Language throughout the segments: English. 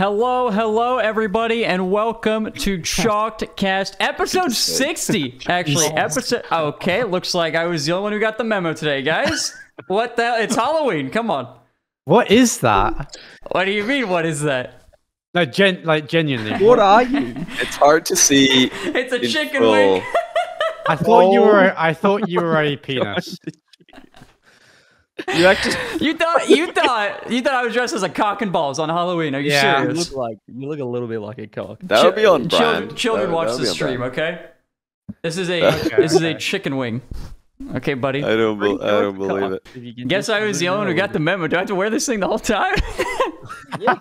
Hello, hello, everybody, and welcome to Chalked Cast, episode 60. Actually, episode. Okay, looks like I was the only one who got the memo today, guys. What the? It's Halloween. Come on. What is that? What do you mean? What is that? No, gen like genuinely. What are you? It's hard to see. It's a chicken full. wing. I thought you were. I thought you were a oh penis. You actually You thought you thought you thought I was dressed as a cock and balls on Halloween? Are you Yeah. you serious? look like you look a little bit like a cock. That would be on brand. Children That- watch the stream, brand. okay? This is a Okay, this is a chicken wing. Okay, buddy. I don't. Be- I don't believe it. Guess I was the only one who got the memo. Do I have to wear this thing the whole time?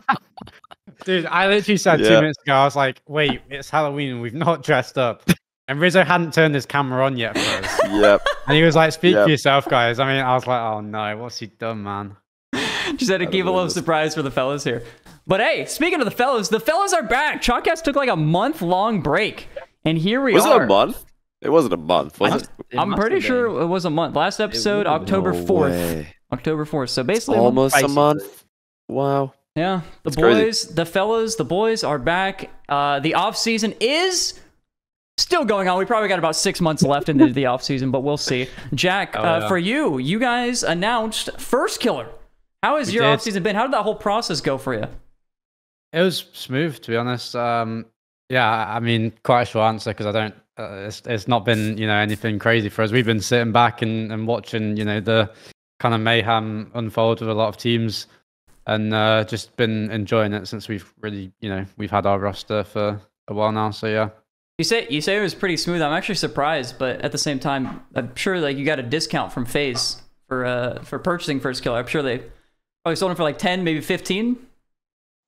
Dude, I literally said two minutes ago. I was like, "Wait, it's Halloween and we've not dressed up." And Rizzo hadn't turned his camera on yet for us. Yep. And he was like, "Speak Yep. for yourself, guys." I mean, I was like, "Oh no, what's he done, man?" Just had to don't keep a little surprise for the fellas here. But hey, speaking of the fellas, the fellas are back. Chalkcast took like a month long break, and here we are. Was it a month? It wasn't a month, was it? I'm pretty sure it was a month. Last episode, October No 4th. way. October 4th. So basically, a. Almost a month. Wow. yeah, the That's crazy. boys, the fellas, the boys are back. Uh, the off season is still going on. We probably got about six months left into the off season, but we'll see. Jack, Oh, uh, yeah. for you, you guys announced Firstkiller. How has We your did. off season been? How did that whole process go for you? It was smooth, to be honest. Um, yeah, I mean, quite a short answer because I don't. Uh, it's it's not been you know anything crazy for us. We've been sitting back and, and watching you know the kind of mayhem unfold with a lot of teams, and uh, just been enjoying it since we've really you know we've had our roster for a while now. So yeah, You say you say it was pretty smooth. I'm actually surprised, but at the same time, I'm sure like you got a discount from FaZe for uh for purchasing Firstkiller. I'm sure they probably sold it for like ten, maybe fifteen.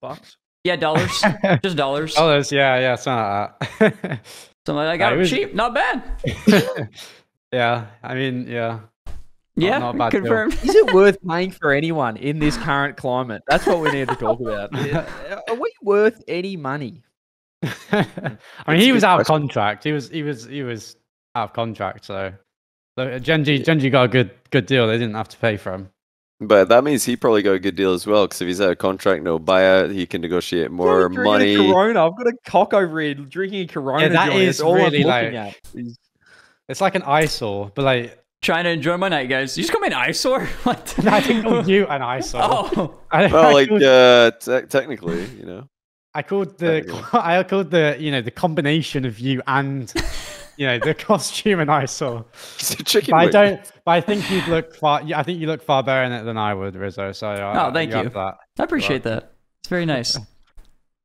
bucks. Yeah, dollars, just dollars. oh, there's yeah, yeah, something like that. So I got it it was- cheap, not bad. yeah, I mean, yeah, Yeah, not a confirmed. Is it worth paying for anyone in this current climate? That's what we need to talk about. Are we worth any money? I mean, It's he was good out of contract. He was, he was, he was out of contract. So, so Gen.G, Gen.G got a good, good deal. They didn't have to pay for him. But that means he probably got a good deal as well. Because if he's out of contract, no buyout, he can negotiate more Drinking a money. Corona. I've got a cock over here drinking a Corona. that joint. is It's all really I'm like- at. It's like an eyesore, but like Trying to enjoy my night, guys. You just call me an eyesore? What? I didn't call you an eyesore. Oh, I, Well, like uh, te- technically, you know. I called the. I called the, you know, the combination of you and, you know, the costume an eyesore. It's a chicken But I wing. don't. But I think you'd look far. yeah, I think you look far better in it than I would, Rizzo. So uh, Oh, thank have you. That. I appreciate that. It's very nice.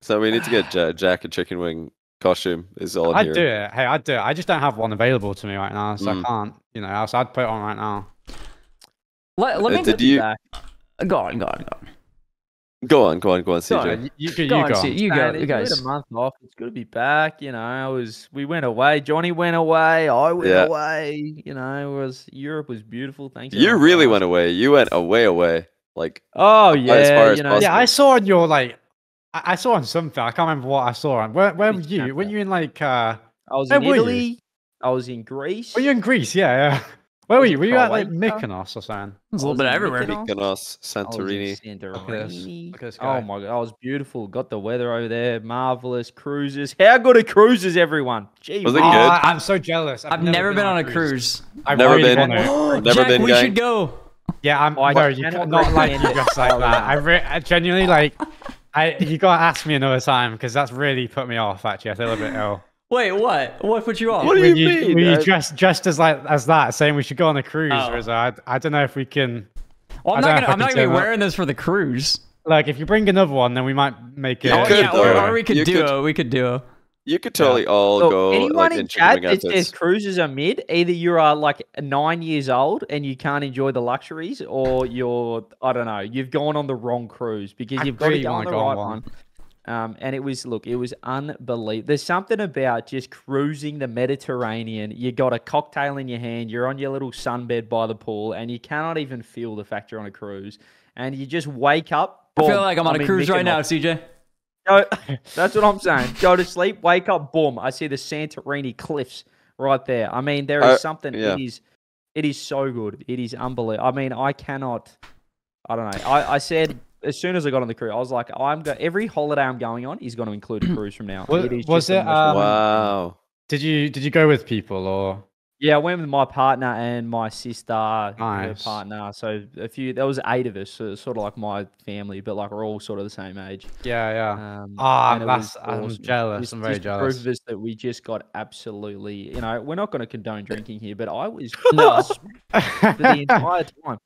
So we need to get Ja- Jack a chicken wing costume. Is all I'm I'd hearing. do it. Hey, I'd do it. I just don't have one available to me right now, so Mm. I can't. You know, else I'd put it on right now. Let, let Uh, me did you? back. go on, go on, go on. Go on, go on, go on, Go CJ. on. You, you, you Go on, go. see, on. you go, Man, you it's- guys. a month off. It's good to be back. You know, I was. We went away. Johnny went away. I went Yeah. away. You know, it was Europe was beautiful. Thanks. You everyone for really went away. You went away, away. Like Oh as yeah, far as you know, possible. Yeah, I saw on your like. I, I saw on something. I can't remember what I saw on. Where, where were Big you? snap Were you in like? uh I was Where in were you? Italy. I was in Greece. Were you in Greece? Yeah, yeah. Where were was you? Were you at like Croatia. Mykonos or something? It's a I little bit everywhere. Mykonos. Mykonos, I was Santorini. in Look at this. Santorini. Look at this Oh my god, I was beautiful. Got the weather over there, marvelous cruises. How good are cruises, everyone? Gee, Was it Oh, good? I- I'm so jealous. I've never been on a cruise. I've Never really been. wanna- Never Jack, been, we gang. should go. Yeah, I'm. Oh, I no, you cannot can, not like you just like Oh, that. I, re- I genuinely like. I you gotta ask me another time because that's really put me off. Actually, I feel a bit ill. Wait, what? What put you off? What do you you, mean? When you uh, dressed dressed as like as that, saying we should go on a cruise, Oh. Rizzo, I, I don't know if we can. Well, I'm not don't gonna. know if I I'm not gonna be wearing this for the cruise. Like, if you bring another one, then we might make it. You oh could, yeah, or, or we could You could- We could duo. You could totally all Look, go anyone like in in chat chicken wing that says cruises are mid, either you are like nine years old and you can't enjoy the luxuries, or you're I don't know, you've gone on the wrong cruise because I you've got really to go on the go right one. one. Um, and it was look, it was unbelievable. There's something about just cruising the Mediterranean. You got a cocktail in your hand, you're on your little sunbed by the pool, and you cannot even feel the fact you're on a cruise. And you just wake up. I feel like I'm on a cruise right now, CJ. Go, that's what I'm saying. Go to sleep, wake up, boom. I see the Santorini cliffs right there. I mean, there is Uh, something. yeah. It is, it is so good. It is unbelievable. I mean, I cannot. I don't know. I, I said as soon as I got on the cruise, I was like, I'm go- every holiday I'm going on is going to include a cruise from now. Was- It is was just it, um, wow. Did you did you go with people or? Yeah, I went with my partner and my sister, her partner. So a few, there was eight of us, so sort of like my family, but like we're all sort of the same age. Yeah, yeah. Um, Ah, and it that's- was I'm awesome. jealous, Just- I'm very just jealous. Proof of us that we just got absolutely, you know, we're not going to condone drinking here, but I was No. for the entire time.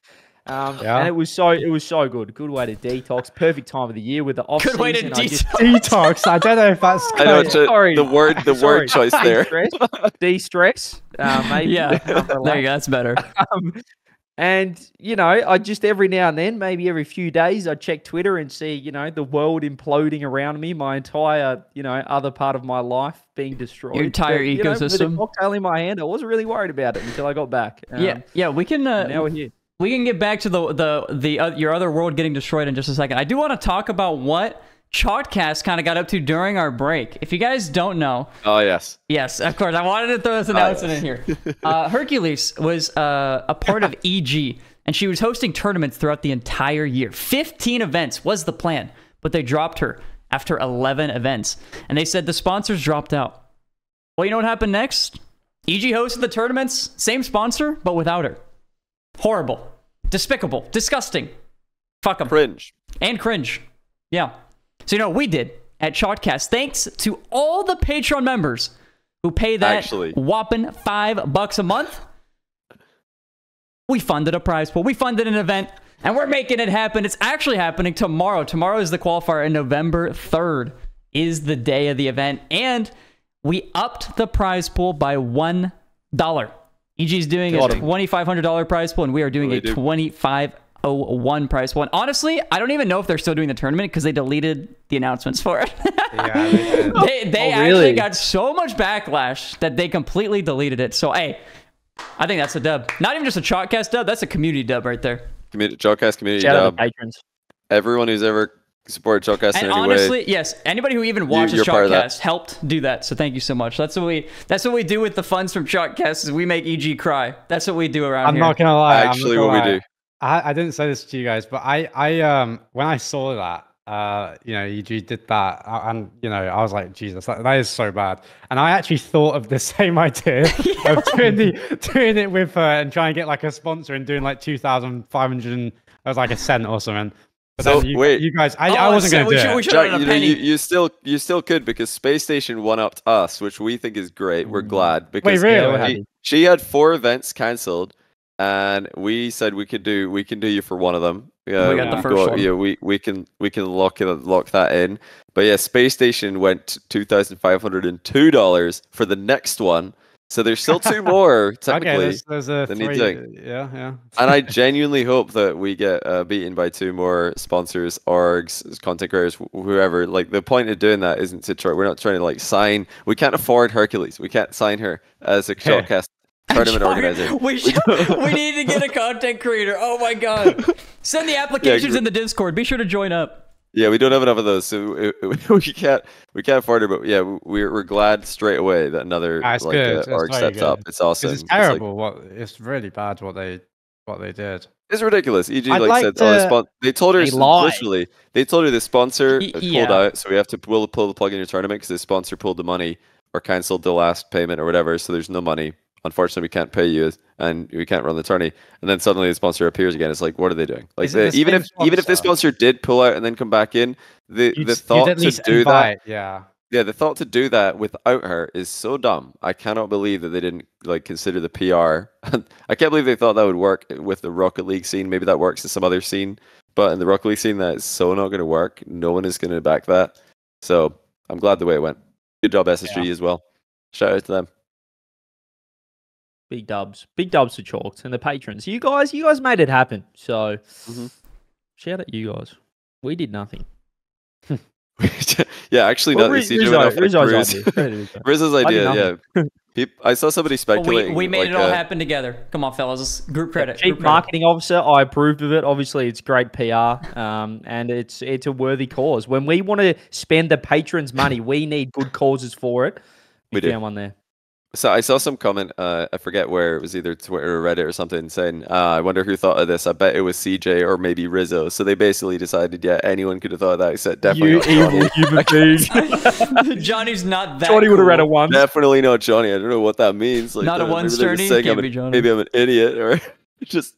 Um, Yeah. And it was so it was so good. Good way to detox. Perfect time of the year with the off Good way to season. I just- detox. Detox. I don't know if that's. I know good. it's Sorry. the word the Sorry. word choice there. De-stress. De-stress. Uh, maybe. Yeah, there you go. That's better. Um, and you know, I just every now and then, maybe every few days, I check Twitter and see, you know, the world imploding around me, my entire, you know, other part of my life being destroyed. entire you know, with a cocktail in my hand, I wasn't really worried about it until I got back. yeah, Um, yeah. We can. Uh, Now we're here. We can get back to the the the uh, your other world getting destroyed in just a second. I do want to talk about what Chalkcast kind of got up to during our break. If you guys don't know, Oh yes. yes, of course, I wanted to throw this announcement in here. Uh, Hercules was uh, a part of EG, and she was hosting tournaments throughout the entire year. Fifteen events was the plan, but they dropped her after eleven events, and they said the sponsors dropped out. Well, you know what happened next? EG hosted the tournaments, same sponsor, but without her. Horrible, despicable, disgusting. Fuck them Cringe. and cringe. Yeah. So you know we did at Chalked Cast, thanks to all the Patreon members who pay that Actually. whopping five bucks a month. We funded a prize pool. We funded an event, and we're making it happen. It's actually happening tomorrow. Tomorrow is the qualifier, and November third is the day of the event, and we upped the prize pool by one dollar. EG's doing a Got 'em. twenty-five hundred dollar prize pool, and we are doing We a do. twenty-five oh one prize pool. And honestly, I don't even know if they're still doing the tournament because they deleted the announcements for it. Yeah, they they they Oh, actually really? got so much backlash that they completely deleted it. So hey, I think that's a dub. Not even just a chalkcast dub. That's a community dub right there. Community Chalked Cast community Shout out dub. to patrons. Everyone who's ever supported Chalked Cast in And any honestly, way. yes, anybody who even watches you're part of that. Chalked Cast helped do that. So thank you so much. That's what we that's what we do with the funds from Chalked Cast is we make EG cry. That's what we do around I'm here. not gonna lie. I'm not Actually, gonna what we do. I, I didn't say this to you guys, but I, I, um, when I saw that, uh, you know, EG did that, uh, and you know, I was like, Jesus, that, that is so bad. And I actually thought of the same idea of doing the, doing it with her and trying to get like a sponsor and doing like two thousand five hundred, and it was like a cent or something. But So, you, wait. you guys, I, Oh, I wasn't so gonna we do should- it. we should- Jack, on a you know, you, you still you still could because Spacestation one upped us, which we think is great. We're mm. glad because really? She, she had four events cancelled, and we said we could do we can do you for one of them. Yeah, We got the first go- one. Yeah, we, we can we can lock it lock that in. But yeah, Space Station went two thousand five hundred and two dollars for the next one. So there's still two more technically. Okay, there's, there's a three, yeah, yeah. and I genuinely hope that we get uh, beaten by two more sponsors, orgs, content creators, whoever. Like the point of doing that isn't to try. We're not trying to like sign. We can't afford Hercules. We can't sign her as a Chalked Cast tournament organizer. We should, we need to get a content creator. Oh my god! Send the applications gr- in the Discord. Be sure to join up. Yeah, we don't have enough of those, so we, we can't we can't afford her. But yeah, we're we're glad straight away that another Ah, like good, uh, it's org very steps good. up. It's awesome. Because it's like- terrible. what it's really bad what they what they did. It's ridiculous. EG I'd like, like said, oh, the spon- they told her They literally. They told her the sponsor uh, pulled yeah. out, so we have to pull pull the plug in your tournament because the sponsor pulled the money or cancelled the last payment or whatever. So there's no money. Unfortunately, we can't pay you, and we can't run the tourney. And then suddenly the sponsor appears again. It's like, what are they doing? Like, the, even if even if the sponsor? sponsor did pull out and then come back in, the You'd, the thought to do that yeah. yeah, the thought to do that without her is so dumb. I cannot believe that they didn't like consider the PR. I can't believe they thought that would work with the Rocket League scene. Maybe that works in some other scene, but in the Rocket League scene, that is so not going to work. No one is going to back that. So I'm glad the way it went. Good job, SSG as well. Shout out to them. Big dubs. Big dubs to Chalks and the patrons. You guys, you guys made it happen. So Mhm. shout out you guys. We did nothing. yeah, actually, Well, not Riz- CJ Rizzo- like Rizzo's Bruce. idea. Credit Rizzo's did idea, nothing. yeah. He, I saw somebody But we, speculating. we made like, it all uh, happen together. Come on, fellas. Group credit. Chief group credit. marketing officer, I approved of it. Obviously, it's great PR, um, and it's it's a worthy cause. When we want to spend the patrons' money, we need good causes for it. We, We do. found one there. So I saw some comment. Uh, I forget where it was, either Twitter or Reddit or something, saying, uh, "I wonder who thought of this. I bet it was CJ or maybe Rizzo." So they basically decided, yeah, anyone could have thought of that, except definitely You not Johnny. evil human being. Johnny's not that. Johnny would have read a one. Definitely not Johnny. I don't know what that means. Like, Not a uh, one they're sturdy? Can't I'm be an- Johnny. Maybe I'm an idiot, or just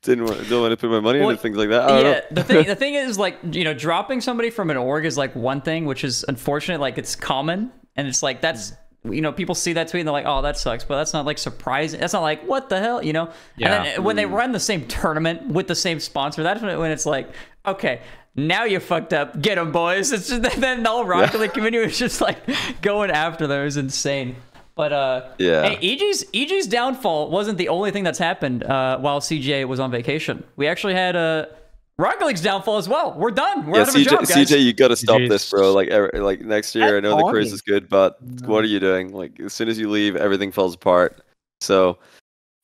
didn't want, don't want to put my money Well, into things like that. I don't yeah, know. the thing the thing is like you know dropping somebody from an org is like one thing, which is unfortunate. Like it's common, and it's like that's you know people see that tweet and they're like, oh that sucks, but that's not like surprising. That's not like what the hell, you know. Yeah. And then when they run the same tournament with the same sponsor, that's when, it's like, okay. Now you fucked up. Get them, boys. It's just then the whole Rocket League community was just like going after them. It was insane. But uh, Yeah. Hey, EG's EG's downfall wasn't the only thing that's happened uh, while CJ was on vacation. We actually had a Rocket League's downfall as well. We're done. We're Yeah, out of a job, guys. CJ, you got to stop Jeez. this, bro. Like, er, like next year, I know the cruise is good, but what are you doing? Like, as soon as you leave, everything falls apart. So,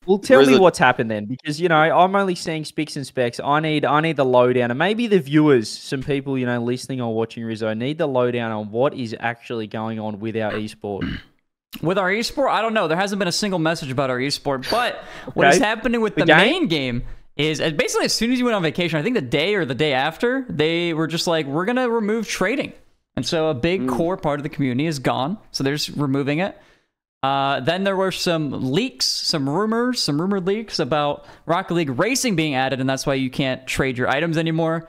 Well, tell me the- what's happened then, because you know I'm only seeing specs and specs. I need I need the lowdown, and maybe the viewers, some people you know listening or watching Rizzo, need the lowdown on what is actually going on with our esport. With our esport, I don't know. There hasn't been a single message about our esport, but what is Okay. happening with the, The main game is basically as soon as you went on vacation, I think the day or the day after, they were just like, we're gonna remove trading, and so a big core part of the community is gone. So they're just removing it. Uh, then there were some leaks, some rumors, some rumored leaks about Rocket League Racing being added, and that's why you can't trade your items anymore.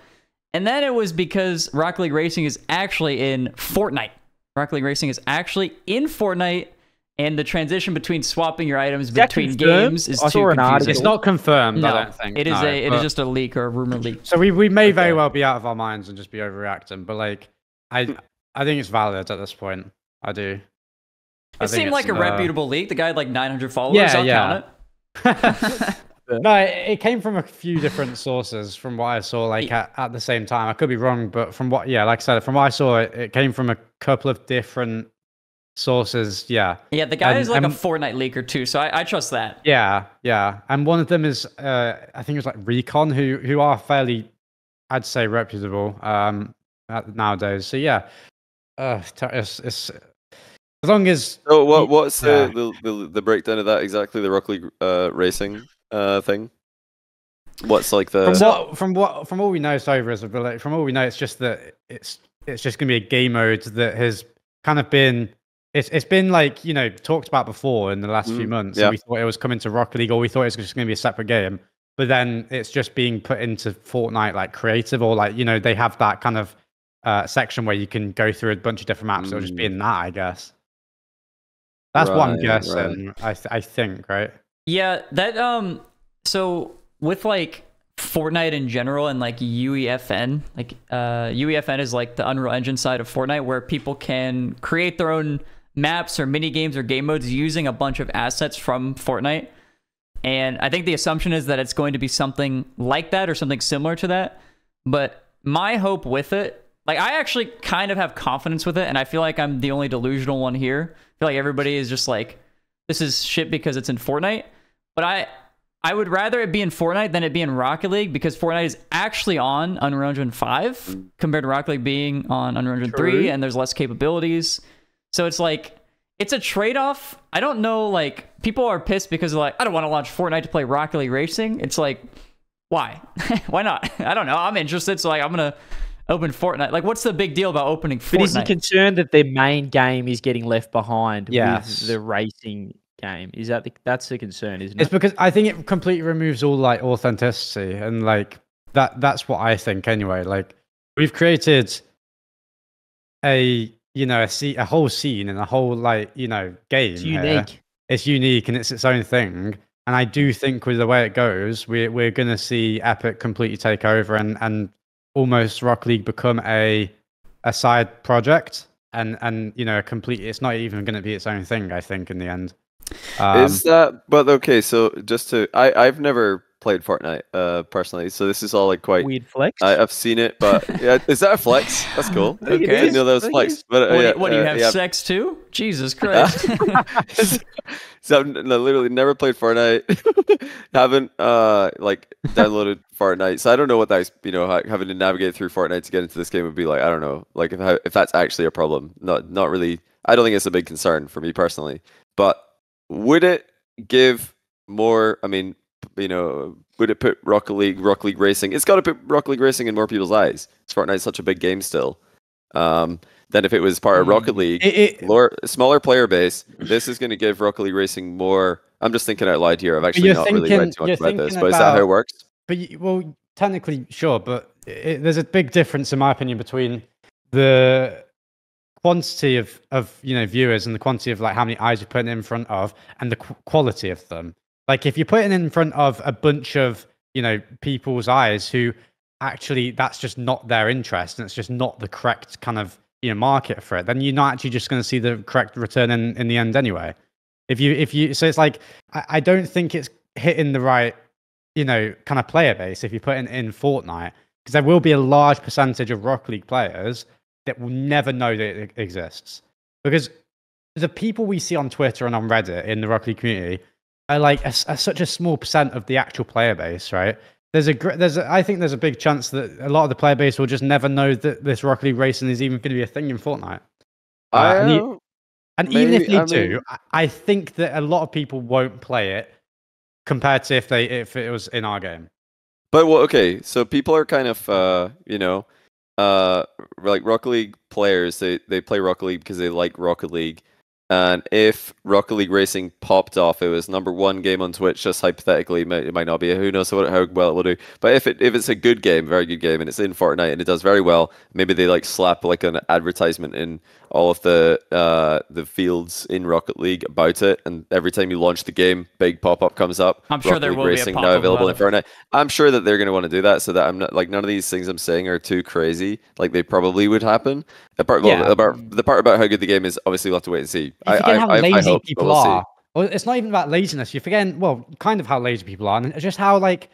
And then it was because Rocket League Racing is actually in Fortnite. Rocket League Racing is actually in Fortnite, and the transition between swapping your items that between confirmed? games is I too saw confusing. article. It's not confirmed. no, I don't think. it is no, a it is but- just a leak or a rumor leak. So we, we may very well be out of our minds and just be overreacting, but like I I think it's valid at this point. I do. I It seemed like a uh, reputable leak. The guy had like 900 followers. Yeah, I'll yeah. count it. no, it, it came from a few different sources from what I saw, like at, at the same time. I could be wrong, but from what, yeah, like I said, from what I saw, it, it came from a couple of different sources. Yeah, Yeah, the guy And- is like a and- Fortnite leaker too, so I, I trust that. yeah, yeah. And one of them is, uh, I think it was like Recon, who who are fairly, I'd say, reputable um, nowadays. So yeah, uh, it's, it's as long as so what? What's yeah. the, the, the the breakdown of that exactly? The Rocket League uh, racing uh, thing. What's like the? from what from what from all we know so far is ability from all we know it's just that it's it's just gonna be a game mode that has kind of been it's it's been like you know talked about before in the last few Mm, months yeah. we thought it was coming to Rocket League or we thought it was just gonna be a separate game but then it's just being put into Fortnite like creative or like you know they have that kind of uh, section where you can go through a bunch of different maps it'll just be Mm. in that I guess that's what I'm Right, right. I th- I think right Yeah, that um so with like Fortnite in general and like UEFN, like uh UEFN is like the Unreal Engine side of Fortnite where people can create their own maps or mini games or game modes using a bunch of assets from Fortnite. And I think the assumption is that it's going to be something like that or something similar to that. But my hope with it, like I actually kind of have confidence with it, and I feel like I'm the only delusional one here. I feel like everybody is just like, this is shit because it's in Fortnite. But I I would rather it be in Fortnite than it be in Rocket League because Fortnite is actually on Unreal Engine 5 compared to Rocket League being on Unreal Engine 3 and there's less capabilities. So it's like it's a trade-off. I don't know like people are pissed because they're like I don't want to launch Fortnite to play Rocket League Racing. It's like why? why not? I don't know. I'm interested so like I'm going to open Fortnite. Like what's the big deal about opening But is he Fortnite? concerned that their main game is getting left behind Yes. with the racing game? Is that the, that's the concern, isn't It's it? because I think it completely removes all like authenticity and like that that's what I think anyway. Like we've created a you know a se- a whole scene and a whole like you know game. It's here. unique. It's unique and it's its own thing. And I do think with the way it goes, we're we're gonna see Epic completely take over and and almost Rock League become a a side project and and you know a complete. It's not even going to be its own thing. I think in the end. Um, is that? But okay, so just to, I I've never played Fortnite uh personally, so this is all like quite. Weird flex. I, I've seen it, but yeah, is that a flex? That's cool. I think I didn't know that was I think it flex. But uh, what, do yeah, you- what do you uh, have yeah. sex too? Jesus Christ. so I've n- no, literally never played Fortnite. Haven't uh like downloaded Fortnite, so I don't know what that's you know having to navigate through Fortnite to get into this game would be like. I don't know, like if I, if that's actually a problem. Not not really. I don't think it's a big concern for me personally. But would it give more? I mean, p- you know, would it put Rocket League, Rocket League Racing? It's got to put Rocket League Racing in more people's eyes. Fortnite's such a big game still. Um, than if it was part of Rocket League, It, it, lower, smaller player base. This is going to give Rocket League Racing more. I'm just thinking out loud here. I've actually not really read too much about this, thinking but is that how it works? But y- well, technically, sure, but it, there's a big difference, in my opinion, between the quantity of of you know viewers and the quantity of like how many eyes you're putting in front of, and the qu- quality of them. Like if you're putting in front of a bunch of you know people's eyes who actually that's just not their interest and it's just not the correct kind of you know market for it, then you're not actually just going to see the correct return in in the end anyway. If you if you so it's like I, I don't think it's hitting the right you know, kind of player base if you put in, in Fortnite, because there will be a large percentage of Rock League players that will never know that it exists. Because the people we see on Twitter and on Reddit in the Rocket League community are like a a- such a small percent of the actual player base, right? There's a there's a, I think there's a big chance that a lot of the player base will just never know that this Rocket League racing is even going to be a thing in Fortnite. Uh, I and you- And even if Maybe- they I do, mean- I I think that a lot of people won't play it compared to if they if it was in our game. But well, okay, so people are kind of, uh, you know, uh, like Rocket League players. They they play Rocket League because they like Rocket League. And if Rocket League Racing popped off, it was number one game on Twitch. Just hypothetically, it might, it might not be. Who knows what, how well it will do? But if it if it's a good game, very good game, and it's in Fortnite and it does very well, maybe they like slap like an advertisement in all of the uh the fields in Rocket League about it, and every time you launch the game, big pop up comes up. I'm sure Rocket there League will be a pop-up now available in Fortnite. I'm sure that they're going to want to do that, so that I'm not like none of these things I'm saying are too crazy. Like they probably would happen. The part, well, Yeah. the part, the part about how good the game is, obviously we'll have to wait and see. You I, forget I, how I, I lazy hope, people we'll see. are. Well, it's not even about laziness. You're forgetting, well, kind of how lazy people are, and it's just how like,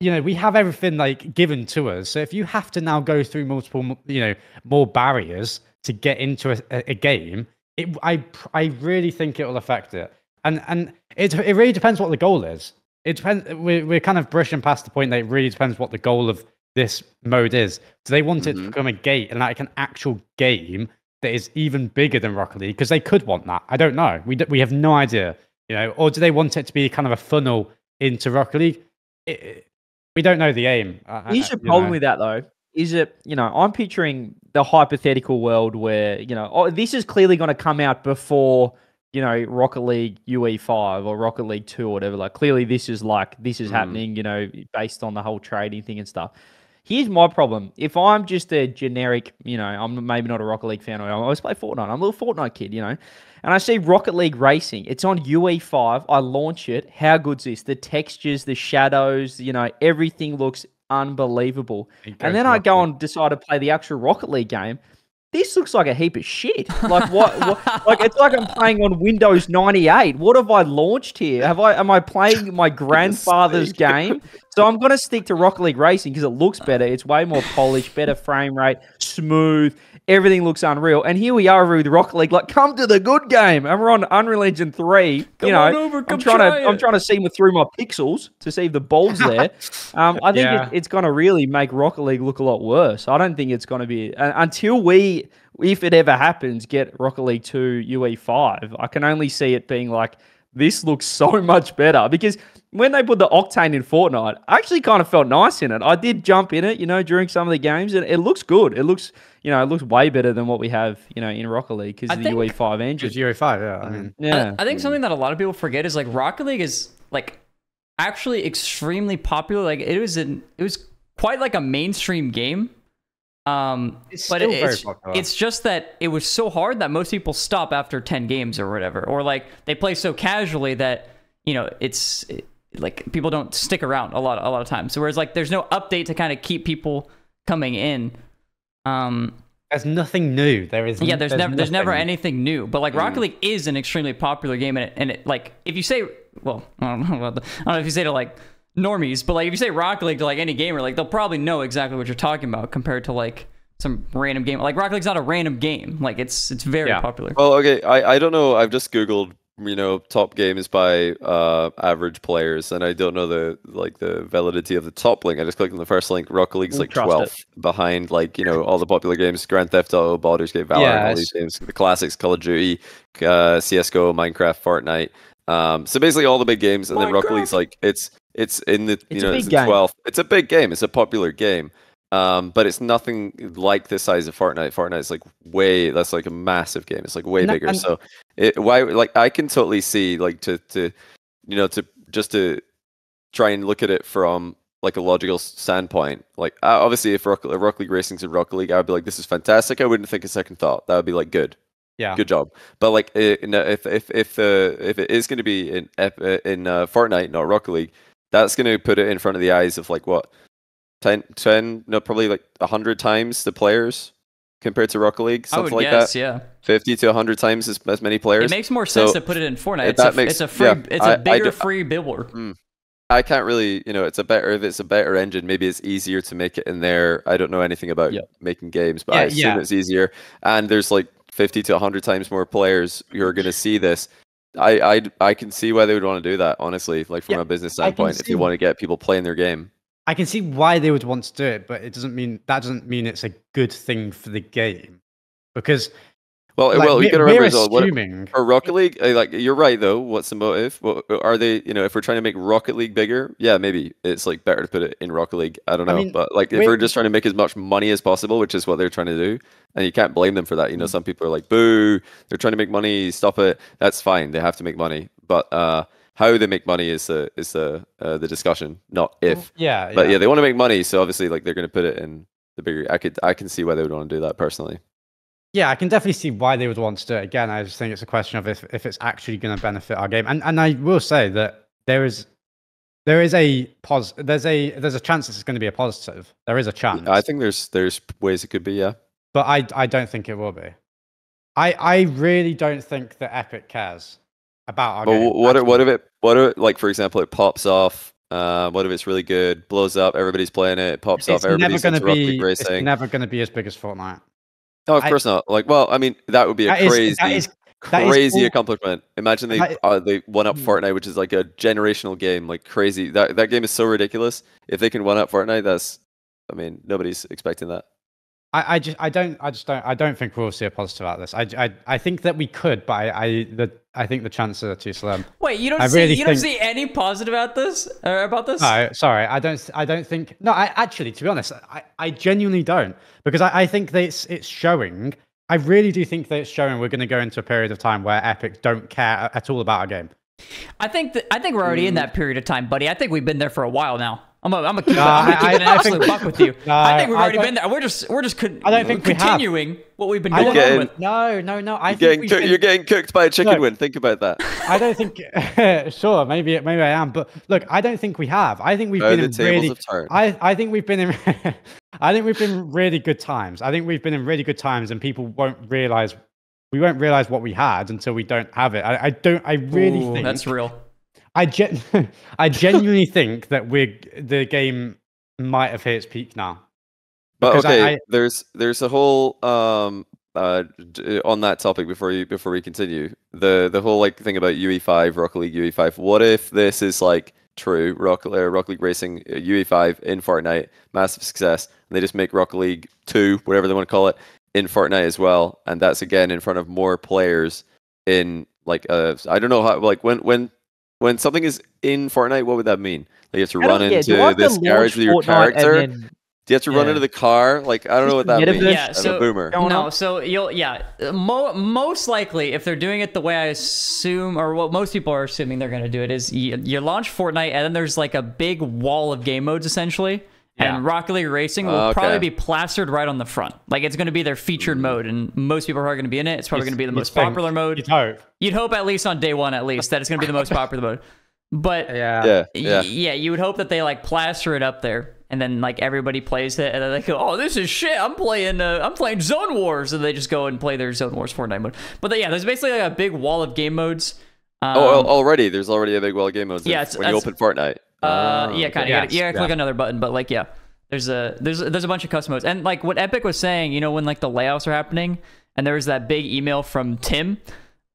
you know, we have everything like given to us. So if you have to now go through multiple, you know, more barriers to get into a, a, game, it, I, I really think it will affect it. And and it, it really depends what the goal is. It depends. We're, we're kind of brushing past the point that it really depends what the goal of this mode is. Do they want it to Mhm. become a gate and like an actual game that is even bigger than Rocket League? Because they could want that. I don't know. We d- we have no idea. You know, or do they want it to be kind of a funnel into Rocket League? It, it- we don't know the aim. Here's the problem know. with that though. Is it you know I'm picturing the hypothetical world where you know oh this is clearly going to come out before you know Rocket League UE five or Rocket League two or whatever. Like clearly this is like this is Mm. happening. You know based on the whole trading thing and stuff. Here's my problem. If I'm just a generic, you know, I'm maybe not a Rocket League fan, or I always play Fortnite. I'm a little Fortnite kid, you know, and I see Rocket League Racing. It's on UE5. I launch it. How good's this? The textures, the shadows, you know, everything looks unbelievable. And then I go and decide to play the actual Rocket League game. This looks like a heap of shit. Like what? what like it's like I'm playing on Windows 98. What have I launched here? Have I? Am I playing my grandfather's game? So I'm gonna stick to Rocket League Racing because it looks better. It's way more polished, better frame rate, smooth. Everything looks unreal. And here we are with Rocket League. Like, come to the good game. And we're on Unreal Engine 3. Come you know, over, I'm trying try to I'm trying to see through my pixels to see if the ball's there. Um, I think Yeah. it, it's going to really make Rocket League look a lot worse. I don't think it's going to be uh, until we, if it ever happens, get Rocket League Two UE five. I can only see it being like this looks so much better because when they put the Octane in Fortnite, I actually kind of felt nice in it. I did jump in it, you know, during some of the games, and it looks good. It looks, you know, it looks way better than what we have, you know, in Rocket League because of the UE five engine. It's Euro five. Yeah, I mm. mean, yeah, I, I think something that a lot of people forget is like Rocket League is like actually extremely popular. Like it was an it was quite like a mainstream game. Um, It's but very it's, it's just that it was so hard that most people stop after 10 games or whatever. Or like they play so casually that, you know, it's it- like people don't stick around a lot a lot of times. So whereas like there's no update to kind of keep people coming in. Um, there's nothing new. There is. yeah, there's, never there's never anything new. But like Rocket League is an extremely popular game, and it, and it like if you say, well, I don't know, about the, I don't know if you say to like normies, but like if you say Rocket League to like any gamer, like they'll probably know exactly what you're talking about compared to like some random game. Like Rocket League's not a random game. Like it's it's very Yeah. popular. Well, okay, I, I don't know. I've just googled, you know, top games by uh average players, and I don't know the like the validity of the top link. I just clicked on the first link. Rocket League's like 12th behind like you know all the popular games: Grand Theft Auto, Baldur's Gate, Valorant, Yeah, all these games, the classics, Call of Duty, uh, CS:GO, Minecraft, Fortnite. Um, so basically all the big games, and then Rocket League's like it's it's in the you It's a know big it's game. twelfth. It's a big game. It's a popular game. Um, but it's nothing like the size of Fortnite. Fortnite's like way that's like a massive game. It's like way No, bigger. and- So it why like I can totally see like to to you know to just to try and look at it from like a logical standpoint. Like uh, obviously if Rocket, if Rocket League Racing's in Rocket League, I would be like this is fantastic. I wouldn't think a second thought. That would be like good Yeah. good job. But like, i- in, uh, if if if uh, if it is going to be in uh, in uh, Fortnite, not Rocket League, that's going to put it in front of the eyes of like what 10, 10 no, probably like hundred times the players compared to Rocket League, I would something like guess, that. yeah. Fifty to hundred times as, as many players. It makes more sense So, to put it in Fortnite. It's a, makes- it's a free, yeah, it's I- a I bigger do- free billboard. Hmm. I can't really, you know, it's a better if it's a better engine. Maybe it's easier to make it in there. I don't know anything about Yeah. making games, but I assume yeah. it's easier. And there's like fifty to hundred times more players who are going to see this. I, I I can see why they would want to do that. Honestly, like from Yeah, a business standpoint, if you want to get people playing their game. I can see why they would want to do it, but it doesn't mean that doesn't mean it's a good thing for the game. Because Well, like, well, we- got to remember as well, what, for Rocket League, uh, like you're right though. What's the motive? What, are they? You know, if we're trying to make Rocket League bigger, yeah, maybe it's like better to put it in Rocket League. I don't I know, mean, but like if we- we're just trying to make as much money as possible, which is what they're trying to do, and you can't blame them for that. You know, some people are like, "Boo! They're trying to make money. Stop it." That's fine. They have to make money, but uh, how they make money is the is the uh, the discussion, not if. yeah, But yeah, they want to make money, so obviously, like they're going to put it in the bigger. I could I can see why they would want to do that personally. Yeah, I can definitely see why they would want to do it. Again, I just think it's a question of if, if it's actually going to benefit our game. And and I will say that there is there is a pos there's a there's a chance it's going to be a positive. There is a chance. I think there's there's ways it could be. Yeah. but I I don't think it will be. I I really don't think that Epic cares about our But game. what if, what if it what if like for example it pops off? Uh, what if it's really good, blows up, everybody's playing it, it pops it's off, never everybody's going to into Rocket League be it's never going to be as big as Fortnite. No, of I- course not. Like, well, I mean, that would be a is- crazy, that is that is crazy accomplishment. Imagine they that- uh, they one up Hmm. Fortnite, which is like a generational game, like crazy. That that game is so ridiculous. If they can one up Fortnite, that's, I mean, nobody's expecting that. I, I just I don't I just don't I don't think we'll see a positive out of this. I, I, I think that we could, but I I, the, I think the chances are too slim. Wait, you don't I see really you don't see any positive about this or about this? No, sorry, I don't I don't think no. I actually, to be honest, I, I genuinely don't because I, I think that it's it's showing. I really do think that it's showing we're going to go into a period of time where Epic don't care at all about our game. I think that I think we're already in mm. that period of time, buddy. I think we've been there for a while now. I'm gonna, I'm gonna keep, No, it, I'm gonna I- keep I- it an I absolute think- buck with you. No, I think we've I already don't- been there. We're just we're just con- I don't think we have. continuing what we've been I going don't, on getting- with. no, no, no. I You're think getting, we've cook- been- you're getting cooked by a chicken Look. wing. Think about that. I don't think. sure, maybe maybe I am, but look, I don't think we have. I think we've How been the in tables really. have turned. I, I think we've been in. I think we've been in really good times. I think we've been in really good times, and people won't realize. We won't realize what we had until we don't have it. I, I don't. I really Ooh, think that's real. I gen- I genuinely think that we're the game might have hit its peak now. But Because I- okay, I- there's there's a whole um uh on that topic before you before we continue the the whole like thing about UE5 Rocket League UE5. What if this is like true Rocket uh, Rocket League Racing uh, UE5 in Fortnite, massive success, and they just make Rocket League 2, whatever they want to call it, in Fortnite as well, and that's again in front of more players in like uh I don't know how like when when when something is in Fortnite, what would that mean? Like you have to I run yeah, into have to this garage with your Fortnite character. then- Do you have to run into the car? Like I don't know what that Metaverse? means. Yeah, I'm so- a boomer. No, so you'll yeah, mo- most likely if they're doing it the way I assume or what most people are assuming they're going to do it is you, you launch Fortnite and then there's like a big wall of game modes essentially. Yeah. And Rocket League Racing will Oh, okay. probably be plastered right on the front. Like it's going to be their featured mode, and most people who are going to be in it. It's probably going to be the most think- popular mode. You'd hope. You'd hope at least on day one, at least, that it's going to be the most popular mode. But Yeah. Yeah, Y- yeah. yeah, you would hope that they like plaster it up there, and then like everybody plays it, and then they go, "Oh, this is shit! I'm playing, uh, I'm playing Zone Wars," and they just go and play their Zone Wars Fortnite mode. But yeah, there's basically like a big wall of game modes. Um, Oh, already there's already a big wall of game modes. Yeah, it's- when you open Fortnite. Uh, Oh, yeah, kind of. You gotta click another button, but like, yeah, there's a there's there's a bunch of custom modes, and like what Epic was saying, you know, when like the layouts are happening, and there was that big email from Tim,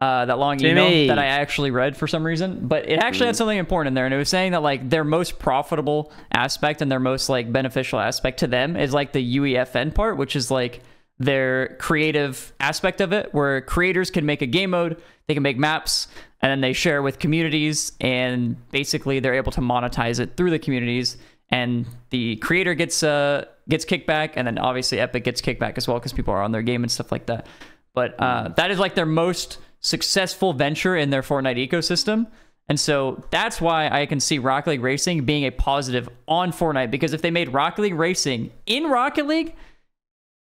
uh, that long Timmy. email that I actually read for some reason, but it actually had something important in there, and it was saying that like their most profitable aspect and their most like beneficial aspect to them is like the UEFN part, which is like their creative aspect of it, where creators can make a game mode, they can make maps, and then they share with communities, and basically they're able to monetize it through the communities. And the creator gets uh gets kickback, and then obviously Epic gets kickback as well because people are on their game and stuff like that. But uh, that is like their most successful venture in their Fortnite ecosystem. And so that's why I can see Rocket League Racing being a positive on Fortnite because if they made Rocket League Racing in Rocket League,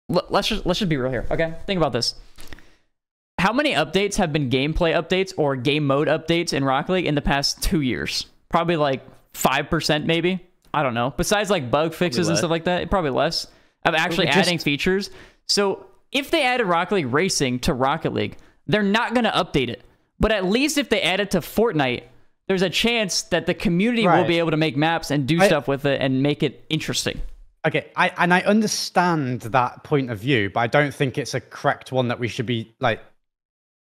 let's just let's just be real here, okay? Think about this. How many updates have been gameplay updates or game mode updates in Rocket League in the past 2 years? Probably like 5% maybe. I don't know. Besides like bug fixes and stuff like that, probably less of actually just- adding features. So if they added Rocket League Racing to Rocket League, they're not going to update it. But at least if they add it to Fortnite, there's a chance that the community will be able to make maps and do I- stuff with it and make it interesting. Okay, I and I understand that point of view, but I don't think it's a correct one that we should be like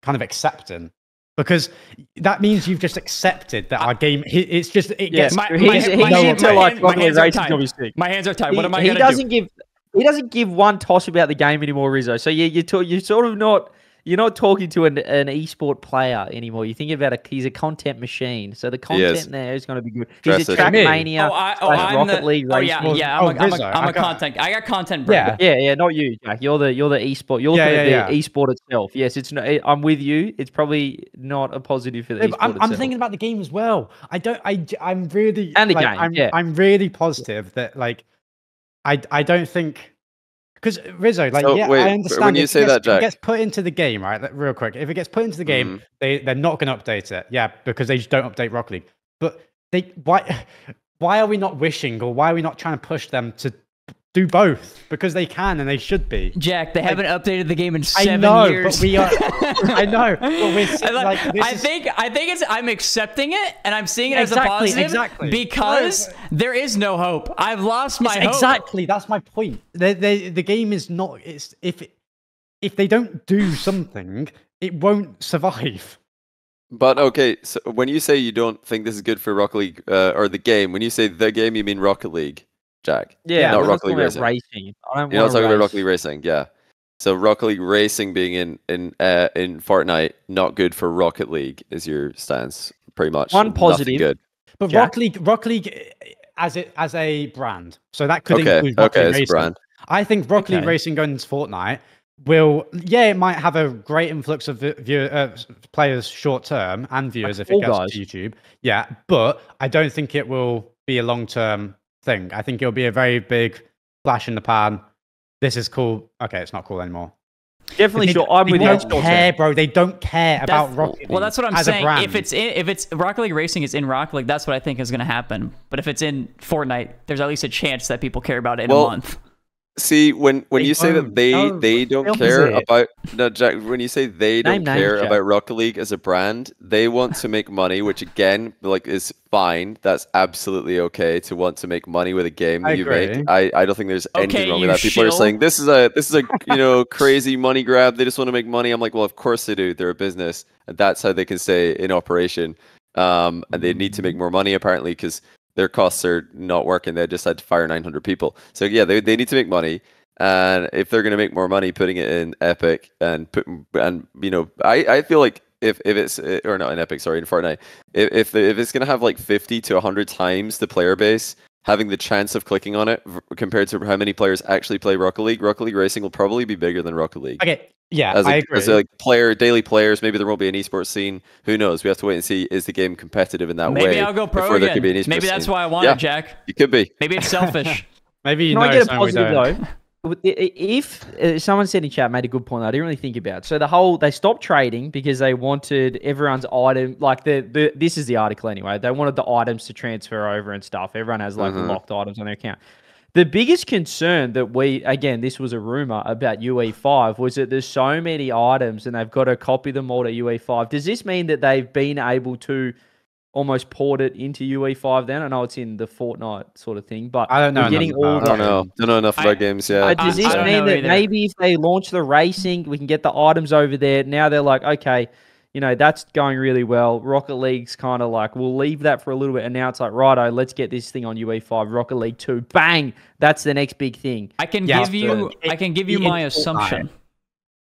kind of accepting because that means you've just accepted that our game it's just it Yeah, gets my- it he's- gets he's no into, update. my hands are Racing tied. will be sick. My hands are tied. What am I he doesn't do? give he doesn't give one toss about the game anymore, Rizzo. So you you talk, you're sort of not you're not talking to an, an esport player anymore. You're thinking about a he's a content machine. So the content is. there is going to be good. He's Dress a Trackmania. Oh, I, oh, slash I'm Rocket the, League oh Racing. yeah, Well, yeah. I'm, oh, a, I'm, Rizzo, a, I'm a I got- content. I got content. Brand. Yeah. Yeah, yeah, not you, Jack. You're the you're the esport. You're looking Yeah, at yeah, the yeah. esport itself. Yes, it's not. Eh, I'm with you. It's probably not a positive for the No, esport I'm, I'm thinking about the game as well. I don't. I I'm really. And the like, game, I'm, yeah. I'm really positive that like, I. I don't think. Because Rizzo, like, So, yeah, wait, I when understand. you if it say gets- that, if Jack- it gets put into the game, right? Like, real quick, if it gets put into the game, Mm-hmm. they they're not going to update it. Yeah, because they just don't update Rocket League. But they why why are we not wishing or why are we not trying to push them to do both? Because they can and they should be. Jack, they haven't updated the game in I seven know, years. but we are. I know, but we're s- I, like, like, this I is- think I think it's I'm accepting it and I'm seeing it as a positive exactly. because there is no hope. I've lost my hope. Exactly, that's my point. The, the, the game is not. It's if it, if they don't do something, it won't survive. But okay, so when you say you don't think this is good for Rocket League uh, or the game, when you say the game, you mean Rocket League, Jack. yeah, not we're Rocket League talking Racing. about racing. I don't You're not wanna talking about race. Rocket League Racing, yeah. So Rocket League Racing being in in uh, in Fortnite, not good for Rocket League is your stance, pretty much. One Nothing positive. Good. But Jack? Rock League, Rocket League, eh, as it as a brand, so that could Okay, include Rock okay, League Racing. brand. I think Rock League Okay. Racing going into Fortnite will, yeah, it might have a great influx of vi- view, uh, players short term and viewers if it Fall goes Guys. to YouTube. Yeah, but I don't think it will be a long term thing. I think it'll be a very big flash in the pan. This is cool. Okay, it's not cool anymore. Definitely They, sure. I'm they with you. don't It's care, bro. They don't care about That's- Rocket League. Well, that's what I'm saying. If it's in, if it's Rocket League Racing is in Rocket League, that's what I think is going to happen. But if it's in Fortnite, there's at least a chance that people care about it in Well, a month. See, when when They you say that they No, they don't care it? about no Jack, when you say they don't Name names, care Jack. about Rocket League as a brand, they want to make money, which again, like is fine. That's absolutely okay to want to make money with a game that I you make. I, I don't think there's Okay, anything wrong with that. People are saying this is a this is a you know crazy money grab. They just want to make money. I'm like, well, of course they do. They're a business, and that's how they can stay in operation. Um, and they need to make more money apparently because their costs are not working. They just had to fire 900 people. So yeah, they they need to make money. And if they're going to make more money putting it in Epic and put and you know, I, I feel like if, if it's or not in Epic, sorry, in Fortnite, if if, if it's going to have like 50 to 100 times the player base having the chance of clicking on it v- compared to how many players actually play Rocket League, Rocket League Racing will probably be bigger than Rocket League. okay. Yeah, As I a, agree. as a like, player, daily players, maybe there won't be an esports scene. Who knows? We have to wait and see. Is the game competitive in that way? Maybe I'll go pro before there could again. be an esports Maybe that's scene. why I want Yeah. it, Jack. It could be. Maybe it's selfish. Maybe you Can know I get a positive don't. though? With the- i- If uh, someone said in chat made a good point, I didn't really think about. So the whole they stopped trading because they wanted everyone's item like the, the this is the article anyway. They wanted the items to transfer over and stuff. Everyone has like Mhm. locked items on their account. The biggest concern that we again this was a rumor about UE5 was that there's so many items and they've got to copy them all to UE5. Does this mean that they've been able to almost poured it into UE5 then? I know it's in the Fortnite sort of thing, but I don't know getting enough all I don't know. Don't know enough about games. Yeah. uh, I- does I this don't mean that either. maybe if they launch the racing, we can get the items over there? Now they're like, okay, you know, that's going really well. Rocket League's kind of like, we'll leave that for a little bit. And now it's like, righto, let's get this thing on UE5, Rocket League 2. Bang! That's the next big thing. I can Yes, give you. but I can give you my Fortnite. assumption.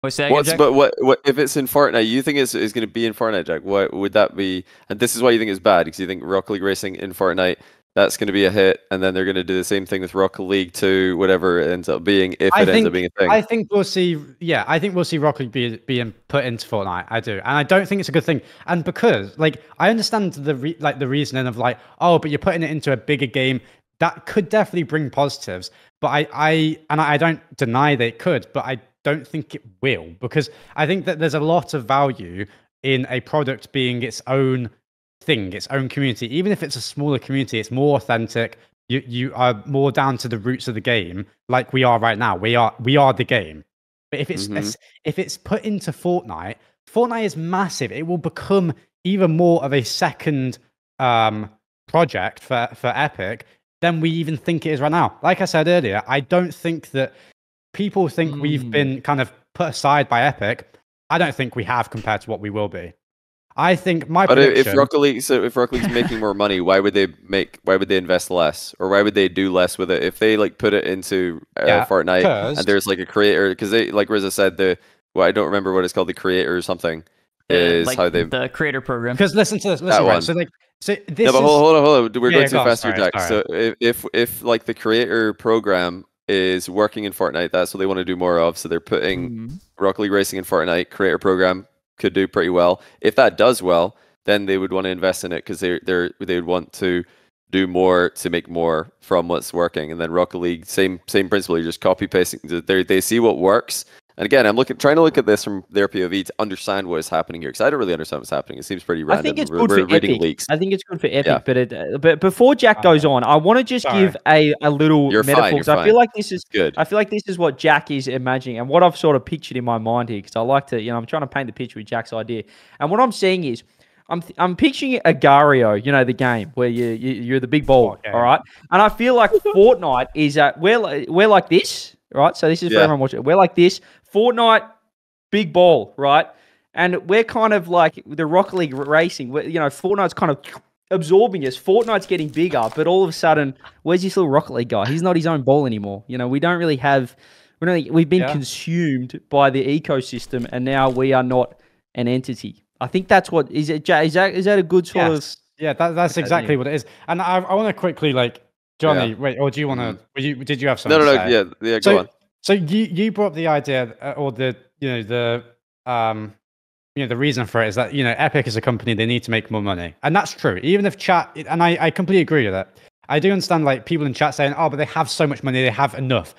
What's that? What's Jack? but what what if it's in Fortnite? You think it's, it's going to be in Fortnite, Jack? What would that be? And this is why you think it's bad because you think Rocket League Racing in Fortnite that's going to be a hit, and then they're going to do the same thing with Rocket League Two, whatever it ends up being, if I it ends think- up being a thing. I think we'll see. Yeah, I think we'll see Rocket League be, being put into Fortnite. I do, and I don't think it's a good thing. And because, like, I understand the re- like the reasoning of like, oh, but you're putting it into a bigger game. That could definitely bring positives. But I, I, and I don't deny that it could, but I don't think it will because I think that there's a lot of value in a product being its own thing, its own community. Even if it's a smaller community, it's more authentic. You you are more down to the roots of the game, like we are right now. We are we are the game. But if it's Mhm. if it's put into Fortnite, Fortnite is massive. It will become even more of a second um, project for for Epic than we even think it is right now. Like I said earlier, I don't think that people think we've Mm. been kind of put aside by Epic. I don't think we have compared to what we will be. I think my but if, prediction. if Rocket League, so if Rocket League's making more money, why would they make? Why would they invest less, or why would they do less with it if they like put it into uh, Yeah, Fortnite 'cause- and there's like a creator? Because they, like Rizzo said, the well, I don't remember what it's called, the creator or something Uh, is like how they. the creator program. because listen to this, listen, one. right? So like, so this No, but is hold, hold on, hold on. We're Yeah, going yeah, too fast here, sorry, Jack. sorry. So if, if if like the creator program is working in Fortnite, that's what they want to do more of. So they're putting Mhm. Rocket League Racing in Fortnite. Creator program could do pretty well. If that does well, then they would want to invest in it because they they they would want to do more to make more from what's working. And then Rocket League, same same principle. You're just copy pasting. They they see what works. And again, I'm looking trying to look at this from their POV to understand what is happening here because I don't really understand what's happening. It seems pretty random. I think it's We're- good we're for reading Epic. leaks. I think it's good for Epic, Yeah. but it, uh, but before Jack goes on, I want to just Sorry. give a, a little You're metaphor you're 'cause I fine. feel like this is Good. I feel like this is what Jack is imagining and what I've sort of pictured in my mind here because I like to, you know, I'm trying to paint the picture with Jack's idea. And what I'm seeing is I'm th- I'm picturing Agar.io, you know, the game where you, you you're the big ball, Okay. all right? And I feel like Fortnite is uh we're we're like this, right? So this is for Yeah. everyone watching. We're like this. Fortnite big ball, right? And we're kind of like the Rocket League racing. Where, you know, Fortnite's kind of absorbing us. Fortnite's getting bigger, but all of a sudden, where's this little Rocket League guy? He's not his own ball anymore. You know, we don't really have. We don't, we've been Yeah. consumed by the ecosystem, and now we are not an entity. I think that's what is it. Ja- Is that is that a good sort of? yeah, that, that's exactly what it is. And I, I want to quickly like Johnny. Wait, or do you want to? Mm. You, did you have something? no, to no. Yeah, yeah. Go so, on. So you you brought up the idea uh, or the you know the um you know the reason for it is that you know Epic is a company they need to make more money, and that's true. Even if chat, and I I completely agree with that. I do understand like people in chat saying, oh, but they have so much money, they have enough.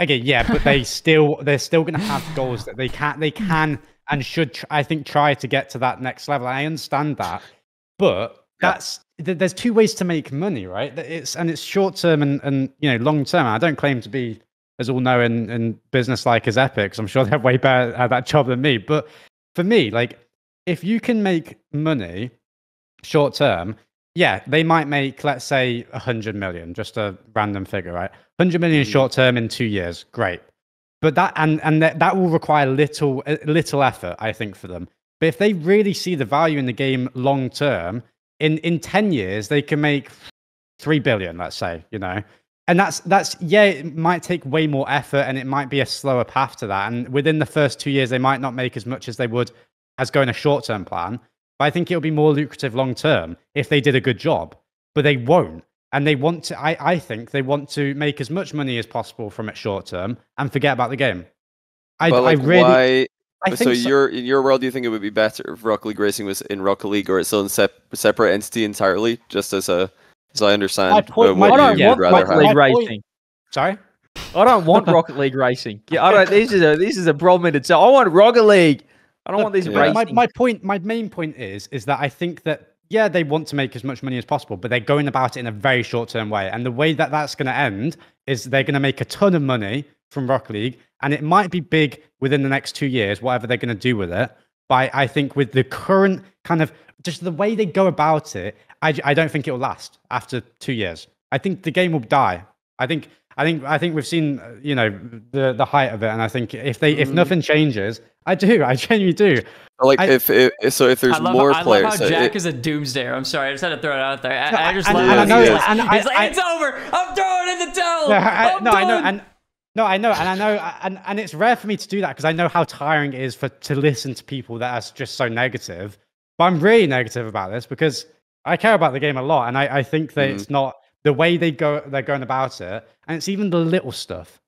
Okay, yeah, but they still they're still going to have goals that they can they can and should tr- I think try to get to that next level. I understand that, but that's th- there's two ways to make money, right? It's and it's short term and and you know long term. I don't claim to be as all know in, in business like as Epic. I'm sure they're way better at that job than me. But for me, like if you can make money short term, yeah, they might make let's say a hundred million, just a random figure, right? Hundred million Mhm. short term in two years, great. But that and and that, that will require little little effort, I think, for them. But if they really see the value in the game long term, in in ten years they can make three billion, let's say, you know. And that's that's yeah, it might take way more effort and it might be a slower path to that. And within the first two years, they might not make as much as they would as going a short term plan. But I think it'll be more lucrative long term if they did a good job. But they won't. And they want to I, I think they want to make as much money as possible from it short term and forget about the game. I, but like, I really why? I so you're in your world, do you think it would be better if Rocket League Racing was in Rocket League or its own sep- separate entity entirely, just as a as I understand My point- uh, my- what I don't you yeah, would rather Rocket have? League racing. sorry? I don't want Rocket League racing. Yeah, I don't. This is a this is a problem in itself. I want Rocket League. I don't want these Yeah. racing. my, my point my main point is is that i think that yeah they want to make as much money as possible but they're going about it in a very short term way and the way that that's going to end is they're going to make a ton of money from rock league and it might be big within the next two years whatever they're going to do with it but i think with the current kind of just the way they go about it I, I don't think it will last after two years i think the game will die i think I think I think we've seen uh, you know the the height of it, and I think if they if Mhm. nothing changes, I do, I genuinely do. Like I- if, if so, if there's I love, more how, I players, love how so Jack it- is a doomsdayer. I'm sorry, I just had to throw it out there. I, No, I just and- love and how I know- he's like, and he's I- like, I- it's over. I'm throwing in the towel. No, I, I'm no, I know, and no, I know, and I know, and, and it's rare for me to do that because I know how tiring it is for to listen to people that are just so negative. But I'm really negative about this because I care about the game a lot, and I, I think that Mhm. it's not the way they go they're going about it, and it's even the little stuff,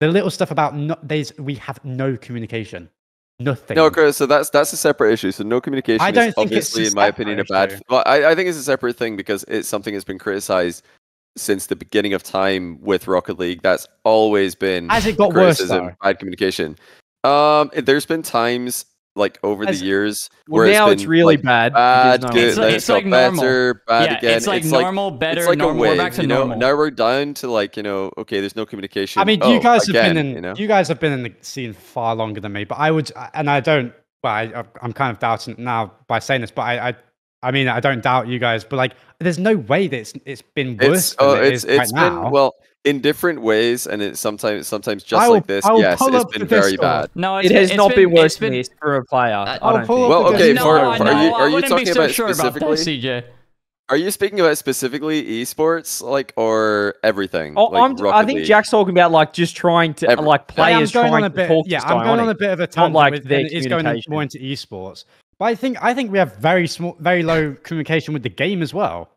the little stuff about no, there's we have no communication, nothing. No, Chris. So that's that's a separate issue. So no communication I don't is think it's obviously, in my opinion, a bad. issue. Well, I, I think it's a separate thing because it's something that's been criticized since the beginning of time with Rocket League. That's always been Has it got worse, criticism, though? bad communication. Um, there's been times like over Has- the years Well, where now it's, it's been, really like, bad. bad, because good, It's like- it's it's like normal. better, bad yeah, again. it's like normal, better, it's like normal. a wave, We're back to you know. normal. Now we're down to like you know, okay, there's no communication. I mean, Oh, you guys have again, been in you know. you guys have been in the scene far longer than me, but I would, and I don't. Well, I, I'm kind of doubting now by saying this, but I, I, I mean, I don't doubt you guys, but like, there's no way that it's it's been worse It's than oh, it it's is right it's been now. well in different ways, and it's sometimes sometimes just will- like this. I will Yes, it's been very Discord. bad. No, It has been, not it's been worse been, than this for a player. I I'll don't pull think. Well, okay, no, for- for- no, are you- I are you talking so about sure about that, specifically? CJ. Are you speaking about specifically esports, like, or everything? Oh, like I'm, I think League? Jack's talking about like just trying to Every- like I players going trying to bit, talk yeah, to I'm going on a bit of a tangent. like with, it's going more into esports, but I think I think we have very small, very low communication with the game as well.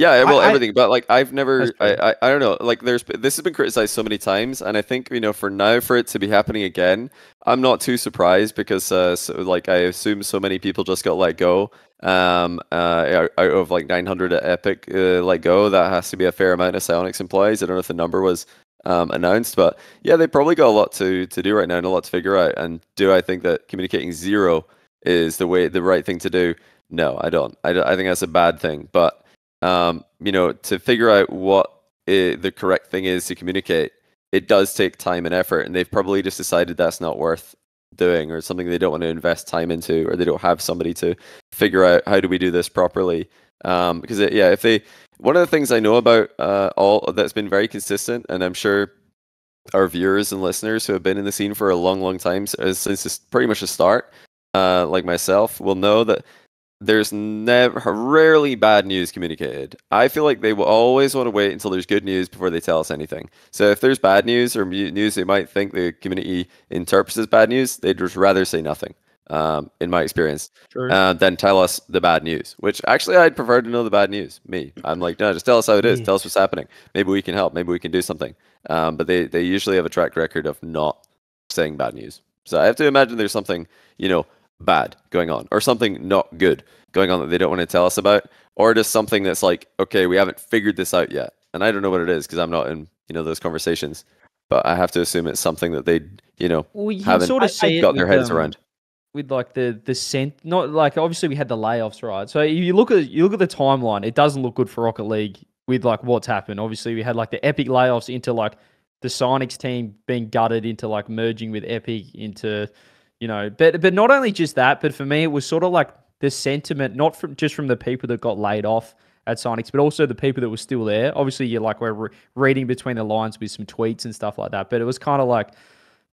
Yeah, well, I- everything. But like, I've never, I, I, I don't know. Like, there's this has been criticized so many times, and I think you know, for now, for it to be happening again, I'm not too surprised because, uh, so, like, I assume so many people just got let go. Um, uh, out of like 900 at Epic, uh, let go. That has to be a fair amount of Psyonix employees. I don't know if the number was um announced, but yeah, they probably got a lot to to do right now and a lot to figure out. And do I think that communicating zero is the way, the right thing to do? No, I don't. I, don't- I think that's a bad thing. But um, you know, to figure out what i the correct thing is to communicate, it does take time and effort, and they've probably just decided that's not worth doing, or something they don't want to invest time into, or they don't have somebody to figure out how do we do this properly. Um, because it, yeah, if they, one of the things I know about uh, all that's been very consistent, and I'm sure our viewers and listeners who have been in the scene for a long, long time since pretty much the start, uh, like myself, will know that there's never rarely bad news communicated. I feel like they will always want to wait until there's good news before they tell us anything. So if there's bad news or news they might think the community interprets as bad news, they'd just rather say nothing. Um, in my experience, True. uh, than tell us the bad news. Which actually, I'd prefer to know the bad news. Me, I'm like, no, just tell us how it is. Me. Tell us what's happening. Maybe we can help. Maybe we can do something. Um, but they they usually have a track record of not saying bad news. So I have to imagine there's something you know bad going on, or something not good going on that they don't want to tell us about, or just something that's like, okay, we haven't figured this out yet, and I don't know what it is because I'm not in you know those conversations. But I have to assume it's something that they you know Well, you haven't sort of see got their with, heads um, around. with like the the scent not like obviously we had the layoffs right so you look at you look at the timeline it doesn't look good for rocket league with like what's happened obviously we had like the epic layoffs into like the Psyonix team being gutted into like merging with epic into you know but but not only just that but for me it was sort of like the sentiment not from just from the people that got laid off at Psyonix, but also the people that were still there. Obviously, you're like we're re- reading between the lines with some tweets and stuff like that. But it was kind of like,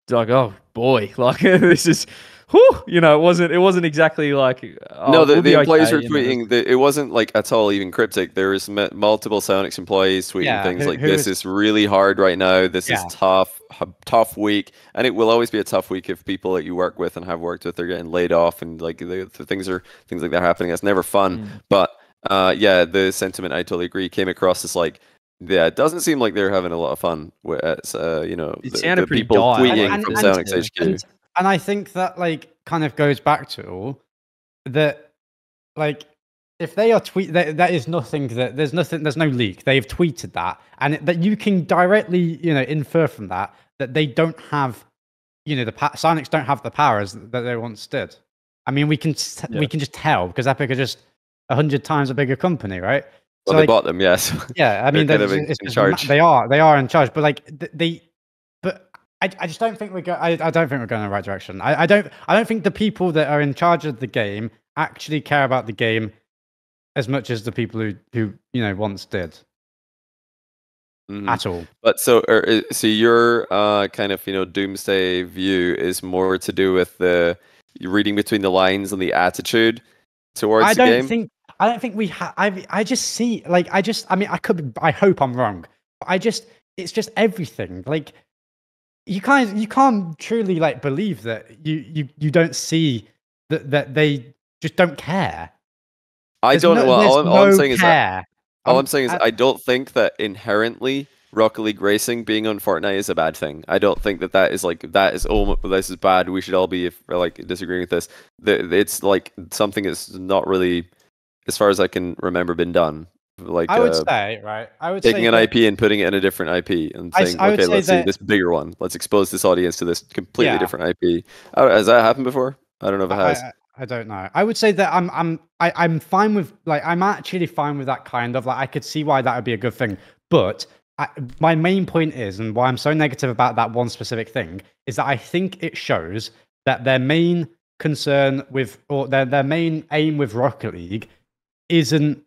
like oh boy, like this is, whew, you know, it wasn't it wasn't exactly like oh, no, the, we'll the employees okay, were tweeting. that it wasn't like at all even cryptic. There was multiple Psyonix employees tweeting Yeah, things who- like, who "This was- is really hard right now. This Yeah. is tough, tough week." And it will always be a tough week if people that you work with and have worked with are getting laid off and like the, the things are things like that happening. That's never fun. Mm. But uh, yeah, the sentiment I totally agree came across as like. Yeah, it doesn't seem like they're having a lot of fun with, uh, you know, It the, the people dire. tweeting And- from and- Psyonix and- HQ. and, and I think that like kind of goes back to all that like if they are tweet that, that is nothing that there's nothing there's no leak they've tweeted that and it, that you can directly you know infer from that that they don't have you know the pa- Psyonix don't have the powers that they once did. I mean we can s Yeah. we can just tell because Epic are just a hundred times a bigger company, right? well, So, they like, bought them, yes. yeah, I mean, They're they're in- in ma- charge. They are, they are in charge. But like th- they, I, I just don't think we're going. I, I don't think we're going in the right direction. I, I don't, I don't think the people that are in charge of the game actually care about the game as much as the people who, who you know, once did. Mhm. at all. But so, er, so your uh, kind of you know doomsday view is more to do with the reading between the lines and the attitude towards I the don't think I don't think we have. I I just see like I just I mean I could be, I hope I'm wrong. But I just it's just everything like you can't you can't truly like believe that you you you don't see that that they just don't care. I There's don't. no- well, all, I'm, all I'm saying is that care. all Um, I'm saying is I- I don't think that inherently Rocket League Racing being on Fortnite is a bad thing. I don't think that that is like that is oh this is bad. We should all be if, like disagreeing with this. It's like something that's not really, as far as I can remember, been done. Like I would uh, say right. I would taking an IP and putting it in a different IP and saying, I would okay, say let's see this bigger one. Let's expose this audience to this completely Yeah. different IP. Has that happened before? I don't know if it I, has. I, I don't know. I would say that I'm I'm I, I'm fine with like I'm actually fine with that kind of like I could see why that would be a good thing. But I, my main point is, and why I'm so negative about that one specific thing, is that I think it shows that their main concern with or their their main aim with Rocket League isn't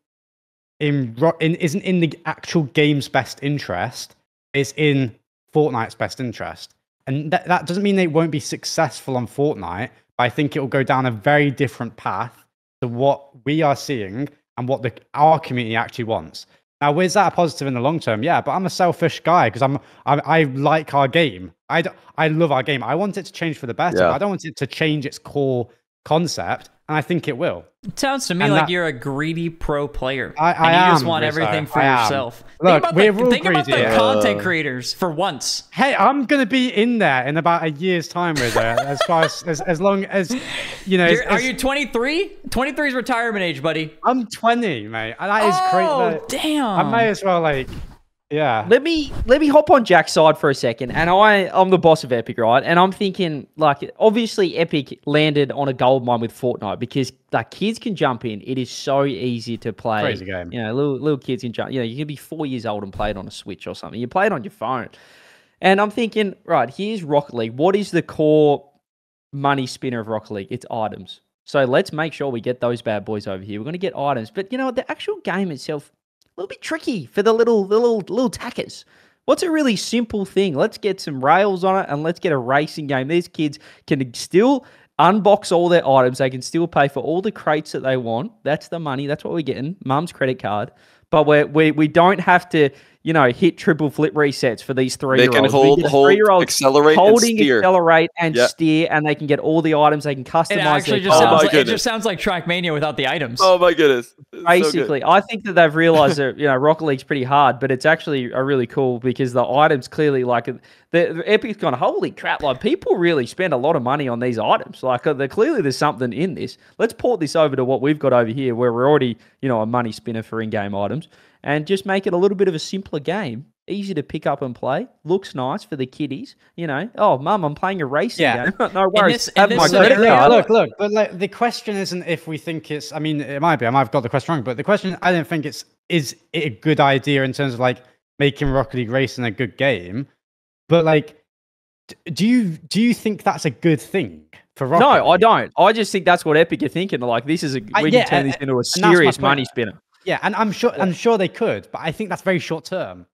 in, in isn't in the actual game's best interest. It's in Fortnite's best interest. And that, that doesn't mean they won't be successful on Fortnite, but I think it will go down a very different path to what we are seeing and what the, our community actually wants. Now, is that a positive in the long term? Yeah, but I'm a selfish guy because I'm I, I like our game. I I love our game. I want it to change for the better. Yeah. I don't want it to change its core concept, and I think it will. It sounds to me And like that- you're a greedy pro player. I- and I you just want Rizzo. everything for yourself. Look, think about we're the, all think about the greedy. content Uh, creators for once. Hey, I'm gonna be in there in about a year's time, Rizzo. as far as, as as long as you know. as- You're, you 23? 23 is retirement age, buddy. I'm 20, mate. That is oh, great. damn. I may as well like, yeah. Let me let me hop on Jack's side for a second, and I I'm the boss of Epic, right? And I'm thinking like obviously Epic landed on a gold mine with Fortnite because like kids can jump in. It is so easy to play. Crazy game. You know, little little kids can jump. You know, you can be four years old and play it on a Switch or something. You play it on your phone, and I'm thinking, right? Here's Rocket League. What is the core money spinner of Rocket League? It's items. So let's make sure we get those bad boys over here. We're going to get items, but you know what? the actual game itself little bit tricky for the little little little tackers. What's a really simple thing? Let's get some rails on it and let's get a racing game. These kids can still unbox all their items. They can still pay for all the crates that they want. That's the money. That's what we're getting. Mum's credit card. But we we we don't have to, you know, hit triple flip resets for these three They year can hold, hold, three-year-olds accelerate, and holding steer. accelerate and Yeah. steer, and they can get all the items. They can customize. It actually their just Oh sounds my like, it goodness. just sounds like Trackmania without the items. Oh my goodness! It's so good. Basically, I think that they've realized that you know Rocket League's pretty hard, but it's actually a really cool because the items clearly like the, the Epic's gone holy crap! Like people really spend a lot of money on these items. Like uh, they're, clearly there's something in this. Let's port this over to what we've got over here, where we're already you know a money spinner for in-game items, and just make it a little bit of a simpler game, easy to pick up and play. Looks nice for the kiddies. You know, oh mum, I'm playing a racing Yeah. game. no worries. this- Have my credit look, card. look, look, but like the question isn't if we think it's. I mean, it might be. I might have got the question wrong, but the question I don't think it's is it a good idea in terms of like making Rocket League Racing a good game, but like, do you do you think that's a good thing for Rocket? No, I don't. I just think that's what Epic are thinking. Like this is a Uh, we yeah, can turn and- this into a serious money spinner. Yeah, and I'm sure I'm sure they could, but I think that's very short term.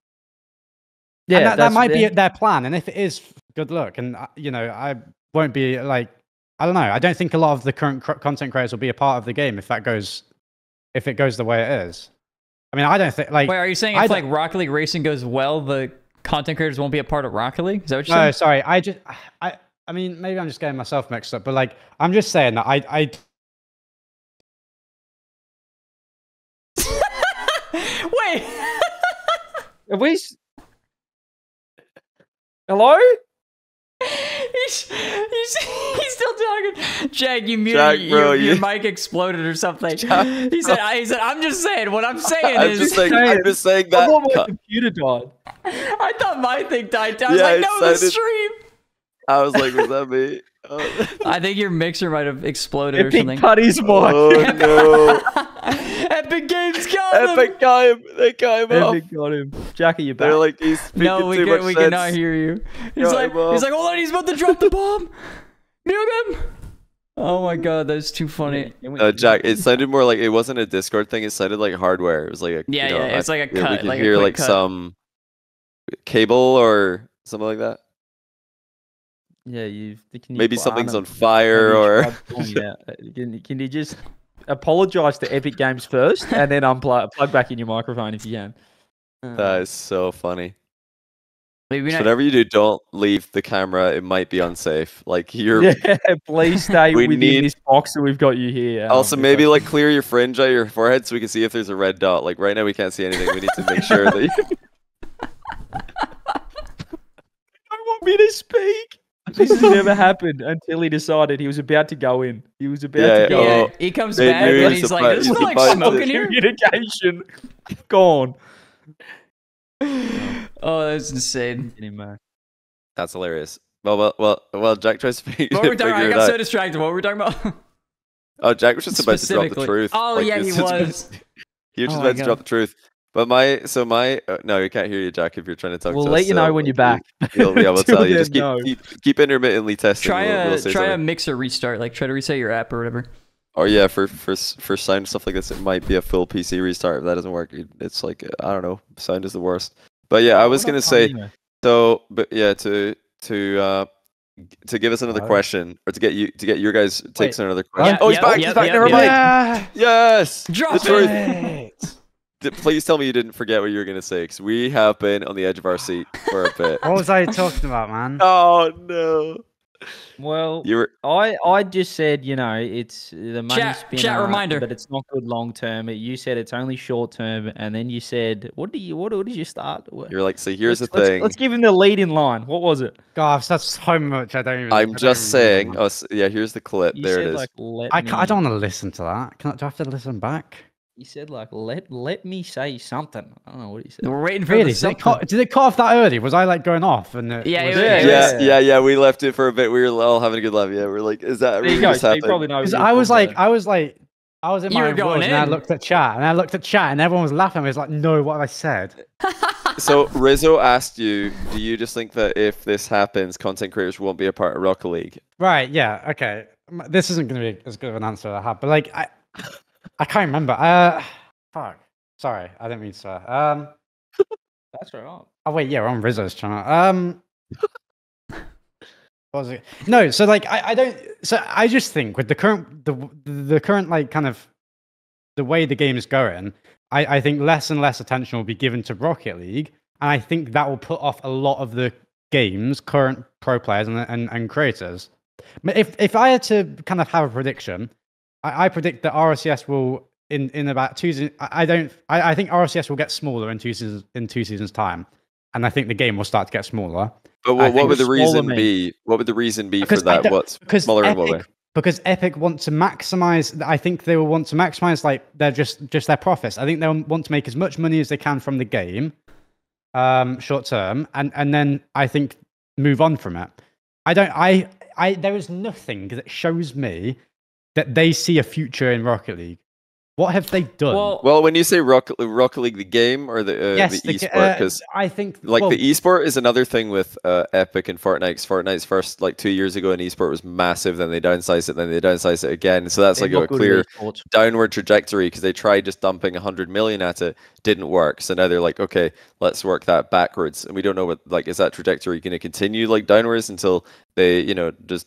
Yeah, and that, that might be their plan. And if it is, good luck. And uh, you know, I won't be like, I don't know. I don't think a lot of the current content creators will be a part of the game if that goes, if it goes the way it is. I mean, I don't think like. Wait, are you saying I if like Rocket League Racing goes well, the content creators won't be a part of Rocket League? Is that what you're no, saying? sorry. I just, I, I mean, maybe I'm just getting myself mixed up, but like, I'm just saying that I, I, Have we? Hello? he's, he's, he's still talking. Jag, you muted. Jag, your, bro, your you- mic exploded or something. Jag, he said. I, he said. I'm just saying. What I'm saying I'm is. just saying. saying- I'm just saying I that. thought my computer died. I thought my thing died down. I was Yeah, like, it no, the stream. I was like, was that me? Oh, I think your mixer might have exploded or something. cut his mic. oh no! Epic Games got him. Epic got him. They got him off. Epic got him. Jack, are you back? They're like he's speaking No, we too can, much we sense. cannot hear you. He's Cut like, he's like, hold on, he's about to drop the bomb. Mute him. Oh my god, that's too funny. Uh, Jack, it sounded more like it wasn't a Discord thing. It sounded like hardware. It was like a Yeah, you know, yeah, it's I- like a yeah, We cut, could like hear quick like cut. some cable or something like that? Yeah, you've can you Maybe something's on fire or Maybe try pulling out. Uh, Can, can you just apologize to Epic Games first and then unplug plug back in your microphone if you can? Uh, that is so funny. So whatever you do, don't leave the camera. It might be unsafe. Like you're yeah, please stay We within need- this box that we've got you here. also maybe like clear your fringe out your forehead so we can see if there's a red dot. Like right now we can't see anything. We need to make sure that you... don't want me to speak. This has never happened until he decided he was about to go in. He was about Yeah, to go yeah, oh, in. he comes they back knew and he's he's like, about- "There's not like about to- smoke in here." Communication gone. Oh, that's insane. Anyway. That's hilarious. Well, well, well, well. Jack tries to figure, What were we talking about? I got so distracted. What were we talking about? Oh, Jack was just about to drop the truth. Oh Like, yeah, it's he just- was. He was Oh just my about to drop the truth. But my, so my, uh, no, we can't hear you, Jack. If you're trying to talk, We'll to let us, you know so, when you're back. We'll, yeah, we'll tell you. Just keep, keep, keep intermittently testing. Try we'll, we'll a try a something. mix or restart. Like try to reset your app or whatever. Oh yeah, for for for sound stuff like this, it might be a full PC restart. If that doesn't work, it's like I don't know. Sound is the worst. But yeah, I was gonna say so. But yeah, to to uh to give us another Hello? question or to get you to get your guys takes another question. Yeah, oh, he's yeah, back. yeah, he's back. yeah, Never yeah. mind. Yes. Drop the truth. it. D- Please tell me you didn't forget what you were gonna say, because we have been on the edge of our seat for a bit. What was I talking about, man? oh no! Well, You were I I just said you know it's the money Chat- spinner, chat reminder. but it's not good long term. You said it's only short term, and then you said what do you what, what did you start? What- you're like, so here's let's, the let's- thing. Let's, give him the lead in line. What was it? Gosh, I've so much. I don't even. I I'm don't just even saying. Oh, yeah, here's the clip. You there said it is. like I, me. I don't want to listen to that. Can I, do I have to listen back? You said like let let me say something. I don't know what he said. We're waiting for Really? the Did it, cut, did it cut off that early? Was I like going off? And it Yeah, was- it Yeah, yeah, yeah, yeah. We left it for a bit. We were all oh, having a good laugh. Yeah, we're like, is that really you just So you happened? probably know. I was like. I was like, I was in You my were own voice, and I looked at chat, and I looked at chat, and everyone was laughing. I was like, no, what have I said? So Rizzo asked you, do you just think that if this happens, content creators won't be a part of Rocket League? Right? Yeah. Okay. This isn't going to be as good of an answer as I have, but like, I, I can't remember. Uh, fuck. Sorry, I didn't mean to swear. Um. That's right. Oh wait, yeah, we're on Rizzo's channel. Um, what was it? No, so like I, I don't. So I just think with the current the the current like kind of the way the game is going, I I think less and less attention will be given to Rocket League, and I think that will put off a lot of the games current pro players and and, and creators. But If if I had to kind of have a prediction, I, I predict that RCS will in in about two seasons. I, I don't. I, I think RCS will get smaller in two seasons in two seasons time, and I think the game will start to get smaller But what, what would the reason be? What would the reason be for that? What's because smaller and smaller? Epic, because Epic want to maximize. I think they will want to maximize like their just just their profits. I think they'll want to make as much money as they can from the game, um, short term, and and then I think move on from it. I don't. I I there is nothing that shows me that they see a future in Rocket League. What have they done? Well, Well, when you say Rocket, Rocket League, the game or the uh, yes, the the, esport, uh, because I think like well, the esport is another thing with uh, Epic and Fortnite. 'cause Fortnite's first like two years ago, an esport was massive. Then they downsized it. Then they downsized it again. So that's like a not good at clear downward trajectory because they tried just dumping 100 million at it didn't work so now they're like okay let's work that backwards and we don't know what like is that trajectory going to continue like downwards until they you know just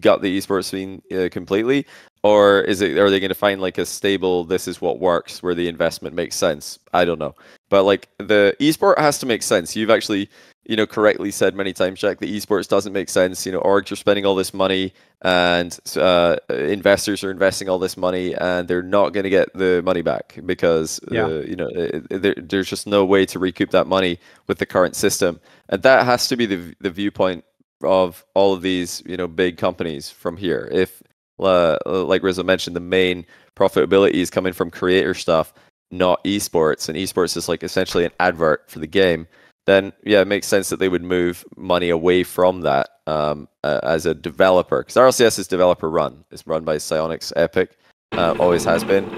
got the esports scene uh, completely or is it are they going to find like a stable this is what works where the investment makes sense? I don't know. But like the esport has to make sense. You've actually you know correctly said many times jack the esports doesn't make sense. You know orgs are spending all this money and uh, investors are investing all this money and they're not going to get the money back because Yeah. uh, you know uh, there, there's just no way to recoup that money with the current system. And that has to be the the viewpoint of all of these you know big companies from here if uh, like Rizzo mentioned the main profitability is coming from creator stuff not esports and esports is like essentially an advert for the game then yeah, it makes sense that they would move money away from that um, uh, as a developer because RLCS is developer run. It's run by Psyonix Epic, uh, always has been.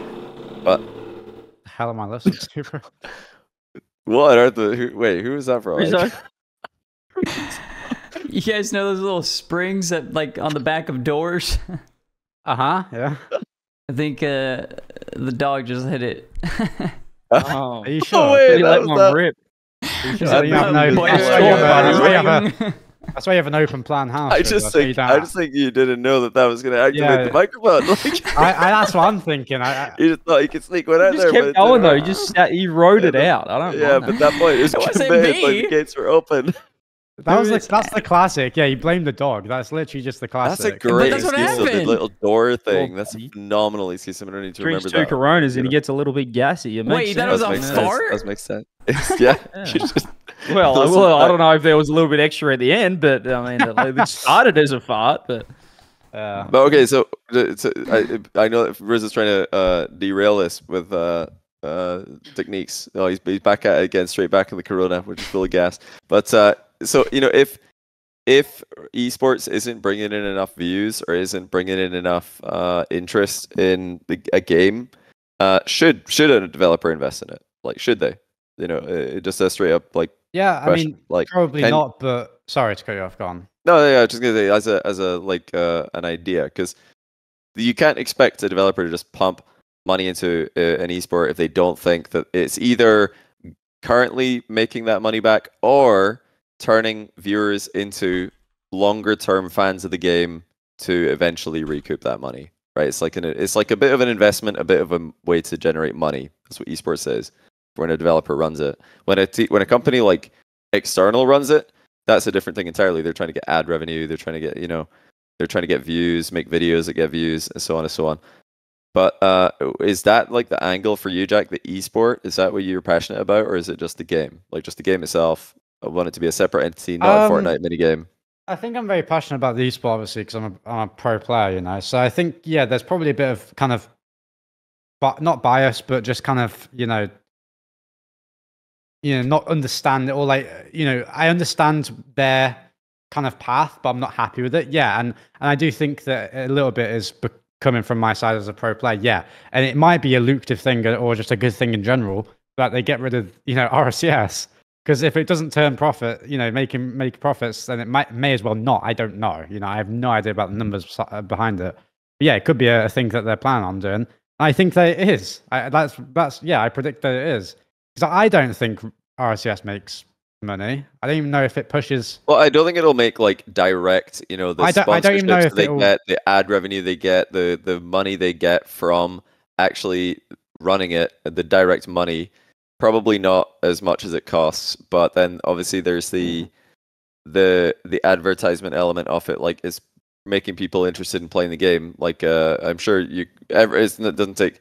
But the hell am I listening to? bro? what are the who, wait? Who is that from? Rizzo? you guys know those little springs that like on the back of doors? Uh huh. Yeah. I think uh, the dog just hit it. Oh, Are you sure? Oh, sure? wait, he that let was one that- rip. You have That- no- Boy, that's why you have a- that's why you have a- boing. That's why you have an open plan house. I just that's why you think I just think you didn't know that that was going to activate Yeah. the microphone. Like, I, I, that's what I'm thinking. I, I, you just thought you could sneak one out You there. just but kept going though. You just sat, you wrote Yeah, it out. I don't. Yeah, but that. that point is It wasn't committed. Like me. the gates were open. That was Who the, that's the classic. Yeah, you blame the dog. That's literally just the classic. That's a great that's what excuse. though, The little door thing. That's a buddy. phenomenal excuse. I don't need to drinks remember two that. Coronas and You he gets a little bit gassy. It Wait, makes you thought it was a makes man. sense. fart? Does make sense. yeah. Yeah. Just- Well, I, well, I I- don't know if there was a little bit extra at the end, but I mean, it, started as a fart, but Yeah. But okay, so, uh, so I I know that Riz is trying to uh, derail this with uh, uh, techniques. Oh, he's he's back at it again, straight back in the Corona, which is full of gas. But uh, so you know, if if esports isn't bringing in enough views or isn't bringing in enough uh, interest in the, a game, uh, should should a developer invest in it? Like, should they? You know, uh, just a straight up like Yeah, I question. mean, like probably can- not, but sorry to cut you off. Go on. no, yeah, just gonna say as a as a like uh, an idea because you can't expect a developer to just pump money into uh, an esport if they don't think that it's either currently making that money back or turning viewers into longer term fans of the game to eventually recoup that money. Right? It's like an it's like a bit of an investment, a bit of a way to generate money. That's what esports is when a developer runs it. When a t- when a company like external runs it, that's a different thing entirely. They're trying to get ad revenue. They're trying to get you know, they're trying to get views, make videos that get views, and so on and so on. But uh, is that like the angle for you, Jack? The esport is that what you're passionate about, or is it just the game, like just the game itself? I want it to be a separate entity, not Um, a Fortnite minigame. I think I'm very passionate about the esport, obviously, because I'm a, I'm a pro player, you know. So I think, yeah, there's probably a bit of kind of, but not bias, but just kind of, you know, you know, not understand it or like, you know, I understand their kind of path, but I'm not happy with it. Yeah, and and I do think that a little bit is bec- coming from my side as a pro player. Yeah, and it might be a lucrative thing or just a good thing in general that they get rid of, you know, RCS. Because if it doesn't turn profit, you know, making make profits, then it might may as well not. I don't know. You know, I have no idea about the numbers uh, behind it. But yeah, it could be a, a thing that they're planning on doing. I think that it is. I, that's that's yeah. I predict that it is because I don't think RCS makes money. I don't even know if it pushes. Well, I don't think it'll make like direct, you know, the I don't- I don't even know if they it'll- get, the ad revenue they get, the the money they get from actually running it, the direct money. Probably not as much as it costs, but then obviously there's the the the advertisement element of it, like it's making people interested in playing the game. Like uh, I'm sure you ever it doesn't take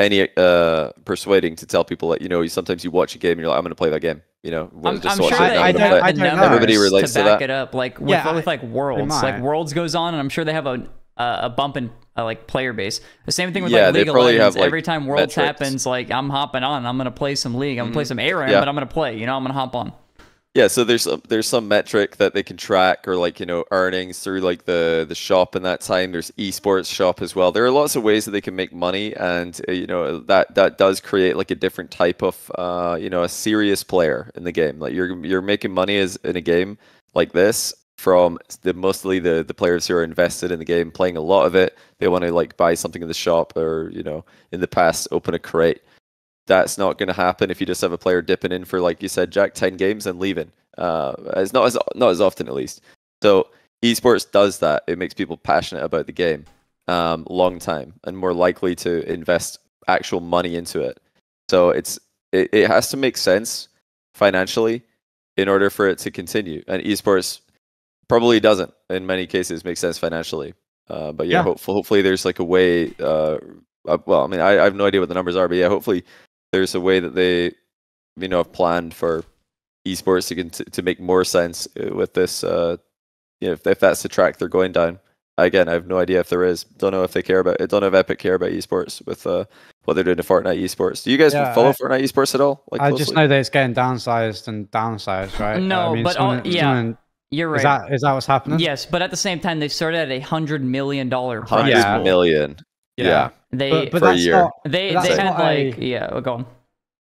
any uh persuading to tell people that you know you sometimes you watch a game and you're like I'm going to play that game. You know, I'm, just I'm watch sure it, they I'm I don't- I don't Everybody relates to to back that. it up. Like with, Yeah, with like Worlds, like. Worlds goes on, and I'm sure they have a a a bump in uh, like player base. The same thing with Yeah, like League of Legends. have, like, Every time Worlds metrics. happens, like I'm hopping on. I'm gonna play some League. I'm gonna play some ARAM, Yeah. but I'm gonna play. You know, I'm gonna hop on. Yeah, so there's some, there's some metric that they can track or like you know earnings through like the the shop in that time. There's esports shop as well. There are lots of ways that they can make money, and uh, you know that that does create like a different type of uh you know a serious player in the game. Like you're you're making money as in a game like this from the mostly the the players who are invested in the game, playing a lot of it. They want to like buy something in the shop or you know in the past open a crate. That's not going to happen if you just have a player dipping in for like you said jack 10 games and leaving. Uh it's not as not as often at least. So esports does that. It makes people passionate about the game um long time and more likely to invest actual money into it. So it's it, it has to make sense financially in order for it to continue. And esports probably doesn't in many cases make sense financially uh, but yeah, Yeah. hopefully, hopefully there's like a way uh, uh, well, I mean, I, I have no idea what the numbers are, but yeah, hopefully there's a way that they, you know, have planned for esports to cont- to make more sense uh, with this. Uh, you know, if, if that's the track they're going down. Again, I have no idea if there is. Don't know if they care about. I don't know if Epic care about esports with uh, what they're doing to Fortnite esports. Do you guys Yeah, follow I- Fortnite esports at all? Like I just know that it's getting downsized and downsized, right? No, I mean, but all- yeah. someone- You're right. Is that is that what's happening? Yes, but at the same time, they started at a hundred million dollar prize. hundred Yeah. million. Yeah. They But, but For a that's year. not. they they that's had not like a- yeah. Oh, go on.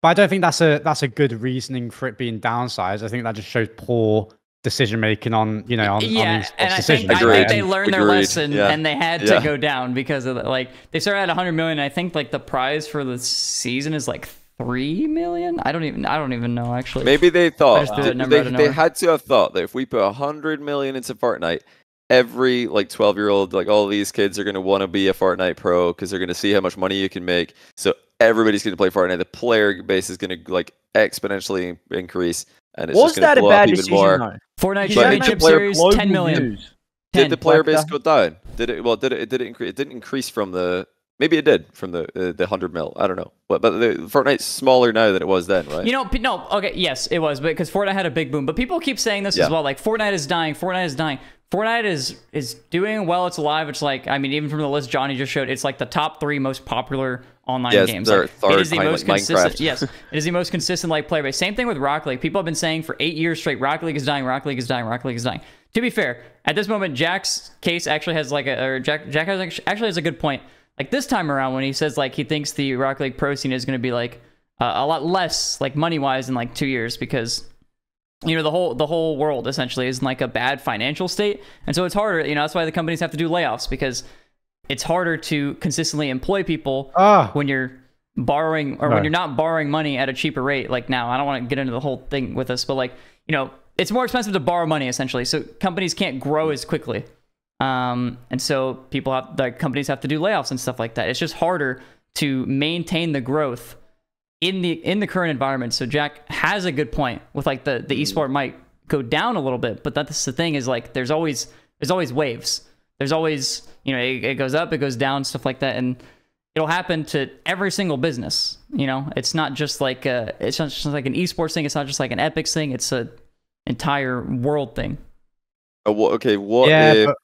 But I don't think that's a that's a good reasoning for it being downsized. I think that just shows poor decision making on you know on, on yeah, esports and I think, I think they And- learned their lesson Yeah. and they had Yeah. to go down because of the, like they started at 100 million. I think like the prize for the season is like three million. I don't even. I don't even know actually. Maybe they thought just threw they, they, out of they nowhere. had to have thought that if we put a hundred million into Fortnite, every like twelve year old, like all these kids are gonna want to be a Fortnite pro because they're gonna see how much money you can make. So everybody's gonna play Fortnite. The player base is gonna like exponentially increase, and it's Was just gonna that a blow bad up even decision more. though? Fortnite You But don't the Championship Series, ten million. news. Did 10. the player base go down? Did it? Well, did it? It did it increase? It didn't increase from the. Maybe it did from the uh, the hundred mil. I don't know. But but the Fortnite's smaller now than it was then, right? You know, no, okay, yes, it was, because Fortnite had a big boom. But people keep saying this as well, like Fortnite is dying, Fortnite is dying. Fortnite is is doing well. It's alive. It's like, I mean, even from the list Johnny just showed, it's like the top three most popular online Yeah, it's games. Like, it third is the most like, consistent. Minecraft. yes, it is the most consistent like player base. Same thing with Rocket League. People have been saying for eight years straight, Rocket League is dying, Rocket League is dying, Rocket League is dying. To be fair, at this moment, Jack's case actually has like a, or Jack Jack has actually- actually has a good point. Like this time around, when he says like he thinks the Rocket League pro scene is going to be like uh, a lot less like money wise in like two years because you know the whole the whole world essentially is in like a bad financial state. And so it's harder you know that's why the companies have to do layoffs because it's harder to consistently employ people Ah, when you're borrowing or when you're not borrowing money at a cheaper rate. Like now i don't want to get into the whole thing with this but like you know it's more expensive to borrow money essentially. So companies can't grow as quickly um, and so people have like companies have to do layoffs and stuff like that. It's just harder to maintain the growth in the in the current environment. So jack has a good point with like the the esport might go down a little bit but that's the thing is like there's always there's always waves. There's always you know it, it goes up it goes down stuff like that. And it'll happen to every single business you know? It's not just like a it's not just like an esports thing. It's not just like an epics thing. It's a entire world thing. Uh, wha- okay, what yeah, if but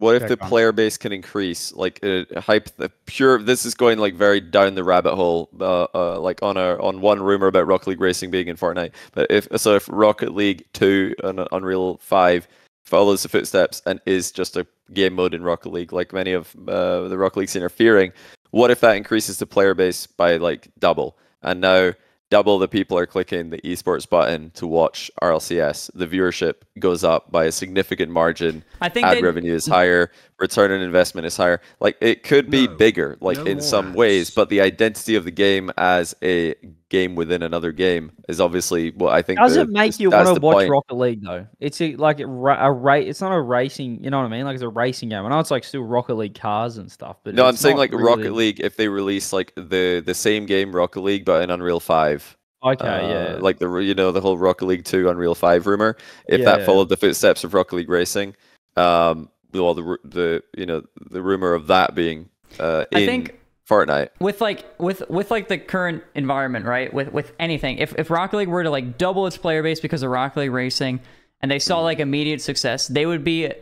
what if the on. player base can increase? Like uh, hype, the pure. This is going like very down the rabbit hole. Uh, uh, like on a on one rumor about Rocket League Racing being in Fortnite. But if so, if Rocket League Two and Unreal Five follows the footsteps and is just a game mode in Rocket League, like many of uh, the Rocket League scene are fearing, what if that increases the player base by like double? And now double the people are clicking the esports button to watch RLCS. The viewership goes up by a significant margin i think ad they, revenue is higher, return on investment is higher. Like it could be No, bigger, like no in some ads. ways, but the identity of the game as a game within another game is obviously what I think. Does the- it make you want to watch point. Rocket League though? It's a, like a, ra- a rate. It's not a racing. You know what I mean? Like it's a racing game. I know it's like still Rocket League cars and stuff, but No, I'm saying like really- Rocket League. If they release like the the same game Rocket League but in Unreal Five, Okay, uh, yeah. like the you know the whole Rocket League Two Unreal Five rumor. If Yeah, that yeah. followed the footsteps of Rocket League Racing, um, well the the you know the rumor of that being uh in i think Fortnite. with like with with like the current environment, right? With with anything, if if Rocket League were to like double its player base because of Rocket League Racing, and they saw like immediate success, they would be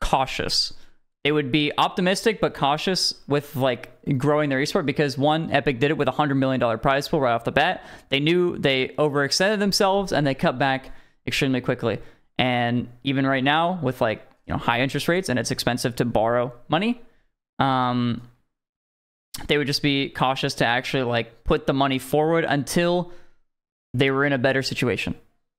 cautious. They would be optimistic but cautious with like growing their esport because one, Epic did it with a hundred million dollar prize pool right off the bat. They knew they overextended themselves and they cut back extremely quickly. And even right now, with like you know high interest rates and it's expensive to borrow money, um, they would just be cautious to actually like put the money forward until they were in a better situation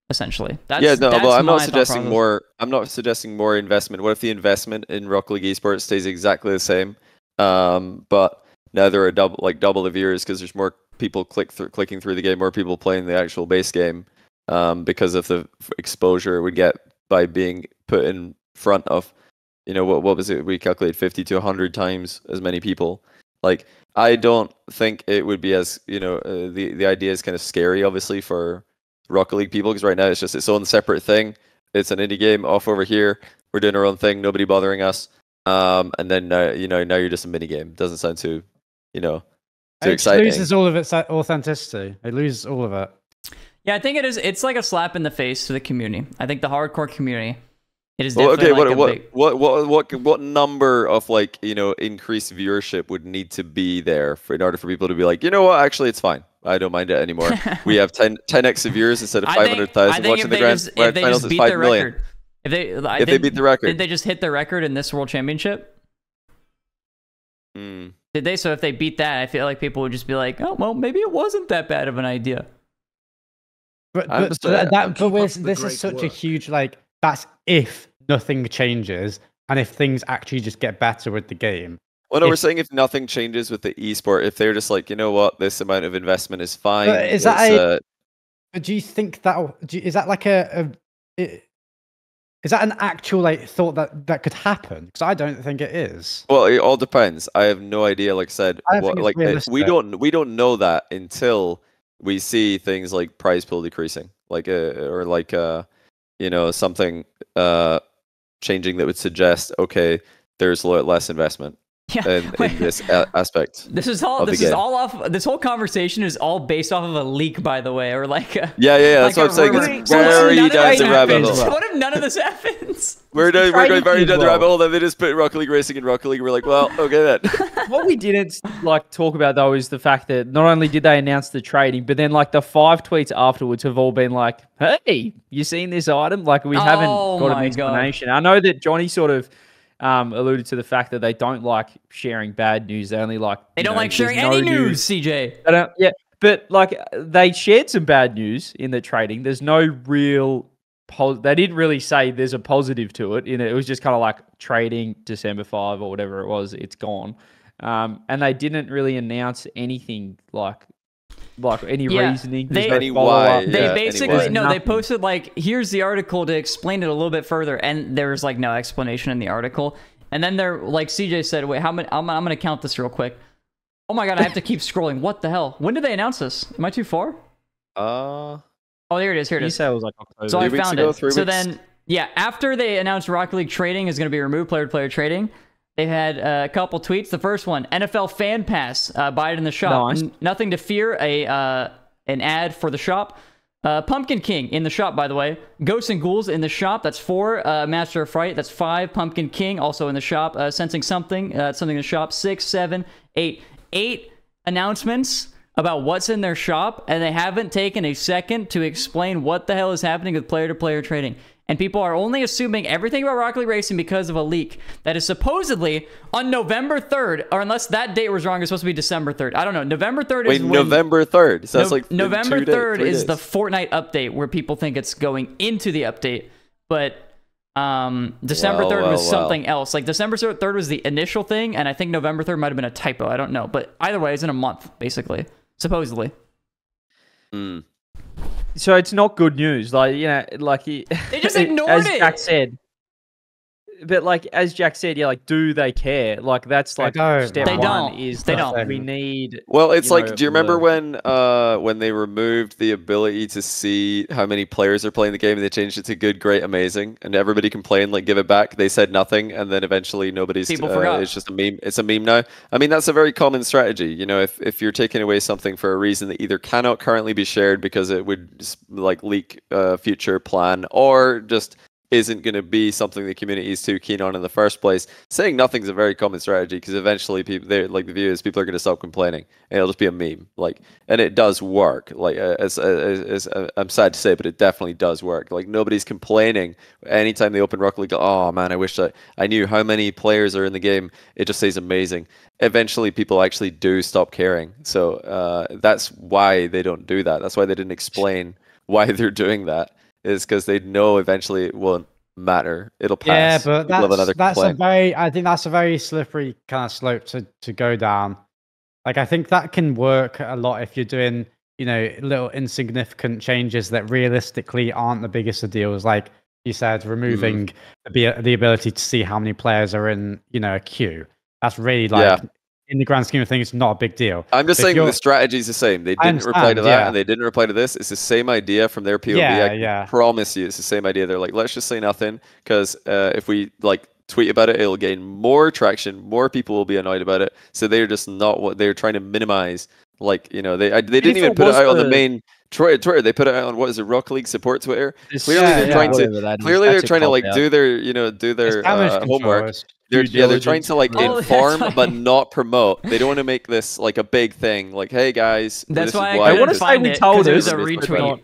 essentially that's yeah, no, that's well, I'm not suggesting more. I'm not suggesting more investment. What if the investment in Rocket League esports stays exactly the same, um, but now there are double like double the viewers because there's more people click through clicking through the game, more people playing the actual base game, um, because of the f- exposure it would get by being put in front of, you know, what what was it? We calculated 50 to 100 times as many people. Like I don't think it would be as you know uh, the the idea is kind of scary, obviously for Rocket League people because right now it's just its own separate thing. It's an indie game off over here. We're doing our own thing. Nobody bothering us. Um, and then uh, you know now you're just a mini game. Doesn't sound too, you know, too it exciting. loses all of its authenticity. It loses all of it. yeah i think it is it's like a slap in the face to the community i think the hardcore community it is Well, okay, like what, a what, big what what what what number of like you know increased viewership would need to be there for in order for people to be like, you know what, actually it's fine. I don't mind it anymore. we have 10 10x of viewers instead of I five think- hundred I thousand think watching the they grand, just, if grand they finals. just It's beat five their million. record if they I If they didn't- beat the record. did they just hit the record in this world championship Mm. did they so if they beat that i feel like people would just be like oh well maybe it wasn't that bad of an idea But, but, but that, but up with, the this is great such a huge like. That's if nothing changes and if things actually just get better with the game. Well, no, we're saying if nothing changes with the esport, if they're just like, you know what, this amount of investment is fine. is that it's, a- uh, But do you think that is that like a? is that an actual like thought that that could happen? Because I don't think it is. Well, it all depends. I have no idea. Like I said, I what, like uh, we don't we don't know that until we see things like prize pool decreasing, like uh, or like uh, you know, something uh, changing that would suggest okay, there's less investment Yeah. in, in this a- aspect. This is all. This is game. all off. This whole conversation is all based off of a leak, by the way, or like. A, Yeah, yeah, yeah. That's like what I'm saying. a It's rumor. So what if very none of down the rabbit hole. What if none of this happens? We're, doing, we're going trading very down the as rabbit hole, and they just put Rocket League Racing in Rocket League. We're like, well, okay then. what we didn't like talk about though is the fact that not only did they announce the trading, but then like the five tweets afterwards have all been like, "Hey, you seen this item?" Like we Oh haven't got my an God. explanation. I know that Johnny sort of um, alluded to the fact that they don't like sharing bad news. They only like They don't know, like sharing no any news, CJ. They don't, yeah, but like they shared some bad news in the trading. There's no real. They didn't really say there's a positive to it. You know, it was just kind of like trading December five or whatever it was. It's gone, um, and they didn't really announce anything like like any Yeah, reasoning. they- Any follow-up. why, They Yeah, basically anyway. no, they posted like here's the article to explain it a little bit further, and there's like no explanation in the article. And then they're like CJ said, wait, how many? I'm, I'm gonna count this real quick. Oh my god, I have to keep scrolling. What the hell? When did they announce this? Am I too far? Uh, Oh, there it is. Here it is. You it was like October. So I found ago, it. so weeks? then, yeah, after they announced Rocket League trading is going to be removed, player-to-player trading, they had uh, a couple tweets. The first one: NFL Fan Pass, uh, buy it in the shop. Nice. N- nothing to fear. A uh, an ad for the shop. Uh, Pumpkin King in the shop, by the way. Ghosts and Ghouls in the shop. That's four. Uh, Master of Fright. That's five. Pumpkin King also in the shop. Uh, Sensing Something. Uh, something in the shop. Six, seven, eight. Eight announcements about what's in their shop, and they haven't taken a second to explain what the hell is happening with player to player trading. And people are only assuming everything about Rocket League Racing because of a leak that is supposedly on November 3rd, or unless that date was wrong, it's supposed to be December 3rd. I don't know. November 3rd wait, is when November 3rd. So that's like November two days- 3rd three is the days. Fortnite update where people think it's going into the update, but um, December Well, 3rd well, was well. something else. Like December 3rd was the initial thing, and I think November 3rd might have been a typo. I don't know, but either way, it's in a month basically, supposedly. Mm. So it's not good news. Like you know, like he, They just ignored as it. Jack said. But like as Jack said, yeah, like do they care? Like that's They like don't, step They one don't. is They don't. We need Well, it's like, know, do you remember the- when uh when they removed the ability to see how many players are playing the game and they changed it to good, great, amazing, and everybody complained like give it back. They said nothing, and then eventually nobody's. People uh, forgot. It's just a meme. It's a meme now. I mean, that's a very common strategy. You know, if if you're taking away something for a reason that either cannot currently be shared because it would like leak a future plan, or just isn't going to be something the community is too keen on in the first place. Saying nothing's a very common strategy because eventually people, they like the view is people are going to stop complaining and it'll just be a meme. Like, and it does work. Like, as, as, as uh, I'm sad to say, but it definitely does work. Like, nobody's complaining anytime they open Rocket League. Oh man, I wish I, I knew how many players are in the game. It just says amazing. Eventually, people actually do stop caring. So uh, that's why they don't do that. That's why they didn't explain why they're doing that is because they know eventually it won't matter. It'll pass. Yeah, but that's another that's a very. I think that's a very slippery kind of slope to to go down. Like I think that can work a lot if you're doing you know little insignificant changes that realistically aren't the biggest of deals. Like you said, removing Mm-hmm. the the ability to see how many players are in you know a queue. That's really like Yeah. In the grand scheme of things, not a big deal. I'm just if saying the strategy is the same. They didn't reply to that, yeah. and they didn't reply to this. It's the same idea from their POV. Yeah, I yeah. promise you, it's the same idea. They're like, let's just say nothing, because uh, if we like tweet about it, it'll gain more traction. More people will be annoyed about it. So they're just not what they're trying to minimize. Like you know, they I, they didn't even put it was out on the the- main Twitter. Twitter. They put it out on what is it, Rock League support Twitter. This- Clearly Yeah, they're yeah. trying to whatever that is, clearly they're trying to like cop-out. do their you know do their uh, homework. It's- They're, yeah, they're trying to like Oh, inform why- but not promote. They don't want to make this like a big thing. Like, hey guys, That's this why is I why couldn't wanna say find we it told 'cause it was a retweet.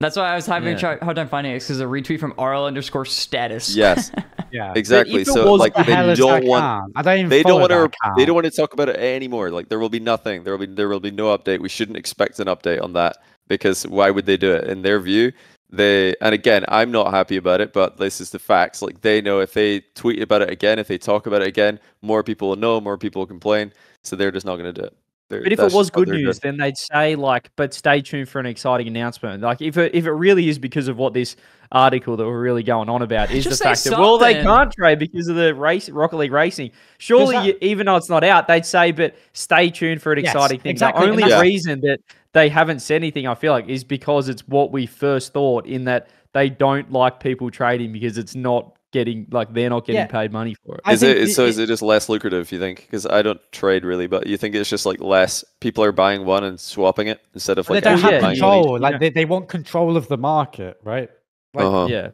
That's why I was having Yeah. a hard time finding it because it's a retweet from RL underscore status. Yes, yeah. exactly. So like the they don't want? I don't even they don't follow want to they don't want to talk about it anymore. Like there will be nothing. There will be there will be no update. We shouldn't expect an update on that because why would they do it? In their view, they and again i'm not happy about it but this is the facts. Like they know if they tweet about it again if they talk about it again more people will know more people will complain so they're just not going to do it They're- But if it was good news, doing. then they'd say like, "But stay tuned for an exciting announcement." Like, if it if it really is because of what this article that we're really going on about is the Just say fact that well they can't trade because of the race Rocket League racing. Surely, that- you, even though it's not out, they'd say, "But stay tuned for an Yes, exciting thing." exactly, The only that's- reason that they haven't said anything, I feel like, is because it's what we first thought. In that they don't like people trading because it's not getting like they're not getting Yeah. paid money for it. It think is- so it- is it just less lucrative you think because i don't trade really but you think it's just like less people are buying one and swapping it instead of like they don't have buying you- control. Like yeah. they, they want control of the market, right? Like, Uh-huh. Yeah.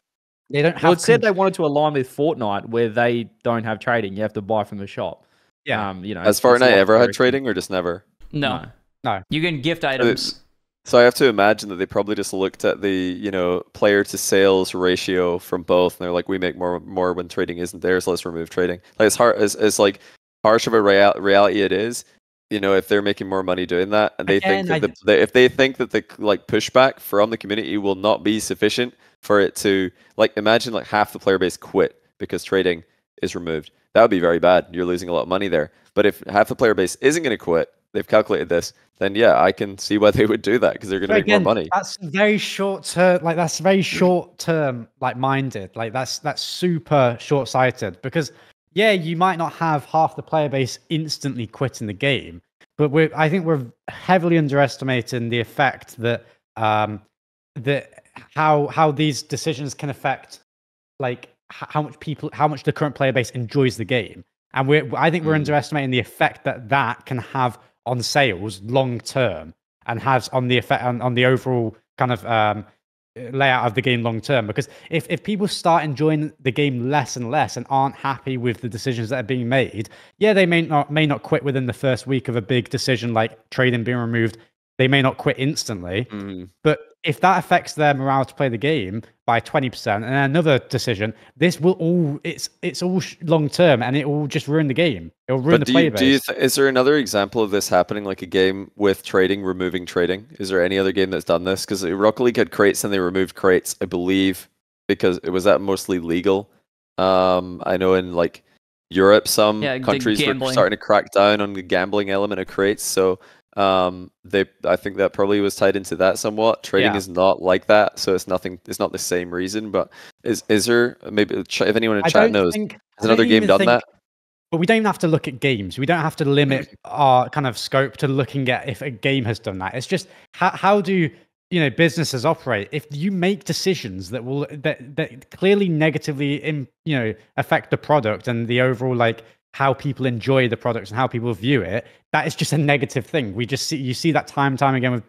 They don't have. Well, it said they wanted to align with Fortnite, where they don't have trading. You have to buy from the shop. Yeah. Um, you know, has it's- it's fortnite like ever had trading or just never No. No. You can gift items. So I have to imagine that they probably just looked at the you know player to sales ratio from both, and they're like, we make more more when trading isn't there, so let's remove trading. Like as hard as, as like harsh of a real, reality it is, you know, if they're making more money doing that, and they think that the, they, if they think that the like pushback from the community will not be sufficient for it to like imagine like half the player base quit because trading is removed. That would be very bad. You're losing a lot of money there. But if half the player base isn't going to quit, they've calculated this, then yeah, I can see why they would do that because they're going to make more money. That's very short term. Like that's very short term, like minded. Like that's that's super short sighted. Because yeah, you might not have half the player base instantly quitting the game, but we're I think we're heavily underestimating the effect that um that how how these decisions can affect like how much people how much the current player base enjoys the game and we're i think we're Mm. underestimating the effect that that can have on sales long term and has on the effect on, on the overall kind of um layout of the game long term. Because if, if people start enjoying the game less and less and aren't happy with the decisions that are being made yeah they may not may not quit within the first week of a big decision like trading being removed. They may not quit instantly. Mhm. but if that affects their morale to play the game by 20% and another decision, this will all it's it's all sh- long term and it will just ruin the game. It will ruin But the do player you, base. do you th- is there another example of this happening, like a game with trading, removing trading? Is there any other game that's done this? Because Rocket League had crates and they removed crates, I believe, because it was that mostly legal. Um, I know in like Europe, some Yeah, countries were starting to crack down on the gambling element of crates. So um, they, I think that probably was tied into that somewhat. Trading Yeah. is not like that, so it's nothing. It's not the same reason. But is is there maybe if anyone in I chat knows, think- has another game done think- that? But we don't even have to look at games. We don't have to limit our kind of scope to looking at if a game has done that. It's just how, how do you know businesses operate? If you make decisions that will that, that clearly negatively in, you know affect the product and the overall like how people enjoy the products and how people view it, that is just a negative thing. We just see you see that time and time again with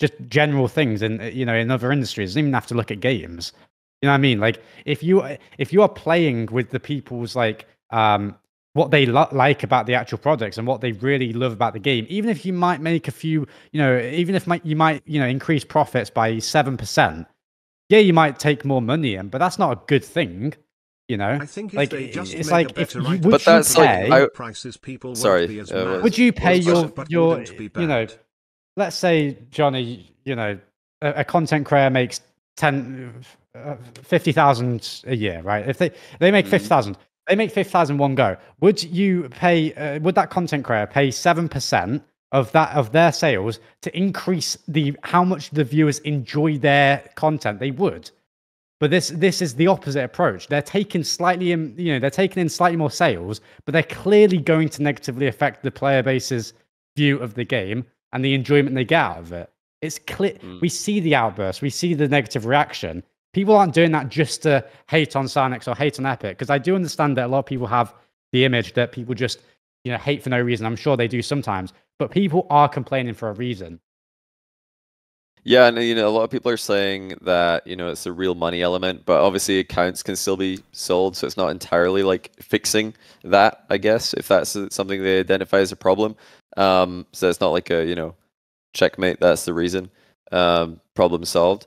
just general things in uh, you know in other industries. You don't even have to look at games. You know what I mean? Like if you if you are playing with the people's like um what they lo- like about the actual products and what they really love about the game, even if you might make a few, you know, even if might, you might you know increase profits by seven percent, yeah, you might take more money in, but that's not a good thing. You know, I think if like they just it's make like a if better you, item would But you that's like- pay, I- prices people won't Sorry, be as uh, would you pay your but your be you know let's say Johnny, you know, a, a content creator makes 10 uh, 50,000 a year, right? If they they make Mhm. 50,000, they make 50,000 one go. Would you pay uh, would that content creator pay 7% of that of their sales to increase the how much the viewers enjoy their content? They would. But this this is the opposite approach. They're taking slightly in, you know, they're taking in slightly more sales, but they're clearly going to negatively affect the player base's view of the game and the enjoyment they get out of it. It's clear Mm. we see the outburst, we see the negative reaction. People aren't doing that just to hate on Psyonix or hate on Epic, because I do understand that a lot of people have the image that people just you know hate for no reason. I'm sure they do sometimes, but people are complaining for a reason. Yeah, and you know, a lot of people are saying that you know it's a real money element, but obviously accounts can still be sold, so it's not entirely like fixing that. I guess if that's something they identify as a problem, um, so it's not like a you know checkmate. That's the reason. Um, problem solved.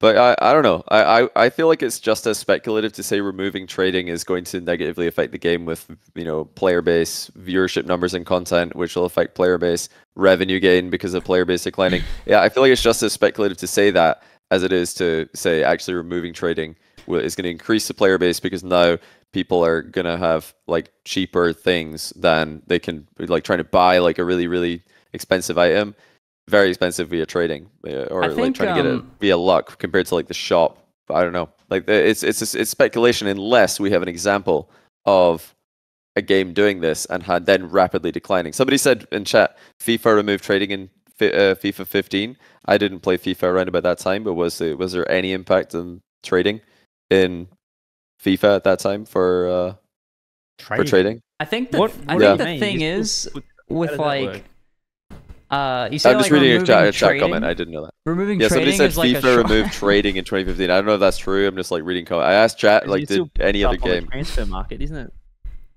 But I, I don't know. I, I, I feel like it's just as speculative to say removing trading is going to negatively affect the game with you know player base, viewership numbers, and content, which will affect player base revenue gain because of player base declining. yeah, I feel like it's just as speculative to say that as it is to say actually removing trading is going to increase the player base because now people are going to have like cheaper things than they can like trying to buy like a really really expensive item very expensive via trading uh, or I like think, trying to get it um, via luck compared to like the shop. But i don't know. Like it's it's it's speculation unless we have an example of a game doing this and had then rapidly declining. Somebody said in chat fifa removed trading in fi- uh, fifa 15 i didn't play fifa around about that time but was it was there any impact on trading in fifa at that time for uh for trading? I think the What- I think you the thing is still with like work? Uh you say i'm like just reading a removing chat, a chat trading, comment i didn't know that removing yeah somebody said is like fifa short- removed trading in 2015 i don't know if that's true i'm just like reading comment i asked chat like did any up other on the game transfer market, isn't it?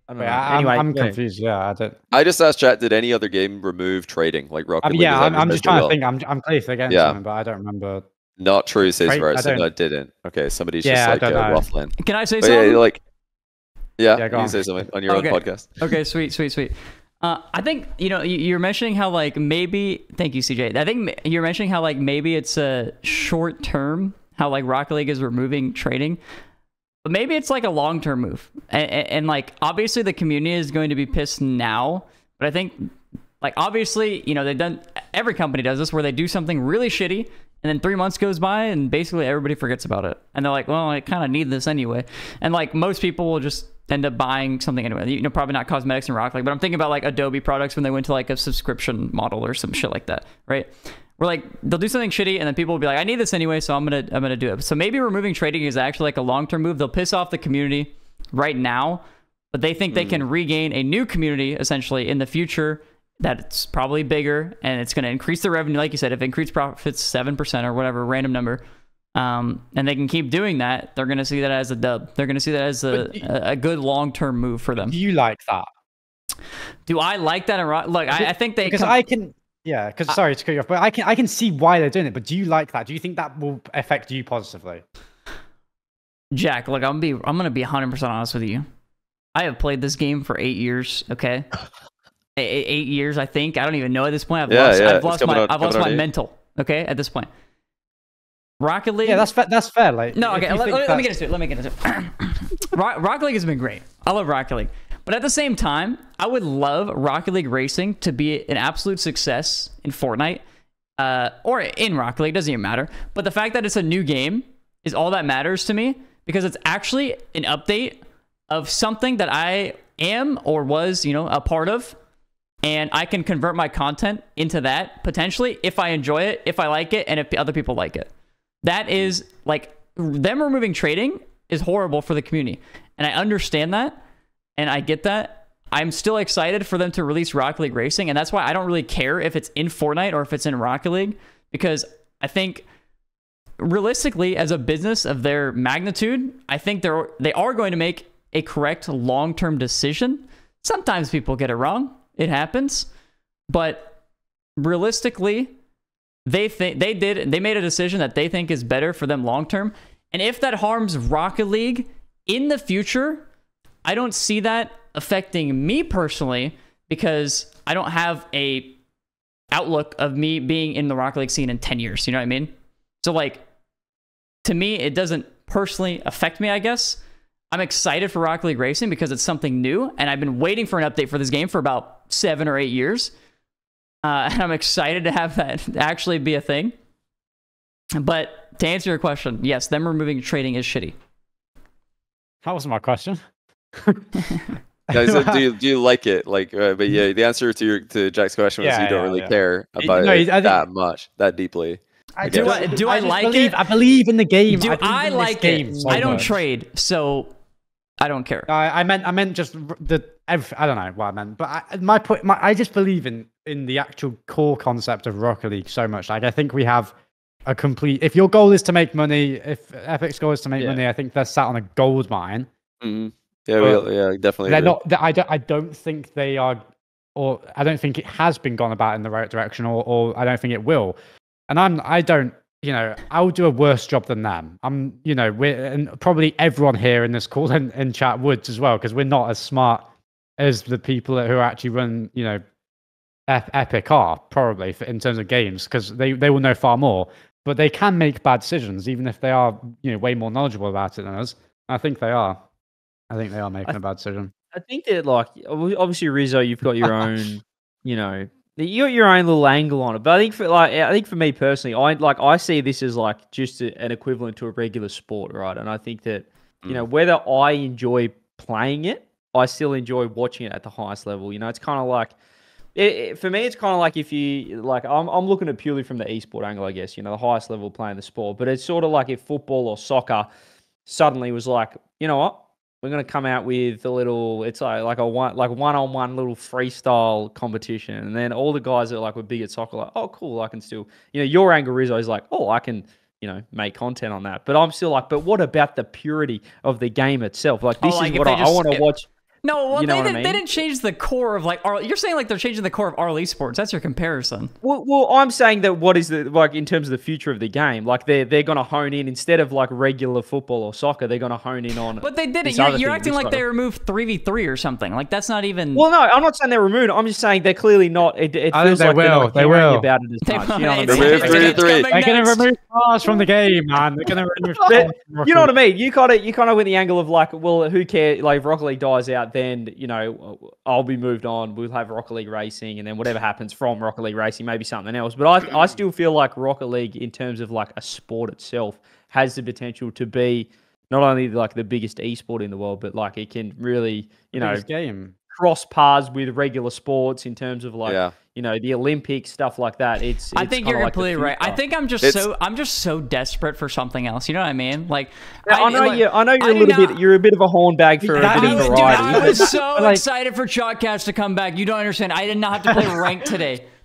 I don't Wait, know. I, anyway, I'm yeah. confused. Yeah, I don't. I just asked chat, did any other game remove trading like Rocket I mean, League? yeah, I'm, I'm just Mr. trying to Will? think. I'm I'm clear against Yeah. something, but I don't remember. Not true, says Trade- I no, it didn't. Okay, somebody's Yeah, just like don't uh, know. waffling. Can I say But yeah, something? like, yeah, Yeah, you go can on. say something on your Okay. own podcast. okay, sweet, sweet, sweet. Uh, I think you know you- you're mentioning how like maybe. Thank you, CJ. I think you're mentioning how like maybe it's a short term. How like Rocket League is removing trading, but maybe it's like a long term move. And, and, and like obviously the community is going to be pissed now, but I think like obviously you know they've done every company does this where they do something really shitty and then three months goes by and basically everybody forgets about it. And they're like well i kind of need this anyway. And like most people will just end up buying something anyway. You know probably not cosmetics and rock League, but i'm thinking about like adobe products when they went to like a subscription model or some shit like that right? We're like they'll do something shitty and then people will be like i need this anyway so i'm gonna i'm gonna do it. So maybe removing trading is actually like a long-term move. They'll piss off the community right now but they think they hmm. can regain a new community essentially in the future that's probably bigger and it's going to increase the revenue like you said if it increased profits 7% or whatever random number um, and they can keep doing that they're going to see that as a dub they're going to see that as a, But y- a, good long-term move for them Do you like that? do i like that look I, I think they because come- I can. Yeah, because sorry to cut you off, but I can I can see why they're doing it. But do you like that? Do you think that will affect you positively? Jack, look, I'm gonna be I'm gonna be 100 percent honest with you. I have played this game for eight years. Okay, eight years, I think. I don't even know at this point. I've Yeah, lost, yeah, I've lost my on- I've lost my mental. Okay, at this point, Rocket League. Yeah, that's fair. That's fair. Like no. Okay, let, let- let me get that's- into it. Let me get into it. Rock, Rocket League has been great. I love Rocket League, but at the same time, I would love Rocket League Racing to be an absolute success in Fortnite. Uh, or in Rocket League, doesn't even matter. But the fact that it's a new game is all that matters to me because it's actually an update of something that I am or was, you know, a part of. And I can convert my content into that potentially if I enjoy it, if I like it, and if other people like it. That is like them removing trading is horrible for the community. And I understand that and I get that. I'm still excited for them to release Rocket League Racing, and that's why I don't really care if it's in Fortnite or if it's in Rocket League, because I think realistically, as a business of their magnitude, I think they're they are going to make a correct long term decision. Sometimes people get it wrong; it happens, but realistically, they think they did they made a decision that they think is better for them long term. And if that harms Rocket League in the future, I don't see that affecting me personally because I don't have a outlook of me being in the Rocket League scene in 10 years, you know what I mean? So like to me it doesn't personally affect me, I guess. I'm excited for Rocket League Racing because it's something new and I've been waiting for an update for this game for about 7 or 8 years. Uh, and I'm excited to have that actually be a thing. But to answer your question, yes, them removing trading is shitty. That wasn't my question. Yeah, so do you do you like it? Like, uh, but yeah, the answer to your to Jack's question was Yeah, you don't yeah, really yeah. care about no, it think- that much, that deeply. I Do I- do I just like believe, it? I believe in the game. Do believe I in this like game it? so I don't much. trade, so I don't care. I, I meant I meant just the ev- I don't know what I meant, but I, my point my, I just believe in in the actual core concept of Rocket League so much. Like I think we have a complete. If your goal is to make money, if Epic's goal is to make Yeah. money, I think they're sat on a gold mine. hmm Yeah, But we, yeah, definitely. They're agree. not. they- I don't. I don't think they are, or I don't think it has been gone about in the right direction, or or I don't think it will. And I'm. I don't. You know, I'll do a worse job than them. I'm. You know, we're and probably everyone here in this call and in chat would as well because we're not as smart as the people who actually run. You know, Ep- Epic are probably for, in terms of games because they they will know far more. but they can make bad decisions, even if they are you know way more knowledgeable about it than us. I think they are. I think they are making a bad decision. I think that like obviously Rizzo, you've got your own, you know, you got your own little angle on it. But I think for like I think for me personally, I like I see this as like just a, an equivalent to a regular sport, right? And I think that you know mm. whether I enjoy playing it, I still enjoy watching it at the highest level. You know, it's kind of like. It, it- for me, it's kind of like if you like, I'm, I'm looking at purely from the esport angle, I guess. You know, the highest level playing the sport, but it's sort of like if football or soccer suddenly was like, you know what, we're gonna come out with a little it's like like a one like one on one little freestyle competition. And then all the guys that like were big at soccer like oh cool I can still you know your angle Rizzo is like oh I can you know make content on that. But I'm still like but what about the purity of the game itself? Like Oh, this like is what I, I want to watch No, well, You know they, what I didn't, they didn't change the core of like R. You're saying like they're changing the core of RL Esports. That's your comparison. well, well I'm saying that what is the like in terms of the future of the game like they're they're gonna hone in instead of like regular football or soccer they're gonna hone in on But they did it. You're, you're acting like kind they removed three v three or something. Like that's not even. Well, no, I'm not saying they're removed. I'm just saying they're clearly not. It, it I think feels they like they're will, not they caring will. about it as They much. won't. You know what I It's- mean? Remove it's- three it's three. coming They're going to remove cars from the game, man. They're going to remove. But cars from You know what I mean? You kind of you kind of went the angle of like, well, who cares? Like, if Rocket League dies out, then you know I'll be moved on. We'll have Rocket League Racing, and then whatever happens from Rocket League Racing, maybe something else. But I I still feel like Rocket League, in terms of like a sport itself, has the potential to be not only like the biggest esport in the world, but like it can really you know game. Cross paths with regular sports in terms of like Yeah. you know the Olympics stuff like that. It's, I think you're like completely right. I think I'm just It's- so I'm just so desperate for something else. You know what I mean? Like Yeah, I, know like, you. I know you're I a little not- bit. You're a bit of a hornbag for That a bit I of was, dude, variety. I was so like- excited for Chalked Cast to come back. You don't understand. I did not have to play rank today.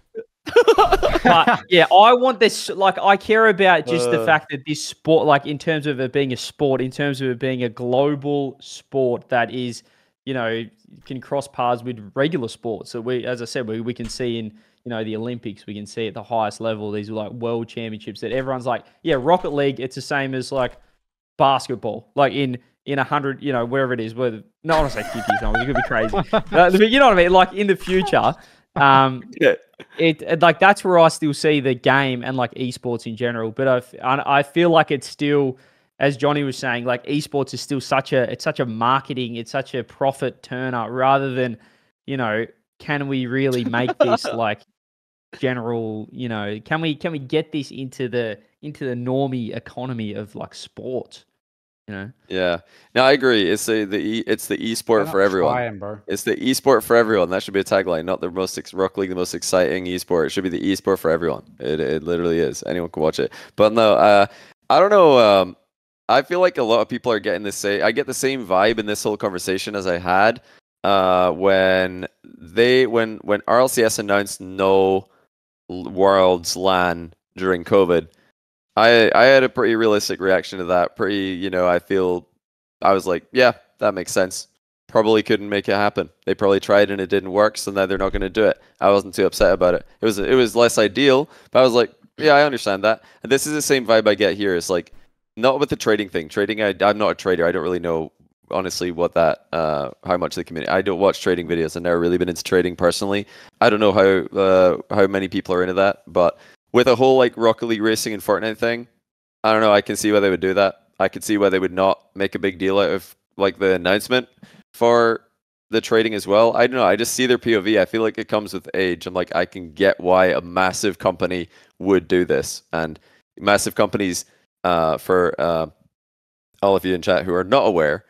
but yeah, I want this. Like, I care about just the Uh. fact that this sport, like, in terms of it being a sport, in terms of it being a global sport that is, you know, can cross paths with regular sports. So we, as I said, we, we can see in you know the Olympics, we can see at the highest level these like world championships that everyone's like, yeah, Rocket League. It's the same as like basketball, like in in a hundred, you know, wherever it is. Whether no, I want to say fifty something, it could be crazy. But you know what I mean? Like in the future, um, Yeah. it it- like that's where I still see the game and like esports in general. But I I feel like it's still, as Johnny was saying, like esports is still such a it's such a marketing, it's such a profit turner rather than, you know, can we really make this like general, you know, can we can we get this into the into the normie economy of like sports, you know? Yeah. No, I agree. It's the the e, it's the They're esport for everyone. trying, bro. It's the esport for everyone. That should be a tagline, not the most ex- Rocket League, the most exciting esport. It should be the esport for everyone. It it literally is. Anyone can watch it. But no, uh, I don't know. Um, I feel like a lot of people are getting the same. I get the same vibe in this whole conversation as I had uh, when they when when RLCS announced no Worlds LAN during COVID. I I had a pretty realistic reaction to that. Pretty, you know, I feel I was like, yeah, that makes sense probably couldn't make it happen. They probably tried and it didn't work, so now they're not going to do it. I wasn't too upset about it. It was it was less ideal, but I was like, yeah, I understand that. And this is the same vibe I get here. It's like not with the trading thing. Trading, I, I'm not a trader. I don't really know honestly what that uh how much the community. I don't watch trading videos. I've never really been into trading personally. I don't know how uh how many people are into that, but with a whole like Rocket League racing and Fortnite thing, I don't know. I can see why they would do that. I could see why they would not make a big deal out of like the announcement for the trading as well. I don't know. I just see their POV. I feel like it comes with age. I'm like, I can get why a massive company would do this, and massive companies, uh, for uh, all of you in chat who are not aware,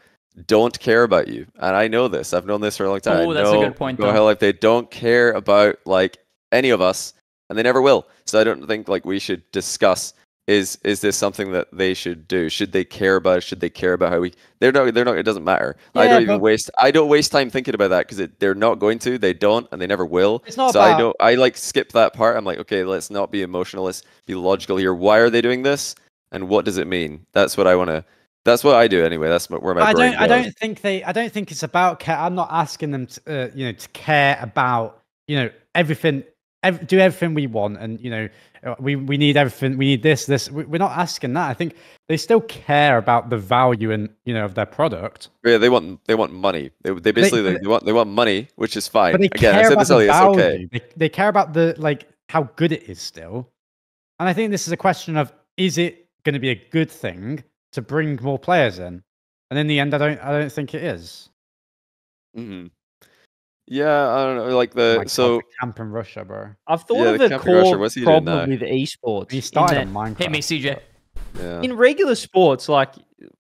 don't care about you. And I know this. I've known this for a long time. Oh, I that's a good point, Go though. Hell Life, they don't care about like any of us, and they never will. So I don't think like we should discuss is is this something that they should do? Should they care about? it? Should they care about how we? They're not. They're not. It doesn't matter. I don't even waste. I don't waste time thinking about that because they're not going to. They don't, and they never will. It's not so I don't. I like skip that part. I'm like, okay, let's not be emotional. Let's be logical here. Why are they doing this? And what does it mean? That's what I want to. That's what I do anyway. That's where my I brain don't. I don't think they. I don't think it's about care. I'm not asking them to, uh, you know, to care about, you know, everything. Ev- do everything we want, and you know, uh, we we need everything. We need this. This. We, we're not asking that. I think they still care about the value and you know of their product. Yeah, they want. They want money. They, they basically they, they want. They want money, which is fine. But they Again, I care said about this the earlier. It's value. okay. They, they care about the like how good it is still. And I think this is a question of is it going to be a good thing to bring more players in? And in the end, I don't. I don't think it is. hmm Yeah, I don't know. Like the Oh my God, so the camp in Russia, bro. I've thought Yeah, of the a Camping Russia, core what's he problem now? with esports. He in started that- on Minecraft. Hit me, CJ. yeah. in regular sports, like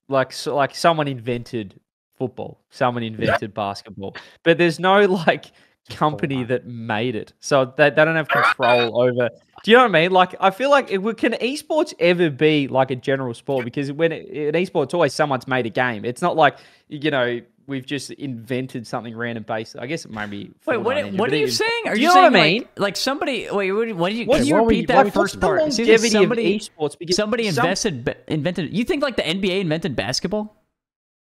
like so, like someone invented football, someone invented basketball, but there's no like company that made it, so they, they don't have control over. Do you know what I mean? Like, I feel like it, can esports ever be like a general sport? Because when it, in esports, always someone's made a game. It's not like you know we've just invented something random based. I guess it might be. Wait, what? Ninja, What are you saying? Are you, you know saying what I like, mean? like somebody? Wait, what, what did you? What's Can you repeat that first part? So you longevity somebody, of esports? Because somebody invested, ba- invented. You think like the NBA invented basketball?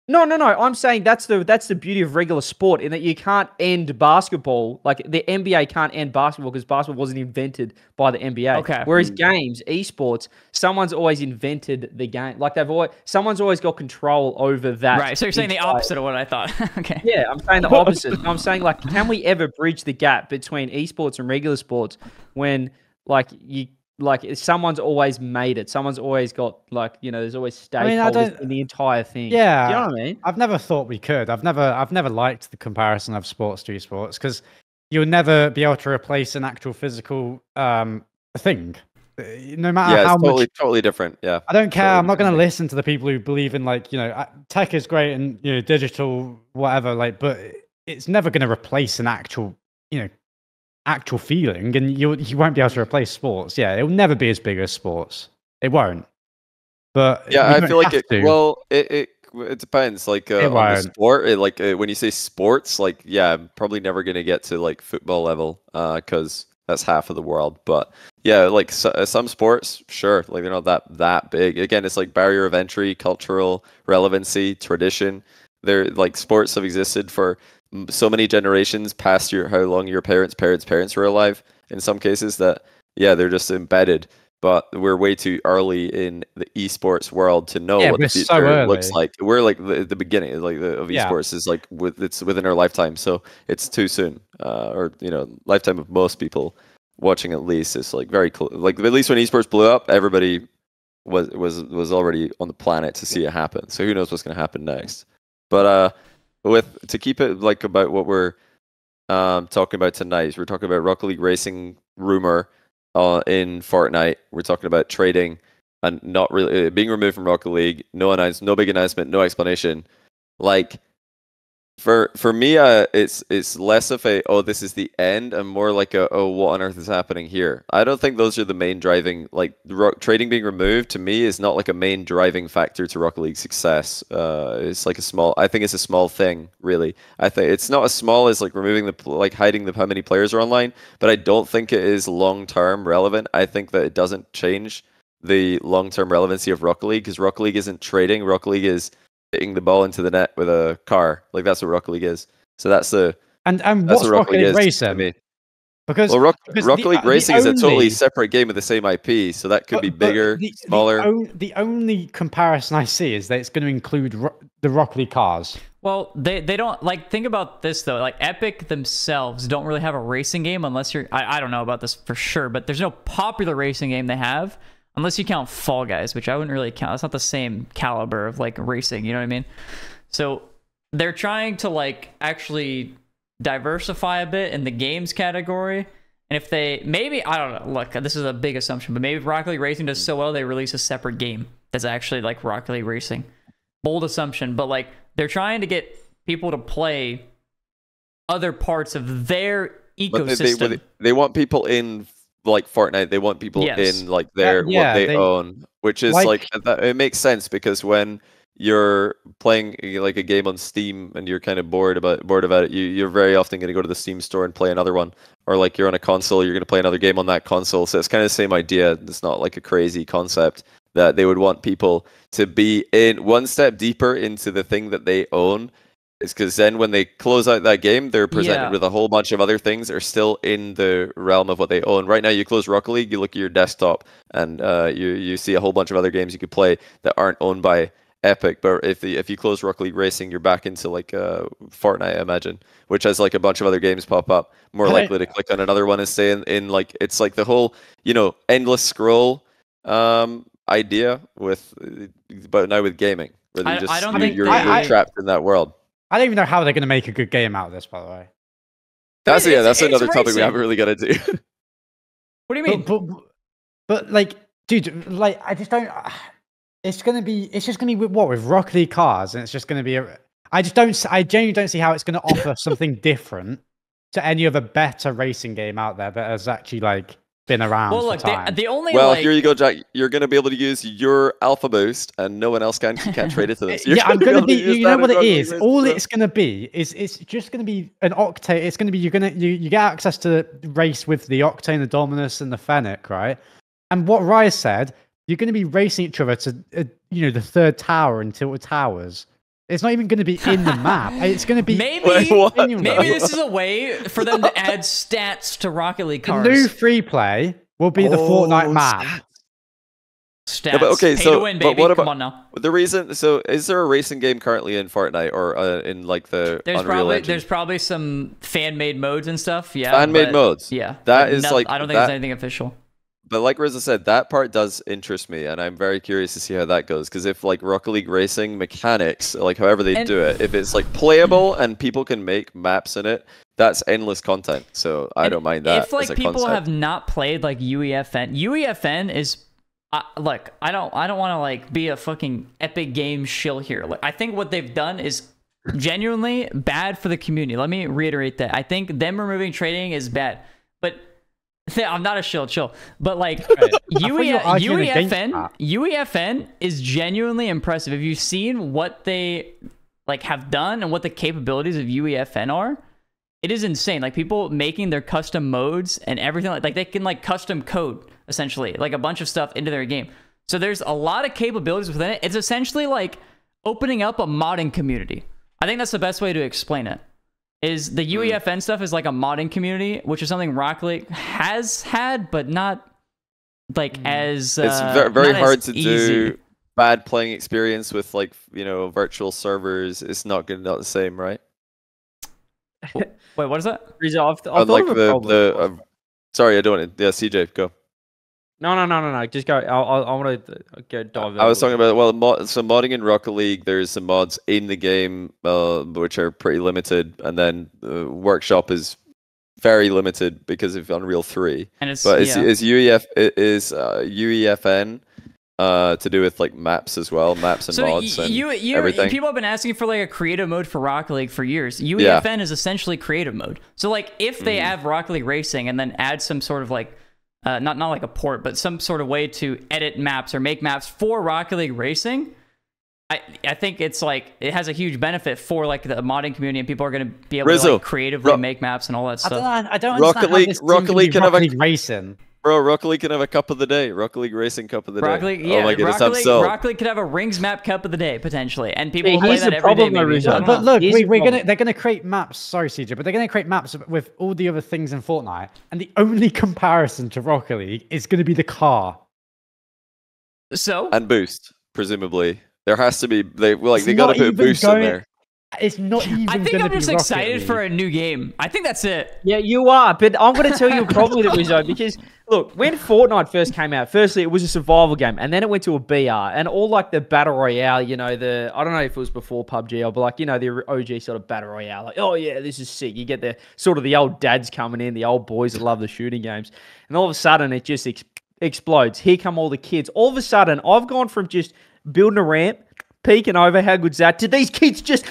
No, no, no. I'm saying that's the that's the beauty of regular sport in that you can't end basketball. Like the NBA can't end basketball because basketball wasn't invented by the NBA. Okay. Whereas hmm. games, esports, someone's always invented the game. Like they've always someone's always got control over that. Right. So you're saying the entire- opposite of what I thought. okay. Yeah, I'm saying the opposite. I'm saying like, can we ever bridge the gap between esports and regular sports when like you like someone's always made it. Someone's always got like you know. There's always stakeholders mean, I in the entire thing. Yeah. Do you know what I mean? I've never thought we could. I've never I've never liked the comparison of sports to esports because you'll never be able to replace an actual physical um thing. Uh, No matter yeah, how totally much totally different. Yeah. I don't care. totally I'm not going to listen to the people who believe in like you know uh, tech is great and you know digital whatever like, but it's never going to replace an actual you know actual feeling, and you you won't be able to replace sports. Yeah, it'll never be as big as sports. It won't. But Yeah, I feel like it. to. Well, it it it depends. Like uh, on the sport, it, like uh, when you say sports, like yeah, I'm probably never gonna get to like football level, uh, because that's half of the world. But yeah, like so, uh, some sports, sure, like they're not that that big. Again, it's like barrier of entry, cultural relevancy, tradition. They're like sports have existed for so many generations past your how long your parents' parents' parents were alive. In some cases, that yeah, they're just embedded but we're way too early in the esports world to know Yeah, what the we're so future looks like. We're like the, the beginning, like the, of Yeah. esports is like with it's within our lifetime, so it's too soon, uh, or you know, lifetime of most people watching at least is like very close. Like at least when esports blew up, everybody was was was already on the planet to see it happen. So who knows what's going to happen next? But uh, with to keep it like about what we're um talking about tonight, we're talking about Rocket League Racing rumor uh, in Fortnite. We're talking about trading and not really uh, being removed from Rocket League. No announce, no big announcement, no explanation. Like for for me, uh, it's it's less of a oh this is the end and more like a oh what on earth is happening here. I don't think those are the main driving like ro- trading being removed to me is not like a main driving factor to Rocket League success. Uh, it's like a small. I think it's a small thing really. I think it's not as small as like removing the like hiding the how many players are online, but I don't think it is long term relevant. I think that it doesn't change the long term relevancy of Rocket League because Rocket League isn't trading. Rocket League is hitting the ball into the net with a car. Like that's what Rocket League is. So that's the and and that's what's what Rocket League is to Racing? me. Because Well, Rock, because Rocket the- League uh, the Racing is a totally separate game with the same IP, so that could but- be bigger, the, smaller. The, on- the only comparison I see is that it's going to include ro- the Rocket League cars. Well, they they don't like think about this though. Like Epic themselves don't really have a racing game unless you're. I, I don't know about this for sure, but there's no popular racing game they have unless you count Fall Guys, which I wouldn't really count. It's not the same caliber of like racing. You know what I mean? So they're trying to like actually diversify a bit in the games category. And if they maybe I don't know, look, this is a big assumption, but maybe Rocket League Racing does so well, they release a separate game that's actually like Rocket League Racing. Bold assumption, but like they're trying to get people to play other parts of their But they, ecosystem. they, they want people in like Fortnite. They want people Yes. in like their yeah, what they, they- own, which is like- like, that, it makes sense because when you're playing uh, like a game on Steam and you're kind of bored about bored about it, you you're very often going to go to the Steam store and play another one, or like you're on a console, you're going to play another game on that console. So it's kind of the same idea. It's not like a crazy concept that they would want people to be in one step deeper into the thing that they own is because then when they close out that game, they're presented Yeah. with a whole bunch of other things that are still in the realm of what they own. Right now, you close Rocket League, you look at your desktop, and uh, you you see a whole bunch of other games you could play that aren't owned by epic. But if the if you close Rocket League Racing, you're back into like uh, Fortnite, I imagine, which has like a bunch of other games pop up. More I likely to click on another one and stay in, in like it's like the whole you know endless scroll um idea with, uh, but now with gaming, where you just I don't you're, think you're, they- you're I- trapped in that world. I don't even know how they're going to make a good game out of this, by the way. That's It's- yeah, that's it's another topic we haven't really got to do. What do you mean? But, but, but like, dude, like, I just don't. It's gonna be. It's just gonna be with what with Rocket League cars, and it's just gonna be. A, I just don't. I genuinely don't see how it's gonna offer something different to any other better racing game out there that has actually like been around. well, for look, the, time. the only well, like, here you go, Jack. You're going to be able to use your Alpha Boost, and no one else can. You can't trade it to this. You're yeah, I'm gonna be. You know what in it Rocket League is. Racing, All it's gonna be is it's just gonna be an octane. It's gonna be you're gonna you you get access to race with the octane, the dominus, and the fennec, right? And what Rise said, you're gonna be racing each other to uh, you know the third tower and Tilted Towers. It's not even gonna be in the map. It's gonna be maybe Wait, maybe this is a way for them to add stats to Rocket League the cars. new free play will be the Oh, Fortnite map. stats. stats. but okay, Pay so- to win, but baby. what Come about- on now. The reason, so is there a racing game currently in Fortnite or uh, in like the There's Unreal probably Engine? there's probably some fan made modes and stuff. Yeah, fan-made modes. Yeah, that is but is like- I don't think that- there's anything official. But like Rizzo said, that part does interest me, and I'm very curious to see how that goes. Because if like Rocket League Racing mechanics, like however they And- do it, if it's like playable and people can make maps in it, that's endless content. So I don't mind that. If like people concept. have not played like UEFN, UEFN is. Uh, look, I don't, I don't want to like be a fucking epic game shill here. Like, I think what they've done is genuinely bad for the community. Let me reiterate that. I think them removing trading is bad, I'm not a shill, chill. But like you UE, were arguing against UEFN. UEFN is genuinely impressive. Have you seen what they like have done and what the capabilities of UEFN are? It is insane. Like people making their custom modes and everything. Like, like they can like custom code essentially, like a bunch of stuff into their game. So there's a lot of capabilities within it. It's essentially like opening up a modding community. I think that's the best way to explain it. Is the UEFN stuff is like a modding community, which is something Rocket League has had, but not like as it's uh, very, very hard to easy. do bad playing experience with like you know virtual servers. It's not good, not the same, right? Wait, what is that? Rizzo, I've, I've thought Unlike of a the problem. the. Uh, sorry, I don't. want to- Yeah, CJ, go. No, no, no, no, no. Just go. I, I, I want to go dive. I was talking about well, mod, so modding in Rocket League. There's some mods in the game uh, which are pretty limited, and then uh, Workshop is very limited because of Unreal Three. And it's But is yeah. is UEF is uh, UEFN uh, to do with like maps as well, maps and so mods y- and you, you, everything? people have been asking for like a creative mode for Rocket League for years. UEFN is essentially creative mode. So like if they Mm-hmm. have Rocket League Racing and then add some sort of like uh, not not like a port, but some sort of way to edit maps or make maps for Rocket League Racing. I, I think it's like it has a huge benefit for like the modding community and people are going to be able to like creatively Ro- make maps and all that stuff. I don't, stuff. know, I don't Rocket understand how League- this Rocket team can League can have a- Rocket League racing. Bro, Rocket League can have a cup of the day. Rocket League Racing cup of the Rocket day. League, yeah, oh my goodness, Rocket, I'm League, sold. Rocket League could have a rings map cup of the day potentially, and people Yeah, will play here's that the every day. problem though, Maybe. Rizzo. I don't But look, Here's we, we're gonna they're gonna create maps. Sorry, CJ, but they're gonna create maps with all the other things in Fortnite, and the only comparison to Rocket League is gonna be the car. so and boost, presumably. There has to be they well, like It's they got to put a boost going- in there. It's not even. I think gonna I'm just be Rocket excited for a new game. I think that's it. Yeah, you are. But I'm going to tell you a problem with it, Rizzo, because look, when Fortnite first came out, firstly it was a survival game, and then it went to a BR, and all like the battle royale. You know, the I don't know if it was before PUBG or but like you know the OG sort of battle royale. Like, oh yeah, this is sick. You get the sort of the old dads coming in, the old boys that love the shooting games, and all of a sudden it just ex- explodes. Here come all the kids. All of a sudden, I've gone from just building a ramp, peeking over, how good's that, to these kids just.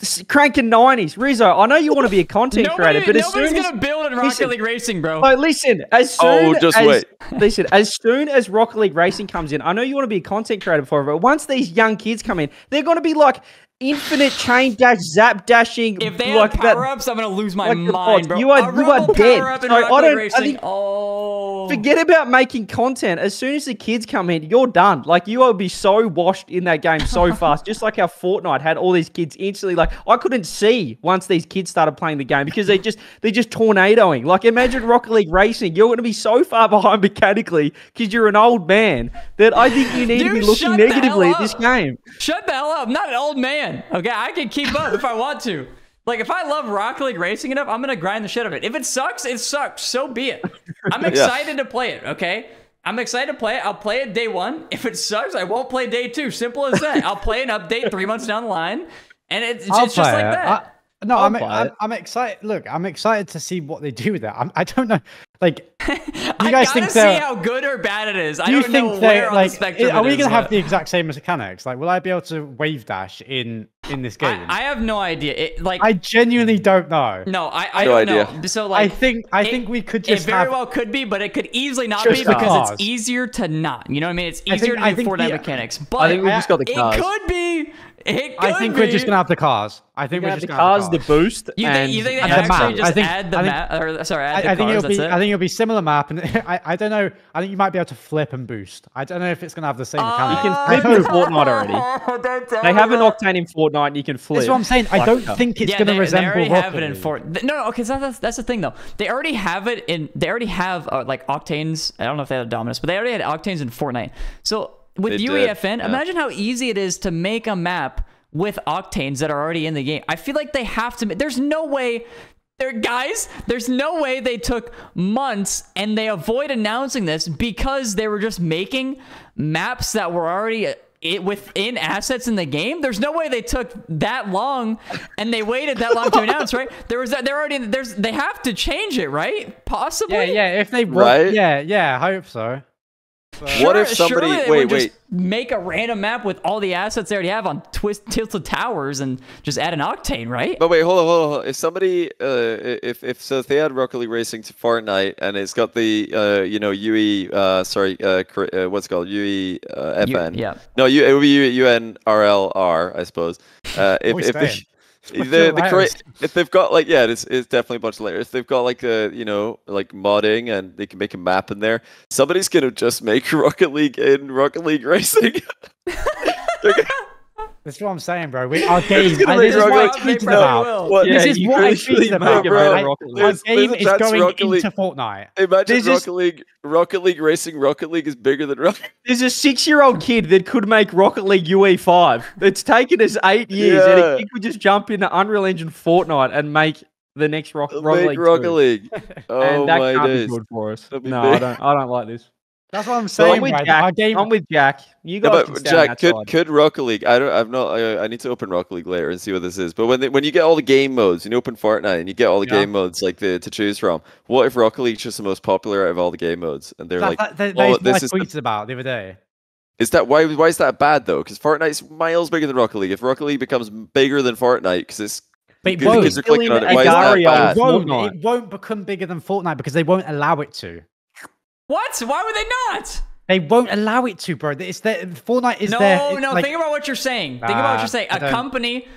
S- Cranking nineties, Rizzo. I know you want to be a content Nobody, creator, but as soon as gonna build in Rocket listen, League Racing, bro. But listen, as soon Oh, soon just as, wait. Listen, as soon as Rocket League Racing comes in, I know you want to be a content creator for it, but once these young kids come in, they're going to be like infinite chain dash zap dashing. If they like have that- power ups, I'm gonna lose my like mind, bro. You are- you are dead. So I don't- I think- oh, Forget about making content. As soon as the kids come in, you're done. Like you will be so washed in that game so fast. Just like how Fortnite had all these kids instantly. Like I couldn't see once these kids started playing the game because they just they're just tornadoing. Like imagine Rocket League Racing. You're going to be so far behind mechanically because you're an old man that I think you need to be looking shut the hell negatively at this game. Shut the hell up. I'm not an old man. Okay, I can keep up if I want to. Like, if I love Rocket League Racing enough, I'm going to grind the shit out of it. If it sucks, it sucks. So be it. I'm excited to play it, okay? I'm excited to play it. I'll play it day one. If it sucks, I won't play day two. Simple as that. I'll play an update three months down the line, and it's, it's just like it. that. I- no, I'll I'm, I'm. I'm excited. Look, I'm excited to see what they do with it. I'm, I don't know, like, you I guys gotta think see how good or bad it is. I do you don't know think where on like? the spectrum Are we is, gonna have but- the exact same mechanics? Like, will I be able to wave dash in in this game? I, I have no idea. It, like, I genuinely don't know. no, I, I No don't idea. know. So, I think I it- think we could just It very have. well could be, but it could easily not be because cars. it's easier to not. You know what I mean? It's easier think- to do Fortnite the- mechanics. But I think we just got the cars. it could be. It could I think be. we're just gonna have the cars. I think We're we're gonna have just the gonna have cars, the the boost, You and, think, you think they and the actually map. just I think- add the I think- map? Or sorry, add I, the I think it'll be. it? I think it'll be similar map, and I, I don't know. I think you might be able to flip and boost. I don't know if it's gonna have the same mechanic. You can flip in Fortnite already. Don't tell They me have an. Octane in Fortnite, and you can flip. That's what I'm saying. I don't that. think it's yeah, gonna they, resemble they already Rocket have it in League. Fort. th- No, no, okay, so that's that's the thing though. They already have it in. They already have uh, like octanes. I don't know if they have Dominus, but they already had octanes in Fortnite. So with They did, UEFN, yeah. imagine how easy it is to make a map with octanes that are already in the game. I feel like they have to. There's no way. There, guys, there's no way they took months and they avoid announcing this because they were just making maps that were already uh, it within assets in the game. There's no way they took that long and they waited that long to announce, right? There was that they're already there's they have to change it, right? Possibly. Yeah, yeah. If they would, Right? yeah, yeah. I hope so. What if somebody- surely wait, would just wait. make a random map with all the assets they already have on twist tilted towers and just add an octane, right? But wait, hold on, hold on. hold on. If somebody, uh, if if so, if they add Rocket League Racing to Fortnite and it's got the, uh, you know, UE, uh, sorry, uh, uh what's it called UE uh, You- FN. yeah. No, you, it would be UNRLR, I suppose. Uh, if if they, saying? The, the if they've got like yeah, it's it's definitely a bunch of layers. If they've got like uh, you know, like modding and they can make a map in there. Somebody's gonna just make Rocket League in Rocket League Racing. They're gonna- That's what I'm saying, bro. We, our game. gonna I- this is what I Rocket League- tweeted They about. will. What? Yeah, this is what could I tweeted about. bro. Like, Rocket League. our There's- there's game is going Rocket League- into Fortnite. Imagine There's just- Rocket League, Rocket League Racing. Rocket League is bigger than Rocket. There's a six-year-old kid that could make Rocket League UE5. It's taken us eight years, and Yeah. a kid could just jump into Unreal Engine Fortnite and make the next Rock, Rocket League. Rocket 2. League. Oh and that my can't days. be good for us. That'd be No, I don't. I don't like this. That's what I'm saying. I'm with right? Jack. Our game. I'm with Jack. You Yeah, guys can but stay Jack, could that side. could Rocket League? I don't. I've not. I, I need to open Rocket League later and see what this is. But when they, when you get all the game modes, you open Fortnite and you get all the Yeah. game modes like the to choose from. What if Rocket League's just the most popular out of all the game modes? And they're that, like, that, that, oh, that's this is the- tweeted about the other day. is that why? Why is that bad though? Because Fortnite's miles bigger than Rocket League. If Rocket League becomes bigger than Fortnite, because it's But it won't. are clicking on it, why is that Agar.io, bad? It won't, it won't become bigger than Fortnite because they won't allow it to. What? Why would they not? They won't allow it to, bro. It's their Fortnite is no, their. no. like- think about what you're saying. think about what you're saying. A company.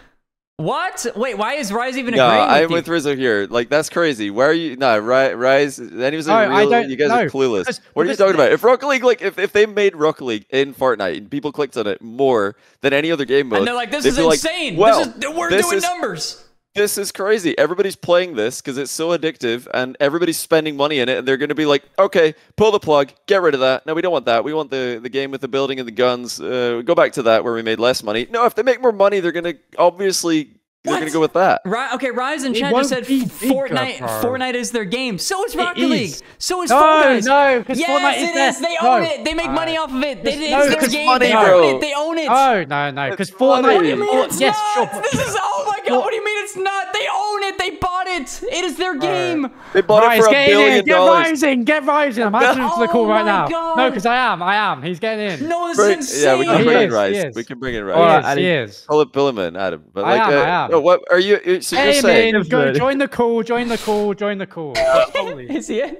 What? Wait, why is Rise even a? No, agreeing I'm with you? with Rizzo here. Like that's crazy. Why are you? No, Ri- Rise. Any of No, I don't- you guys no, are clueless. because- what are you talking about? If Rocket League, like, if, if they made Rocket League in Fortnite and people clicked on it more than any other game mode, and they're like, "This is be like, insane. well, this is we're this doing is- numbers." This is crazy. Everybody's playing this because it's so addictive, and everybody's spending money in it, and they're going to be like, "Okay, pull the plug, get rid of that. No, we don't want that. We want the the game with the building and the guns. Uh, go back to that where we made less money. No, if they make more money, they're going to obviously they're going to go with that. Right? Okay, Rise and It Chat just said be F- bigger, Fortnite. bro. Fortnite is their game. So is It Rocket League. So is No, Fall Guys. no, 'cause yes, Fortnite is it their- is. They no. own it. They make money Uh, off of it. They, it's no- their because game. money, they bro. own it. They own it. Oh no, no, because Fortnite. What do you mean For- it's yes, not? sure. This is oh my god. What do you mean it's not? They own it. They bought it. It is their game. They bought Rise, it for a get in billion get dollars. rising, get rising. I'm answering to the call Oh right now. God. No, because I am, I am. He's getting in. No, this is insane. yeah, we can He bring is, in he Rise. is. We can bring in He Rise. Is, he is. Pull it, pull him in, Adam. But I like, am, uh, I am. No, what are you? you- So you're Hey saying man, go, join the call, join the call, join the call. Holy. Is he in?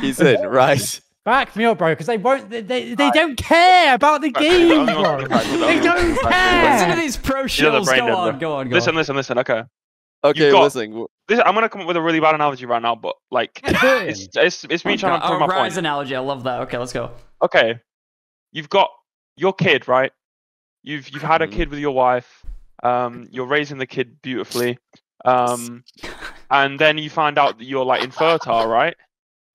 he's in Rise? Back me up, bro, because they won't. They, they, they don't care about the game, bro. not- back me up. They don't care. Listen to these pro You're the shills. brain Go on, go on, go Listen, on. listen, listen. listen. Okay, Okay, got- listen. this, I'm gonna come up with a really bad analogy right now, but like, it's it's, it's me trying to Oh, prove my rise point. analogy. I love that. Okay, let's go. Okay, you've got your kid, right? You've you've had a Mhm. kid with your wife. Um, you're raising the kid beautifully. Um, and then you find out that you're like infertile, right?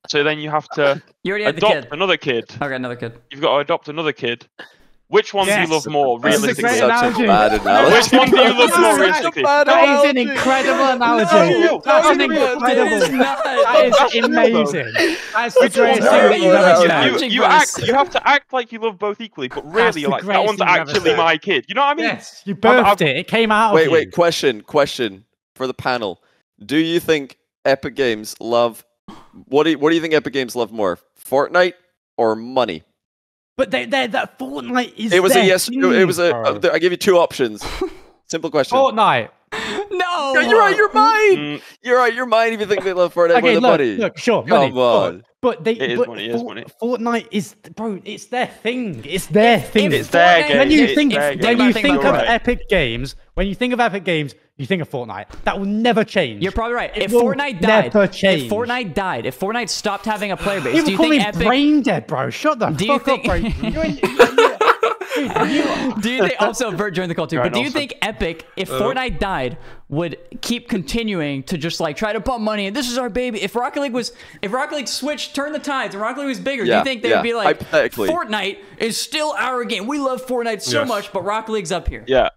So then you have to You already had the adopt kid. another kid. Okay, another kid. You've got to adopt another kid. Which one Yes. do you love more, That's This is a realistically? great such a analogy. bad analogy. Which one do you love more, That's such realistically? That is an incredible analogy. No, That's an no, no, incredible. It is not. That is That's true, though. amazing. That's the Which greatest do thing you that you've ever said. You, you act. You have to act like you love both equally, but really, the you're like that one's thing you've ever actually my kid. You know what I mean? Yes, you I'm- birthed it. It came out. Wait, of wait. you. Question, question for the panel. Do you think Epic Games love what do you, what do you think Epic Games love more, Fortnite or money? But they, they, that Fortnite is. It was a yes. thing, It was a. bro. uh, I give you two options. Simple question. Fortnite. No. You're right. You're mine. Mm, You're right. You're mine. If you think they love Fortnite more Okay, than look, money. look, sure, Come money. on. But, but they, It is but money, it is For- money. Fortnite is, bro, it's their thing. It's their thing. It's their Fortnite- game. when you it's think their when game. you Think think of it. Epic Games, when you think of Epic Games, you think of Fortnite. That will never change. You're probably right. It If will Fortnite died, never if. Fortnite died, if Fortnite stopped having a player base, People do you call think me Epic? brain dead, bro. Shut the Do you fuck up, bro. Do you think also Vert joined the call too? But do you also. think Epic, if Fortnite died, would keep continuing to just like try to pump money and this is our baby? If Rocket League was, if Rocket League switched, turned the tides, and Rocket League was bigger, do you think they yeah, would be like. Fortnite is still our game. We love Fortnite so Yes. much, but Rocket League's up here. Yeah.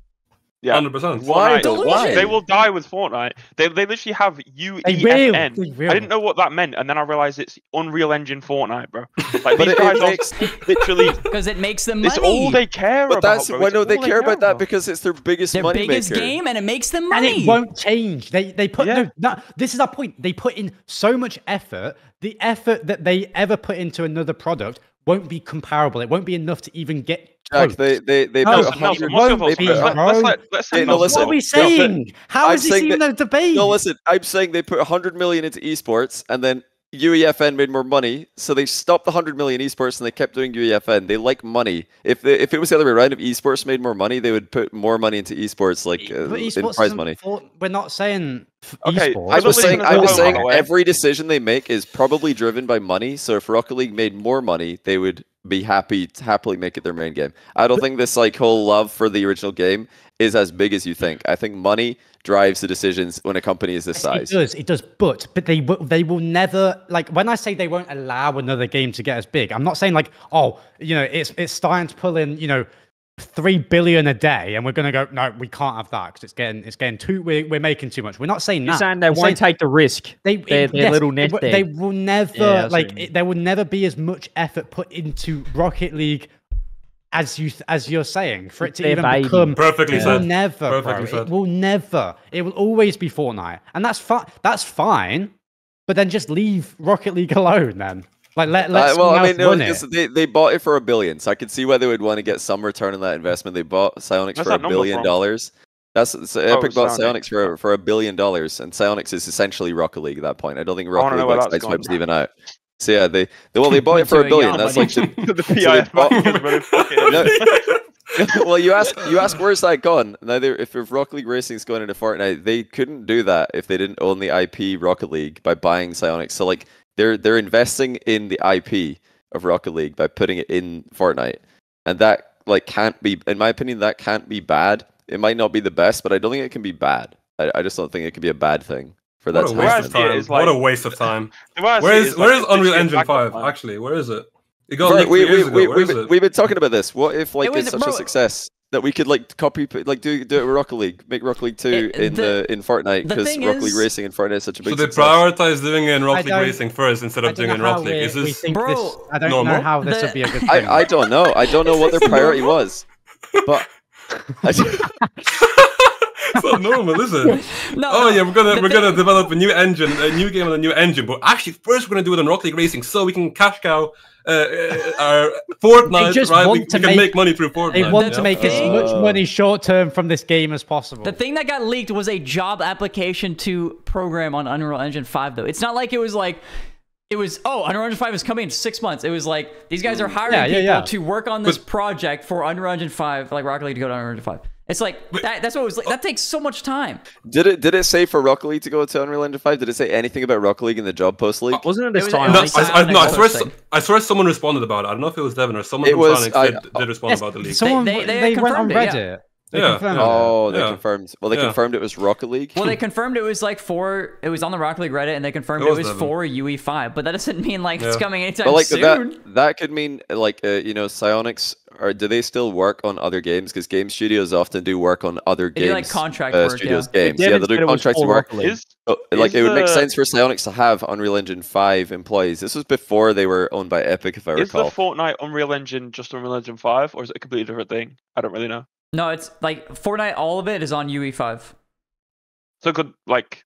Yeah. Hundred percent. Why? Why? They will die with Fortnite. They, they literally have U They E will, F N. they I will. didn't know what that meant, and then I realized it's Unreal Engine Fortnite, bro. Like these it- guys it are makes- literally. Because it makes them money. It's all they care But about. that's bro. why It's no, they all care about that because it's their biggest Their money biggest maker. game, and it makes them money. and money. it won't change. They they put Yeah. no, no. This is our point. They put in so much effort. The effort that they ever put into another product won't be comparable. It won't be enough to even get. Jack, close. they they they No, put Nelson, a Nelson, hundred. what's your won't be, Let's, let, let's, let, let's Hey, no, listen. what are we no, saying? How I'm is this even that- a debate? No, listen. I'm saying they put 100 million into esports, and then UEFN made more money, so they stopped the 100 million esports and they kept doing UEFN. They like money. If they, if it was the other way around, if esports made more money, they would put more money into esports, like uh, But in prize money. for- we're not saying Okay, esports. I So was saying, I the was saying, by the way. every decision they make is probably driven by money. So if Rocket League made more money, they would be happy to happily make it their main game. I don't think this like whole love for the original game is as big as you think. I think money drives the decisions when a company is this It size. It does, it does, but but they will they will never like when I say they won't allow another game to get as big. I'm not saying like oh you know it's it's starting to pull in you know three billion a day and we're gonna go no we can't have that because it's getting it's getting too we're, we're making too much. We're not saying You're that. saying they I'm won't take the risk. they their, it- their yes, little they nest will- They will never Yeah, like it, there will never be as much effort put into Rocket League as you as you're saying for it to even baby. become Perfectly it will said. never bro. Perfectly it will never it will always be Fortnite and that's fine that's fine but then just leave Rocket League alone then like let let Uh, well, I mean, else no, run it's- it. they they bought it for a billion, so I could see why they would want to get some return on that investment. They bought Psyonix Where's for a billion from? dollars. That's so Epic bought Psyonix. For for a billion dollars, and Psyonix is essentially Rocket League at that point. I don't think Rocket know League where likes that's Sideswipes even out. So yeah, they, they well they bought it for a billion. That's like the, the PIF bought- market is really fucking. No. well, you ask you ask where's that gone? Now, they- if, if Rocket League Racing's going into Fortnite, they couldn't do that if they didn't own the IP Rocket League by buying Psyonix. So like they're they're investing in the IP of Rocket League by putting it in Fortnite, and that like can't be, in my opinion, that can't be bad. It might not be the best, but I don't think it can be bad. I, I just don't think it could be a bad thing for that What a to way I waste of time. is What a waste of time. The way I see Where it is like where is Unreal Engine Five? Actually, where is it? It got Right, leaked we, we, we, we've, been- it? we've been talking about this. What if like was- it's such bro- a success that we could like copy like do do it with Rocket League, make Rocket League two It- in the- the, in Fortnite because thing Rocket League is- Racing in Fortnite is such a big. So they success. prioritize doing it in Rocket League Racing first instead I of don't doing it in know how Rocket League. Is this Bro, this, I don't know normal? how this The- would be a good thing. I, I don't know. I don't know what their priority was, but I just- it's not normal, is it? No, Oh no, yeah, we're gonna the we're thing- gonna develop a new engine, a new game on a new engine. But actually, first we're gonna do it on Rocket League Racing, so we can cash cow uh, uh, our Fortnite. just right, want we to can make- make money through Fortnite. they want yeah. to make as thing- much Uh, money short term from this game as possible. The thing that got leaked was a job application to program on Unreal Engine 5, though. It's not like it was like It was oh, Unreal Engine Five is coming in six months. It was like these guys are hiring Yeah, yeah, people yeah. to work on this project for Unreal Engine Five, like Rocket League to go to Unreal Engine Five. It's like that, that's what it was like. That takes so much time. Did it did it say for Rocket League to go to Unreal Engine 5? Did it say anything about Rocket League in the job post league? Wasn't it It a was- sign? it No, I, I, no, I swear, posting. I swear someone responded about it. I don't know if it was Devin or someone It from was- Psyonix I- did, did respond Yes, about the league. someone They- they, they went on confirmed it, Reddit. They Yeah, yeah. Oh, they Yeah. confirmed. Well, they Yeah. confirmed it was Rocket League. Well, they confirmed it was like for it was on the Rocket League Reddit, and they confirmed It it was was for UE5. But that doesn't mean like it's coming anytime but like soon. that, that could mean like uh, you know, Psyonix. Or do they still work on other games? Because game studios often do work on other They games. do, like, contract uh, work, studios yeah. games. Yeah, they do it was contracts work. Rocket League. Is like Is it would make sense for Psyonix to have Unreal Engine 5 employees. This was before they were owned by Epic, if I is the. Fortnite Unreal Engine just Unreal Engine Five, or is it a completely different thing? I don't really know. no, it's like Fortnite. All of it is on E UE5. So could like,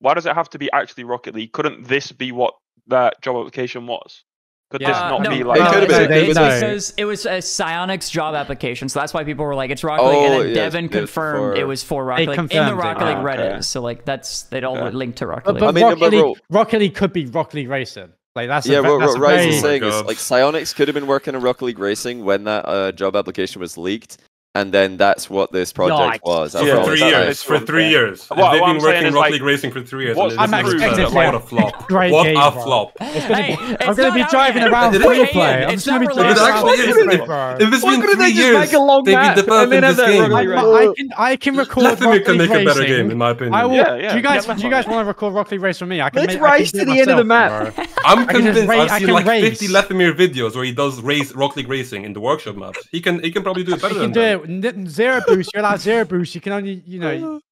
why does it have to be actually Rocket League? Couldn't this be what that job application was? Could this Yeah. not no, be like? It could've no, been. it's, It it's could've because it was a Psyonix job application, so that's why people were like, "It's Rocket League," and Oh, then yes, Devin confirmed for- it was for Rocket League in the confirmed Rocket League Reddit. okay. So like that's they'd all Okay. linked to Rocket But, League. but I mean, Rocket, but League, bro- Rocket League could be Rocket League Racing. Like that's yeah, a, what, that's what a Rise is saying is like Psyonix could have been working on Rocket League Racing when that uh, job application was leaked, and then that's what this project Yikes. was. For That's Yeah, three it's that's saying. years. For three years. What- They've what been I'm working is, Rocket like, League Racing for three years. what's and the this is proof what a flop. Great What game, a bro. flop. It's gonna Hey, be, I'm gonna be driving yet. around It free is. play. I'm It's just gonna be released. driving It around actually free is. play, bro. If it's Why been they three just years, make a long they've been map and developing then this game. I, can I can record Let them Rocket can make a better game, in my opinion. I will. Yeah, yeah. Do you guys do you guys want to record Rocket League Race with me? I can Let's make, I can race to the end of the myself, map. I'm can just convinced. I've seen like 50 Lethamyr videos where he does race Rocket League Racing in the workshop maps. He can he can probably do it better than do them. it n- zero boost. You're allowed zero boost. You can only you know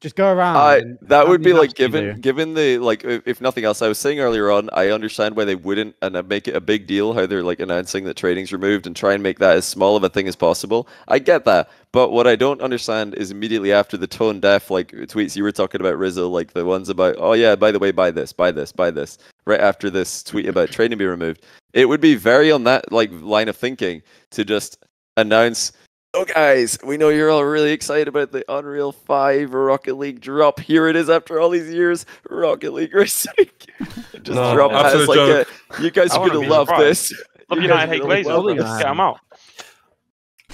just go around. I, that would be like laps do you given given the like if if nothing else I was saying earlier on I understand why they wouldn't and uh, make it a big deal how they're like announcing that trading's removed and try and make that as small of a thing as possible I get that but what I don't understand is immediately after the tone deaf like tweets you were talking about Rizzo like the ones about oh yeah by the way buy this buy this buy this right after this tweet about trading be removed it would be very on that like line of thinking to just announce Oh, guys, we know you're all really excited about the Unreal 5 Rocket League drop. Here it is after all these years Rocket League Racing. Just No, drop as absolute like joke. a, you guys I are gonna love surprised. this. Love You United guys hate really Glazer. love Let's this. get 'em out.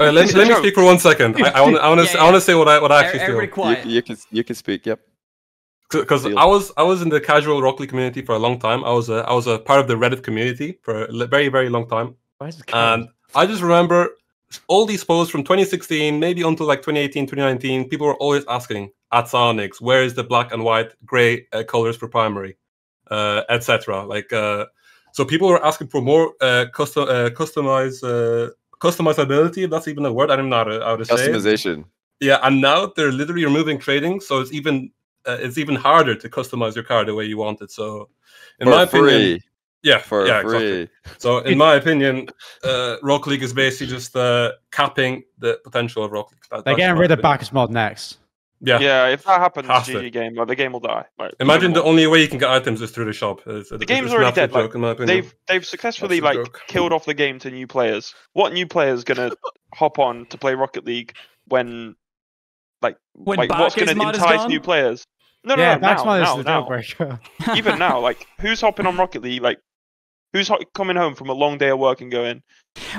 All right, let, me- let me speak for one second. I, I want I want to Yeah, I want yeah. to say what I what I actually feel. Everybody You, quiet. you can you can speak. Yep. because I was I was in the casual Rocket League community for a long time. I was a, I was a part of the Reddit community for a very very long time, Where's the car? and I just remember all these posts from 2016, maybe until like 2018, 2019. People were always asking at Psyonix, where is the black and white, gray uh, colors for primary, uh, etc. Like uh, so, people were asking for more uh, custom uh, customized. Uh, customizability if that's even a word i don't know how to, how to say. Customization. Yeah, and now they're literally removing trading, so it's even uh, it's even harder to customize your car the way you want it. So, in For my free. opinion, yeah, For yeah, free. exactly. So, in my opinion, uh, Rocket League is basically just uh, capping the potential of Rocket League. That- They're getting my rid of opinion. BakkesMod next. Yeah. Yeah, if that happens, Has to. Game, like the game will die. Like, Imagine the more. only way you can get items is through the shop. It's, the game's already dead. Like, Joke, in my opinion. they've they've successfully like joke. killed off the game to new players. What new players gonna hop on to play Rocket League when like When like what's gonna mod is entice new players? No, no, yeah, no, Bacchus now, now, is the now. deal breaker. Even now, like who's hopping on Rocket League? Like who's coming home from a long day of work and going,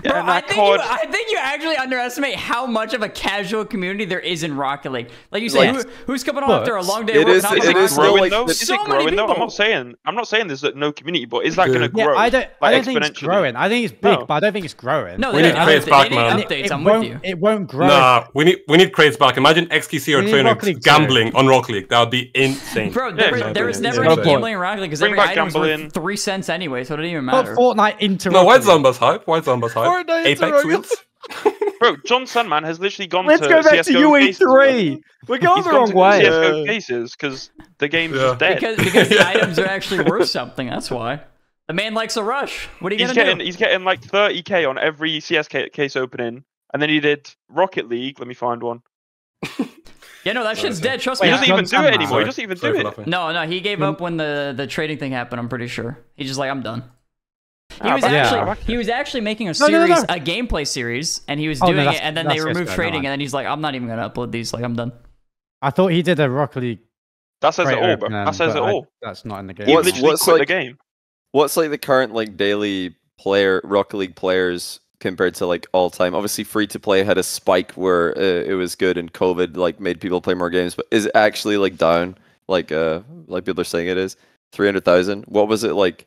Bro, I that think, you, I think you actually underestimate how much of a casual community there is in Rocket League. Like you say, Like- who, who's coming on But after a long day it of work? is- and it hopping on is Rocket still League? growing like though? Is So it growing though? I'm not saying I'm not saying there's no community, but is that Yeah. gonna yeah, grow? I don't. I don't think it's growing. I think it's big, No. but I don't think it's growing. No, We need didn't, crates update- back, they man. updates. it I'm won't, with you. It won't grow. Nah, we need we need crates back. Imagine XQC or We Trainer Rocket League too. gambling on Rocket League. That would be insane. Bro, Yeah, there, was, exactly. there was Yeah, never any gambling in Rocket League because every item was gambling. worth three cents anyway, so it didn't even Put matter. Fortnite into No, White Rocket League. Zomba's hype. White Zomba's hype. Fortnite Apex Rocket. Bro, Jon Sandman has literally gone Let's to go back to CS:GO cases, bro. UE3. We're going He's the gone wrong to way. CS:GO cases because the game's Yeah. dead. Because, because the items are actually worth something. That's why. The man likes a rush. What are you he's gonna getting do? he's getting like 30k on every CS ca- case opening, and then he did Rocket League. Let me find one. Yeah, no, that shit's dead. Trust He me. He doesn't even do it Sandman. anymore. He doesn't even Sorry do it. laughing. No, no, he gave hmm? up when the the trading thing happened. I'm pretty sure. He's just like, I'm done. He Ah, was Yeah. actually he was actually making a No, no, no, series, no. a gameplay series, and he was Oh, no, doing it, and then they removed CS:GO, trading, never and then he's like, I'm not even gonna upload these. Like, I'm done. I thought he did a Rocket League. That says it all, bro. opener, That says but it I- all. That's not in the game. He What's- literally what's quit like- the game. What's like the current like daily player Rocket League players compared to like all time? Obviously, free to play had a spike where uh, it was good, and COVID like made people play more games. But is it actually like down? Like uh, like people are saying it is three hundred thousand. What was it like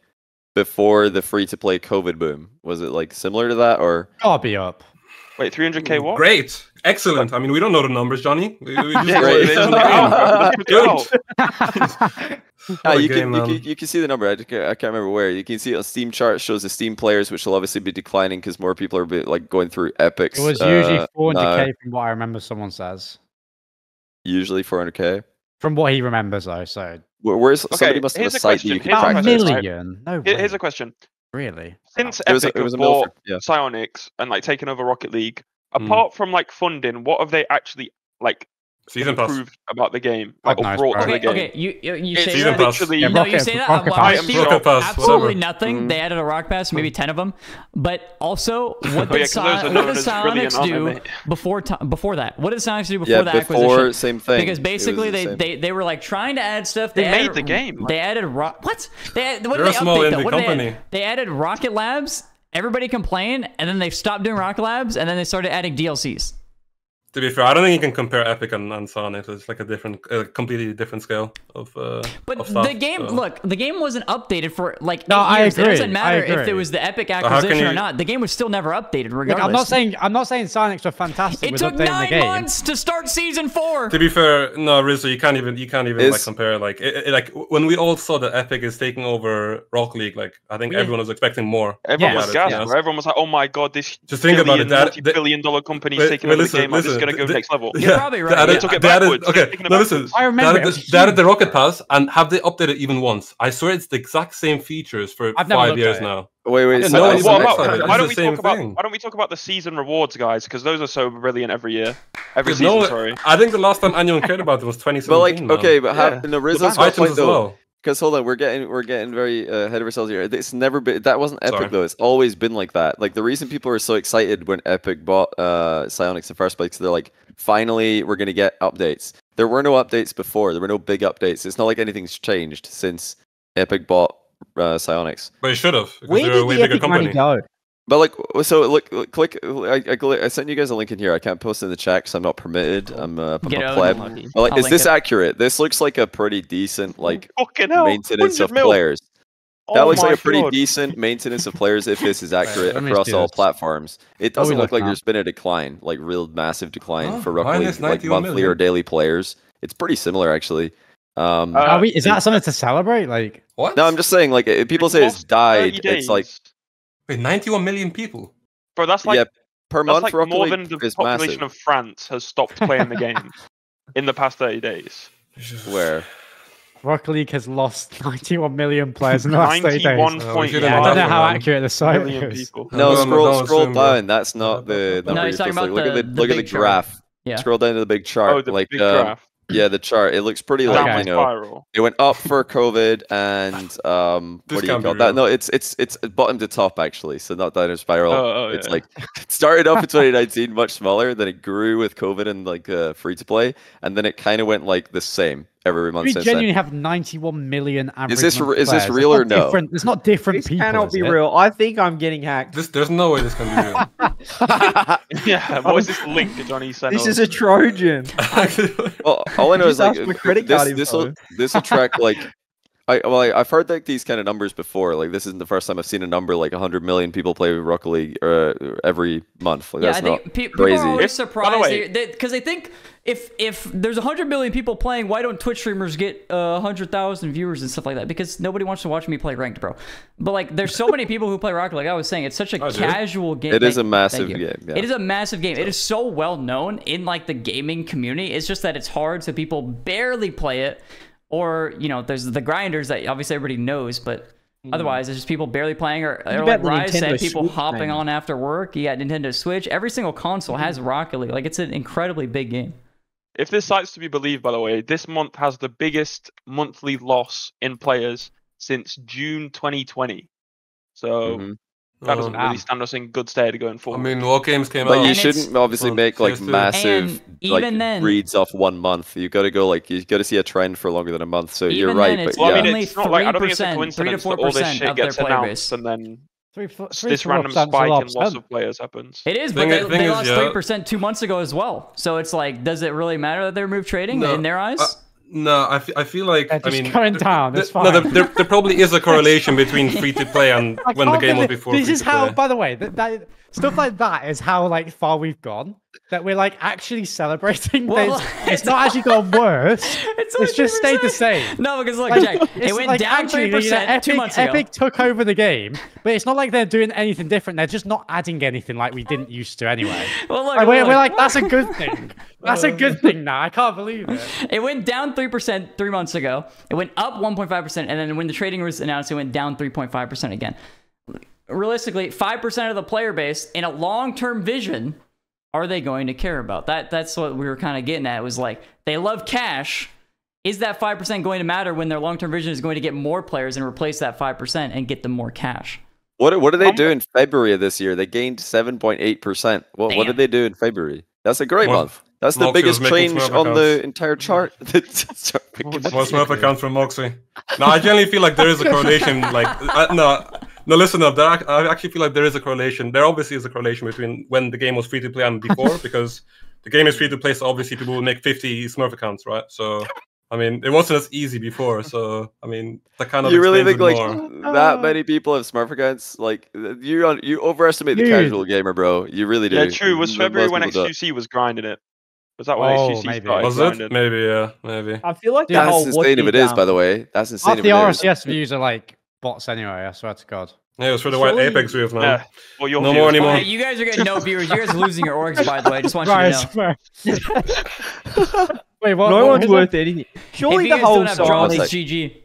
before the free to play COVID boom? Was it like similar to that or? Gotta be up. Wait, 300k what? Great, excellent. I mean, we don't know the numbers, Johnny. We, we just Yeah, great. it is in Look the it game. up. Good. What a you, game, can, you, can, you can see the number. I, just can't, I can't remember where. You can see a Steam chart shows the Steam players, which will obviously be declining because more people are be, like going through epics. It was usually uh, 400k now. from what I remember someone says. usually 400k. From what he remembers, though, so Where, where's somebody must have a here's a site that you question, can here's a about a track this. question, right? million. No Here- Here's a question. Really? Since It was a- Epic it was have a bought yeah. Psyonix and like taken over Rocket League, Mm. apart from like funding, what have they actually like Season pass. improved about the game, like God or knows, brought bro. to the game? okay, you you, you It's say Season that. pass. literally Yeah, No, you say that. Rocket Pass. I see Rocket Pass, absolutely whatever. nothing. Mhm. They added a rock pass, maybe ten of them. But also, what Oh, yeah, did, 'cause those Sion- are what did as brilliant, Psyonix aren't do they? before ti before that? What did Psyonix do before Yeah, the before acquisition? same thing. Because basically the they, same. they they were like trying to add stuff. They added, made the game. They added rock. What? They what They're did they update though? What did they, company. they added Rocket Labs. Everybody complained, and then they stopped doing Rocket Labs, and then they started adding DLCs. To be fair, I don't think you can compare Epic and, and Sonic. It's like a different, a completely different scale of. Uh, But of stuff, the game, so- look, the game wasn't updated for like No, eight I years. It doesn't I matter if it was the Epic how can acquisition or not. The game was still never updated, regardless. Look, I'm not saying I'm not saying Psyonix were fantastic it with took updating the nine game. months to start season four. To be fair, no, Rizzo, you can't even you can't even like compare. Like, it, it- like when we all saw that Epic is taking over Rock League, like I think Yeah. everyone was expecting more. Everyone Yeah, was yeah, gassed. yeah. Everyone was like, "Oh my god, this Just think about it. That, that, multi-billion dollar company Wait, taking over listen, the game. like, this is listen, gonna go the- next level." You're probably right, They added, yeah. Took it they added- okay, they're taking it no, listen. backwards. I remember They added, was they added the. Rocket Pass, and have they updated it even once? I swear it's the exact same features for I've five years now. Wait, wait. So no, so what the I- next about, why don't we talk about thing. why don't we talk about the season rewards, guys? Because those are so brilliant every year, every season. no- sorry. I think the last time anyone cared about it was 2017. But like, okay, but Yeah. have, no, Rizzo's back items point as though. well. Because hold on, we're getting we're getting very uh, ahead of ourselves here. It's never been that wasn't Epic Sorry. though. It's always been like that. Like the reason people were so excited when Epic bought uh Psyonix in the first place, 'cause they're like, finally we're gonna get updates. There were no updates before. There were no big updates. It's not like anything's changed since Epic bought uh, Psyonix. But it should have because Where they're did a way the epic money company. go? But like, so look, look click. I, I, I sent you guys a link in here. I can't post in the chat because I'm not permitted. I'm, uh, I'm a out, pleb. But like, I'll is this it. accurate? This looks like a pretty decent like Fucking maintenance 100 of mil. players. That Oh looks like my a pretty God. decent maintenance of players if this is accurate let me across all this. platforms. It What are we doesn't look looking like at? there's been a decline, like real massive decline Oh, for Rocket minus League, like 91 monthly or daily players. It's pretty similar actually. Um, Uh, Are we, is that something to celebrate? Like, What? no, I'm just saying, like if people They've say it's died. It's like days. Wait, 91 million people. bro, that's like yeah, per that's month like Rocket more League than the population massive. of France has stopped playing the game in the past 30 days. Where? Rocket League has lost 91 million players in the last 30 days. 91 we point shouldn't I don't know how accurate the site is. people. No, don't- scroll don't scroll down. That's not the number. he's you're talking supposed to about look at the- the the look at the big chart. graph. Yeah. Scroll down to the big chart. Oh, the like big um, graph. Yeah, the chart. It looks pretty like Down you know. spiral. It went up for COVID and um, This what do you call that? No, it's it's it's bottom to top actually, so not down a spiral. Oh, oh, it's yeah. like it started off in 2019 much smaller, then it grew with COVID and like uh, free to play, and then it kind of went like the same every month We since genuinely then. have 91 million average. Is this is this real or not no? Different, it's not different This people. cannot is be it? real. I think I'm getting hacked. This, there's no way this can be real. yeah, what is this link Johnny sent This is a Trojan. well, all I know is Just like credit this card this will this will track like. I, well, I, I've heard like these kind of numbers before. Like this isn't the first time I've seen a number like 100 million people play Rocket League uh, every month. Like, Yeah, that's I not think pe- people crazy. are always If- by the surprised way- because they, think if if there's 100 million people playing, why don't Twitch streamers get uh, 100,000 viewers and stuff like that? Because nobody wants to watch me play ranked, bro. But like, there's so many people who play Rocket. Like I was saying, it's such a Oh, casual game. It is Thank- a massive game, yeah. It is a massive game. It is so well known in like the gaming community. It's just that it's hard, so people barely play it. Or you know, there's the grinders that obviously everybody knows, but. Otherwise, it's just people barely playing, or, or like bet the Rise said, people Switch hopping thing. on after work. You got Nintendo Switch. Every single console has Rocket League. Like it's an incredibly big game. If this site's to be believed, by the way, this month has the biggest monthly loss in players since June 2020. So Mhm. That doesn't Um, really stand us in good stead going forward. I mean, what games came But out? you And shouldn't obviously Well, make like massive like then- reads off one month. You got to go like you got to see a trend for longer than a month. So you're right, then, but well, yeah. I mean, it's not like I don't think it's a 3%, 3 to coincidence that all this 4% shit of their gets announced base. and then Three, four, three, this four random spike in of loss of players happens. It is, Thing but is- they, thing they is, lost yeah. three percent two months ago as well. So it's like, does it really matter that they removed trading No, in their eyes? No, I, I feel like They're I mean, going th- down, th- it's no, there, there, probably is a correlation between free to play and when the game was before. This is how, by the way, that, that stuff like that is how like far we've gone. That we're like actually celebrating. Well, this. it's not actually gone worse. It's It's, just stayed the same. no, because look, Like, Jack, it went like down three you know, percent two months ago. Epic took over the game, but it's not like they're doing anything different. They're just not adding anything like we didn't used to anyway. Well, look, Like, we're, look, we're like, that's a good thing. That's a good thing now. I can't believe it. It went down 3% three months ago. It went up 1.5%. And then when the trading was announced, it went down 3.5% again. Realistically, 5% of the player base in a long term vision are they going to care about? That That's what we were kind of getting at. It was like, they love cash. Is that 5% going to matter when their long term vision is going to get more players and replace that 5% and get them more cash? What what did they do in February of this year? They gained seven point eight percent. What what did they do in February? That's a great Well, month. That's the biggest change on the entire chart. Sorry. What's Smurf account from Moxie? No, I generally feel like there is a correlation. Like, uh, no, no, listen up. There, ac- I actually feel like there is a correlation. There obviously is a correlation between when the game was free to play and before, because the game is free to play, so obviously people will make 50 Smurf accounts, right? So, I mean, it wasn't as easy before. So, I mean, that kind of you really think like more. that many people have Smurf accounts? Like you you overestimate the casual gamer, bro. You really do. Yeah, true. Was February when people. XQC was grinding it? Was that when Oh, XQC maybe. started Was grinding? it? Maybe, yeah, maybe. I feel like the That's whole insane if watching, it is, by the way. That's insane Half the it is. RCS views are like bots anyway. I swear to God. Yeah, it was for the white Surely- Apex we have now. Yeah. Well, No views, more anymore. Hey, you guys are getting no viewers. You guys are losing your orgs, by the way. I just want you to know. Wait, what? no what one's worth anything. Surely if the whole don't have draws, Sonic, it's GG.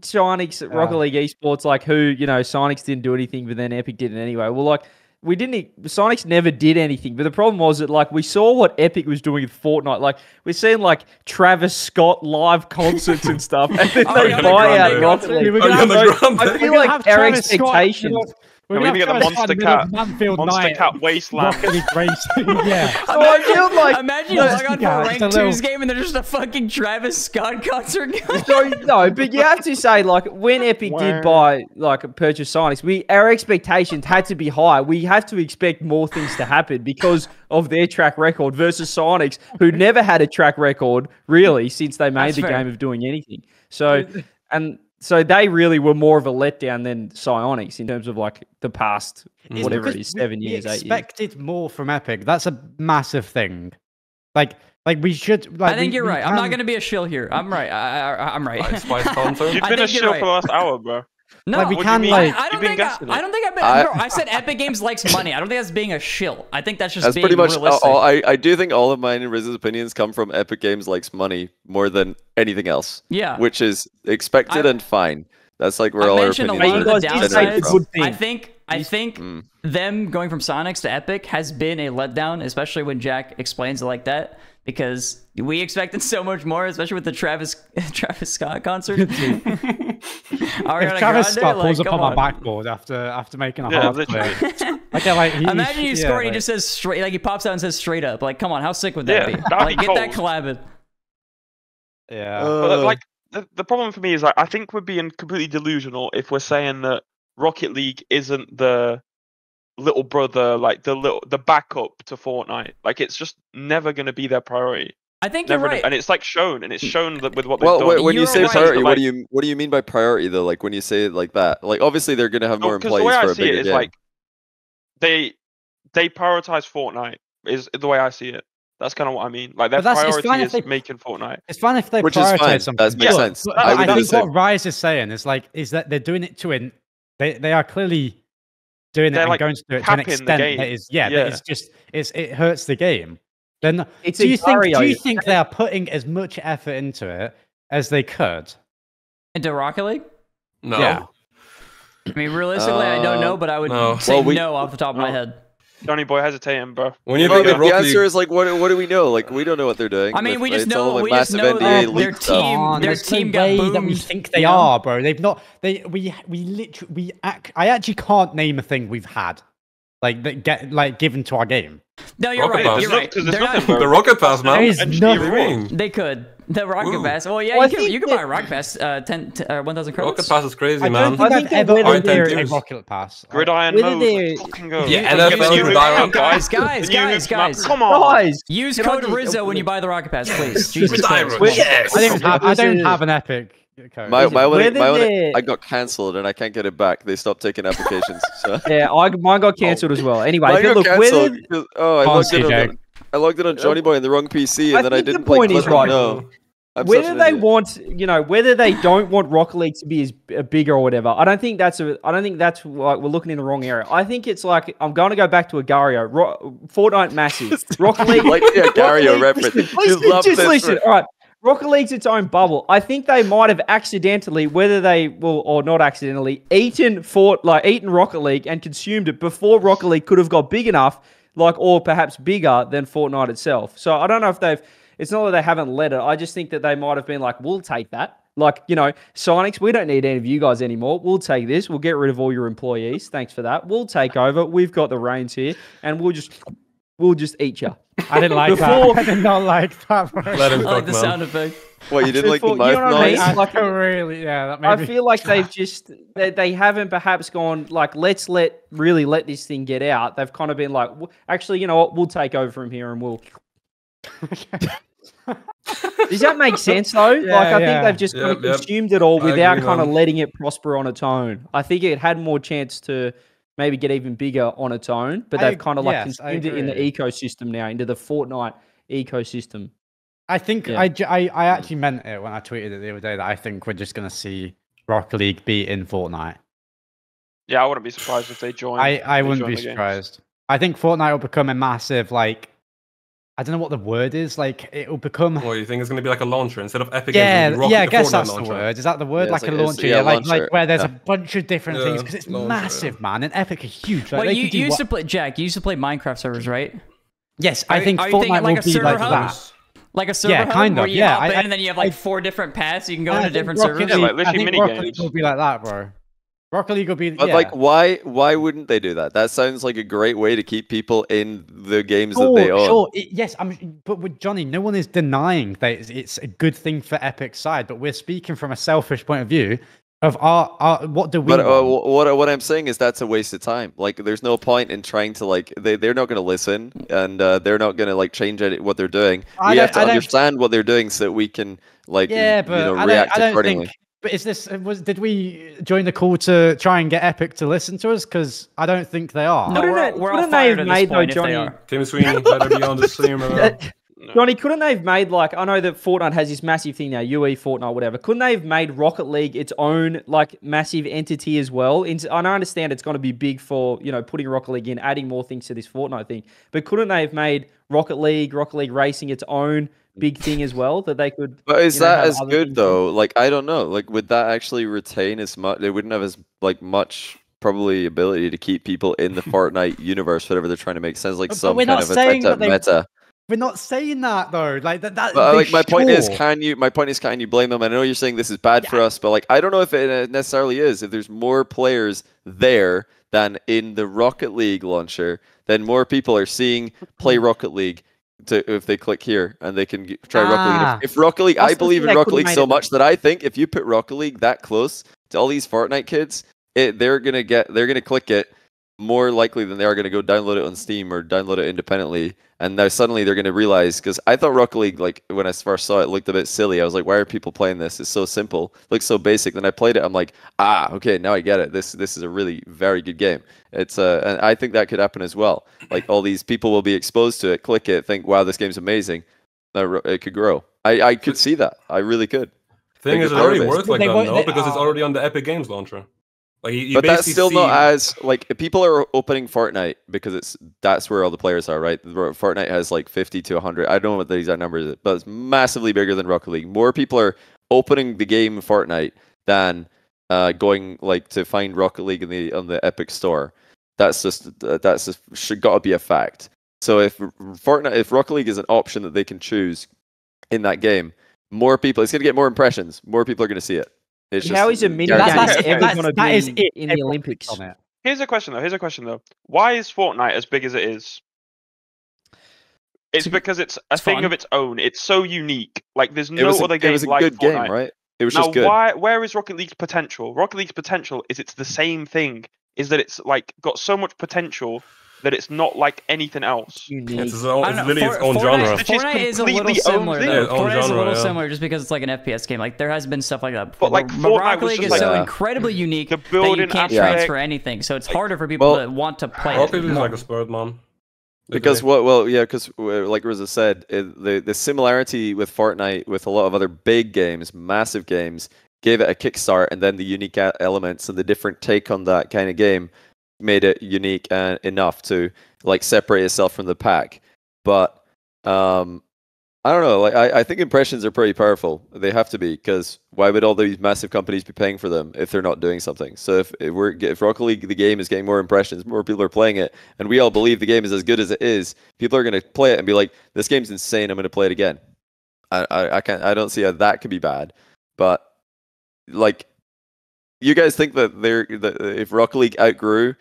Psyonix, Rocket ah. League Esports, like who you know, Psyonix didn't do anything, but then Epic did it anyway. Well, like we didn't. e, Psyonix never did anything, but the problem was that like we saw what Epic was doing with Fortnite. Like we're seeing like Travis Scott live concerts and stuff, and then Oh, they buy out Grande. Rocket League. We're Are you gonna on the have- ground? I feel like have our Travis Scott expectations. middle- we're And gonna we have get the Monster in the middle Cat- Manfield Monster Night, Cat Wasteland. Rocket League racing. yeah. So I feel like Imagine you No, log on yeah, a just ranked a little- game and there's just a fucking Travis Scott concert so, no, but you have to say like when Epic did buy like purchase Psyonix, we our expectations had to be high. We have to expect more things to happen because of their track record versus Psyonix, who never had a track record really since they made That's the fair. game of doing anything. So and so they really were more of a letdown than Psyonix in terms of like the past mm. It's whatever it because is, we- seven we years, eight years. expected more from Epic. That's a massive thing. Like, like we should. Like, I think we- you're we right. I'm not going to be a shill here. I'm right. I, I, I'm right. Spice Spice concert. You've been a think shill right. for the last hour, bro. No, Like, we What do you can mean? like. I, I don't think I. I don't think I've been. I- bro, I said Epic Games likes money. I don't think that's being a shill. I think that's just That's being pretty much. realistic. all- I I do think all of mine and Riz's opinions come from Epic Games likes money more than anything else, yeah. which is expected I- and fine. That's like where I all our opinions are of the guys did generated say the downsides. from. I think I think Mm. them going from Psyonix to Epic has been a letdown, especially when Jack explains it like that. Because we expected so much more, especially with the Travis Travis Scott concert. Ariana If Travis Grande, Scott like, pulls up come on my backboard after after making a Yeah, hard literally. play. Okay, like he, Imagine you yeah, score and he like- just says straight, like he pops out and says straight up. Like, come on, how sick would that Yeah, be? that'd Like, be get that cold. collabed. Yeah. But Uh, like the, the problem for me is like I think we're being completely delusional if we're saying that Rocket League isn't the little brother, like the little the backup to Fortnite. Like it's just never going to be their priority. I think you're Never, right. and it's like shown, and it's hmm. shown that with what they've Well, done. wait, when you You're say right. priority, what do you what do you mean by priority though? Like when you say it like that, like obviously they're gonna have more because the employees way for I a see it bigger is game. like they they prioritize Fortnite is the way I see it. That's kind of what I mean. Like their that's- it's priority fine if is they- making Fortnite. It's fine if they Which is prioritize fine. something. That makes but- sense. but I I, would do the think what Rise is saying is like is that they're doing it to an they they are clearly doing it They're, and like, going to do it to an extent game. that is yeah, Yeah. that is just it's it hurts the game. Then It's do you think do you think they are putting as much effort into it as they could? Into Rocket League? No. Yeah. I mean, realistically, I don't know, Uh, but I would no. say Well, we- no off the top of my head. Johnny boy hesitating, bro. When you Well, think the of answer League, is like, what? What do we know? Like, we don't know what they're doing. I mean, with- we just it's know- like, we just know NBA that league their stuff. team- on, their there's team no got way that we think they you know? are, bro. They've not. They we we literally we act. I actually can't name a thing we've had, like that get like given to our game. No, you're Rocket right. Pass. You're There's right. no- there's They're nothing, not- bro. the Rocket Pass, man. There is And What nothing. They could. The Rocket Ooh. Pass. Well, yeah, Well, you can, you can buy a Rocket Pass, uh, 10, t- uh, 1,000 Rocket. Pass is crazy, I man. don't think I I've think they've ever whether ordered a rocket pass. I- Gridiron Whether mode. they're- Let's fucking go. Yeah, Let's NFL get the new Gridiron. Guys, guys, guys, guys. Come on. Guys, Use Can code Rizzo when you buy the Rocket Pass, please. Jesus Christ. Yes. I don't have. I don't have an epic code. My, my, one, my one, I got cancelled and I can't get it back. They stopped taking applications. So. Yeah, I mine got cancelled as well. Anyway, Mine but got look, cancelled whether 'cause- oh, I logged, see, on, I logged in on Johnny Boy in the wrong PC and I then I didn't like, point is right. No. I'm whether they want, you know, whether they don't want Rocket League to be as b- bigger or whatever, I don't think that's a. I don't think that's like we're looking in the wrong area. I think it's like I'm going to go back to Agar.io. Ro- Fortnite massive. Rocket League. like yeah, Gario League- reference. Listen, listen, just this. listen. All right. Rocket League's its own bubble. I think they might have accidentally, whether they will or not accidentally, eaten Fort like eaten Rocket League and consumed it before Rocket League could have got big enough, like or perhaps bigger than Fortnite itself. So I don't know if they've. It's not that they haven't let it. I just think that they might have been like, we'll take that. Like, you know, Psyonix, we don't need any of you guys anymore. We'll take this. We'll get rid of all your employees. Thanks for that. We'll take over. We've got the reins here, and we'll just we'll just eat you. I didn't like Before- that. I did not like that. Bro. Let him I like the man. sound effect. What you didn't like the Before- you know what I mean? I, like- I really, yeah. That I me- feel like they've just they, they haven't perhaps gone like let's let really let this thing get out. They've kind of been like, actually, you know what? We'll take over from here and we'll. Does that make sense though? like Yeah, I think they've just kind of yep. consumed it all I without agree, kind of letting it prosper on its own. I think it had more chance to maybe get even bigger on its own, but they've kind of like yes, consumed it in the ecosystem now, into the Fortnite ecosystem. I think Yeah. I actually meant it when I tweeted it the other day that I think we're just gonna see Rocket League be in Fortnite. Yeah, I wouldn't be surprised if they join. I, I wouldn't join be the games. surprised. I think Fortnite will become a massive like I don't know what the word is. Like it will become What, you think it's going to be like a launcher instead of Epic yeah, Games? it'll yeah. I guess Fortnite that's launcher. the word. Is that the word? Yeah, like it's a launcher, yeah, yeah, like launcher, like where there's yeah. a bunch of different things because it's launcher, yeah. massive, man. And Epic are huge. Like, Well, you, you used what- to play Jack. You used to play Minecraft servers, right? yes, I Are- think are you thinking Fortnite like will a be server like hub? that. Like a server Yeah, kind where of, you yeah, I- in I- and then you have like I- four different paths. You can go I into different Rocket servers. Yeah, like literally I mini games. Will be like that, bro. Rocket League will be. But yeah. like, why why wouldn't they do that? That sounds like a great way to keep people in the games that they Sure, own. sure. It- yes, I'm. But with Johnny, no one is denying that it's, it's a good thing for Epic's side. But we're speaking from a selfish point of view of our, our what do we? But uh, what what I'm saying is that's a waste of time. Like, there's no point in trying to like they they're not going to listen and uh, they're not going to like change any, what they're doing. I we have to I understand what they're doing so that we can like yeah, but you know I react I don't accordingly. think. But is this uh, was? Did we join the call to try and get Epic to listen to us? Because I don't think they are. No, Couldn't we're, they- we're all fired at this made, point if they Johnny- are. Tim Sweeney better be on the stream. Man. Johnny, couldn't they have made like I know that Fortnite has this massive thing now, UE, Fortnite, whatever. Couldn't they have made Rocket League its own like massive entity as well? And I understand it's going to be big for you know putting Rocket League in, adding more things to this Fortnite thing. But couldn't they have made Rocket League, Rocket League Racing its own big thing as well that they could? But is you know, that as other good things though? Like I don't know. Like would that actually retain as much? They wouldn't have as like much probably ability to keep people in the Fortnite universe, whatever they're trying to make sense. Like But some we're kind not of saying attempt that at they- meta. We're not saying that though. Like that. that But like my point is, can you? My point is, can you blame them? I know you're saying this is bad for us, but like I don't know if it uh, necessarily is. If there's more players there than in the Rocket League launcher, then more people are seeing play Rocket League. To, if they click here and they can g- try Rocket League. Ah. If, if Rocket League, That's I believe in Rocket League so it- much that I think if you put Rocket League that close to all these Fortnite kids, it, they're gonna get they're gonna click it more likely than they are going to go download it on Steam or download it independently. And now suddenly they're going to realize because I thought Rocket League, like when I first saw it, looked a bit silly. I was like, why are people playing this? It's so simple, looks so basic. Then I played it. I'm like, ah, okay, now I get it. This this is a really very good game. It's uh, and I think that could happen as well. Like all these people will be exposed to it, click it, think, wow, this game's amazing. It could grow. I I could see that. I really could. Thing Like is, it already database. works like that won't- though, because it's oh. already on the Epic Games launcher. Like you, you but that's still see, not as like people are opening Fortnite because it's that's where all the players are, right? Fortnite has like 50 to 100. I don't know what the exact number is, but it's massively bigger than Rocket League. More people are opening the game Fortnite than uh, going like to find Rocket League in the on the Epic Store. That's just uh, that's just should gotta be a fact. So if Fortnite, if Rocket League is an option that they can choose in that game, more people, it's gonna get more impressions. More people are gonna see it. It's just is a mini guaranteed. game that's- ever that's- going to be in, it. in the Olympics? Here's a question though. Here's a question though. Why is Fortnite as big as it is? It's It's- because it's a it's thing fun. of its own. It's so unique. Like there's It no was a, other it game was a like good Fortnite. game, right? It was now, just good. why? Where is Rocket League's potential? Rocket League's potential is it's the same thing. Is that it's like got so much potential that it's not like anything else. Unique. It's its own, I it's don't know, literally its own Fortnite, genre. Which is Fortnite is a little similar thing. though. Yeah, own Fortnite is a little yeah. similar just because it's like an FPS game. Like there has been stuff like that. before. like, But Fortnite Rocket League just is so like- incredibly unique The that you can't aspect- transfer anything. So it's harder for people Well, to want to play Rocket it. League is like a sport, man. Because what? Well, yeah, because uh, like Rosa said, it, the the similarity with Fortnite with a lot of other big games, massive games, gave it a kickstart, and then the unique elements and the different take on that kind of game made it unique and enough to like separate itself from the pack. But um, I don't know. Like I, I think impressions are pretty powerful. They have to be because why would all these massive companies be paying for them if they're not doing something? So if, if we're if Rocket League the game is getting more impressions, more people are playing it, and we all believe the game is as good as it is, people are going to play it and be like, "This game's insane. I'm going to play it again." I, I I can't. I don't see how that could be bad. But like, you guys think that they're that if Rocket League outgrew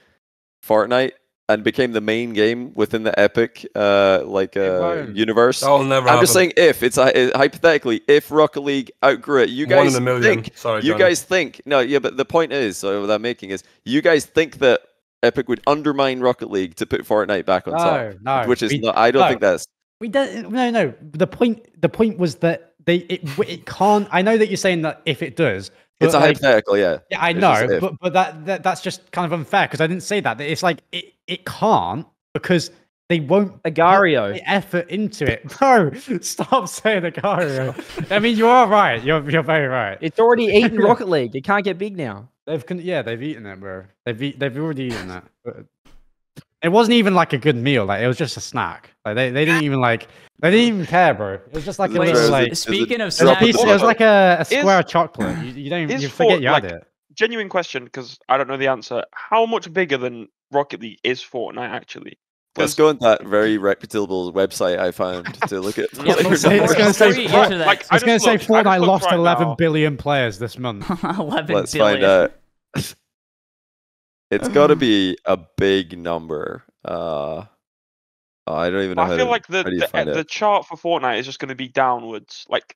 Fortnite and became the main game within the Epic uh like uh universe? That'll never I'm happen. just saying if it's uh, hypothetically if Rocket League outgrew it, you guys in a million. think Sorry, you Johnny. guys think no yeah, but the point is so what I'm making is you guys think that Epic would undermine Rocket League to put Fortnite back on top, No, no. which is we, not. I don't no. think that's we don't. No, no. The point. The point was that they. It. It can't. I know that you're saying that if it does. It's but, a like, hypothetical. Yeah, Yeah, I It's know, but but that, that that's just kind of unfair because I didn't say that. It's like it, it can't because they won't put Agar.io. the effort into it. Bro, stop saying Agar.io. I mean, you are right. You're you're very right. It's already eaten Rocket League. It can't get big now. They've con- yeah, they've eaten it, bro. They've eat, they've already eaten it. But it wasn't even like a good meal. Like it was just a snack. Like they, they didn't even like they didn't even care, bro. It was just like a little like it Speaking of it was, a drop piece, it was like a, a Is- square of chocolate. You, you don't is you forget Fort- you had like- it. Genuine question because I don't know the answer. How much bigger than Rocket League is Fortnite actually? Let's go on that very reputable website I found to look at. Yeah, It's gonna say before you Fort- get to that, like, I was I gonna just say looked- I Fortnite lost right 11 now. billion players this month. 11 Let's billion. find out. It's got to Um, be a big number. Uh, oh, I don't even know I how feel to. like the how do you the, the chart for Fortnite is just going to be downwards. Like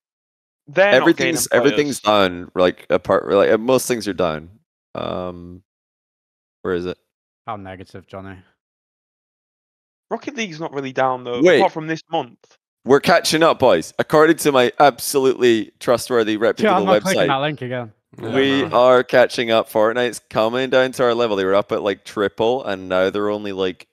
they're everything's gaining everything's players. down. Like apart, like uh, most things are done. Um, where is it? How negative, Johnny. Rocket League's not really down though, Wait. apart from this month. We're catching up, boys. According to my absolutely trustworthy, reputable Yeah, I'm reputable not clicking website, that link again. Yeah, we man. are catching up. Fortnite's coming down to our level. They were up at like triple, and now they're only like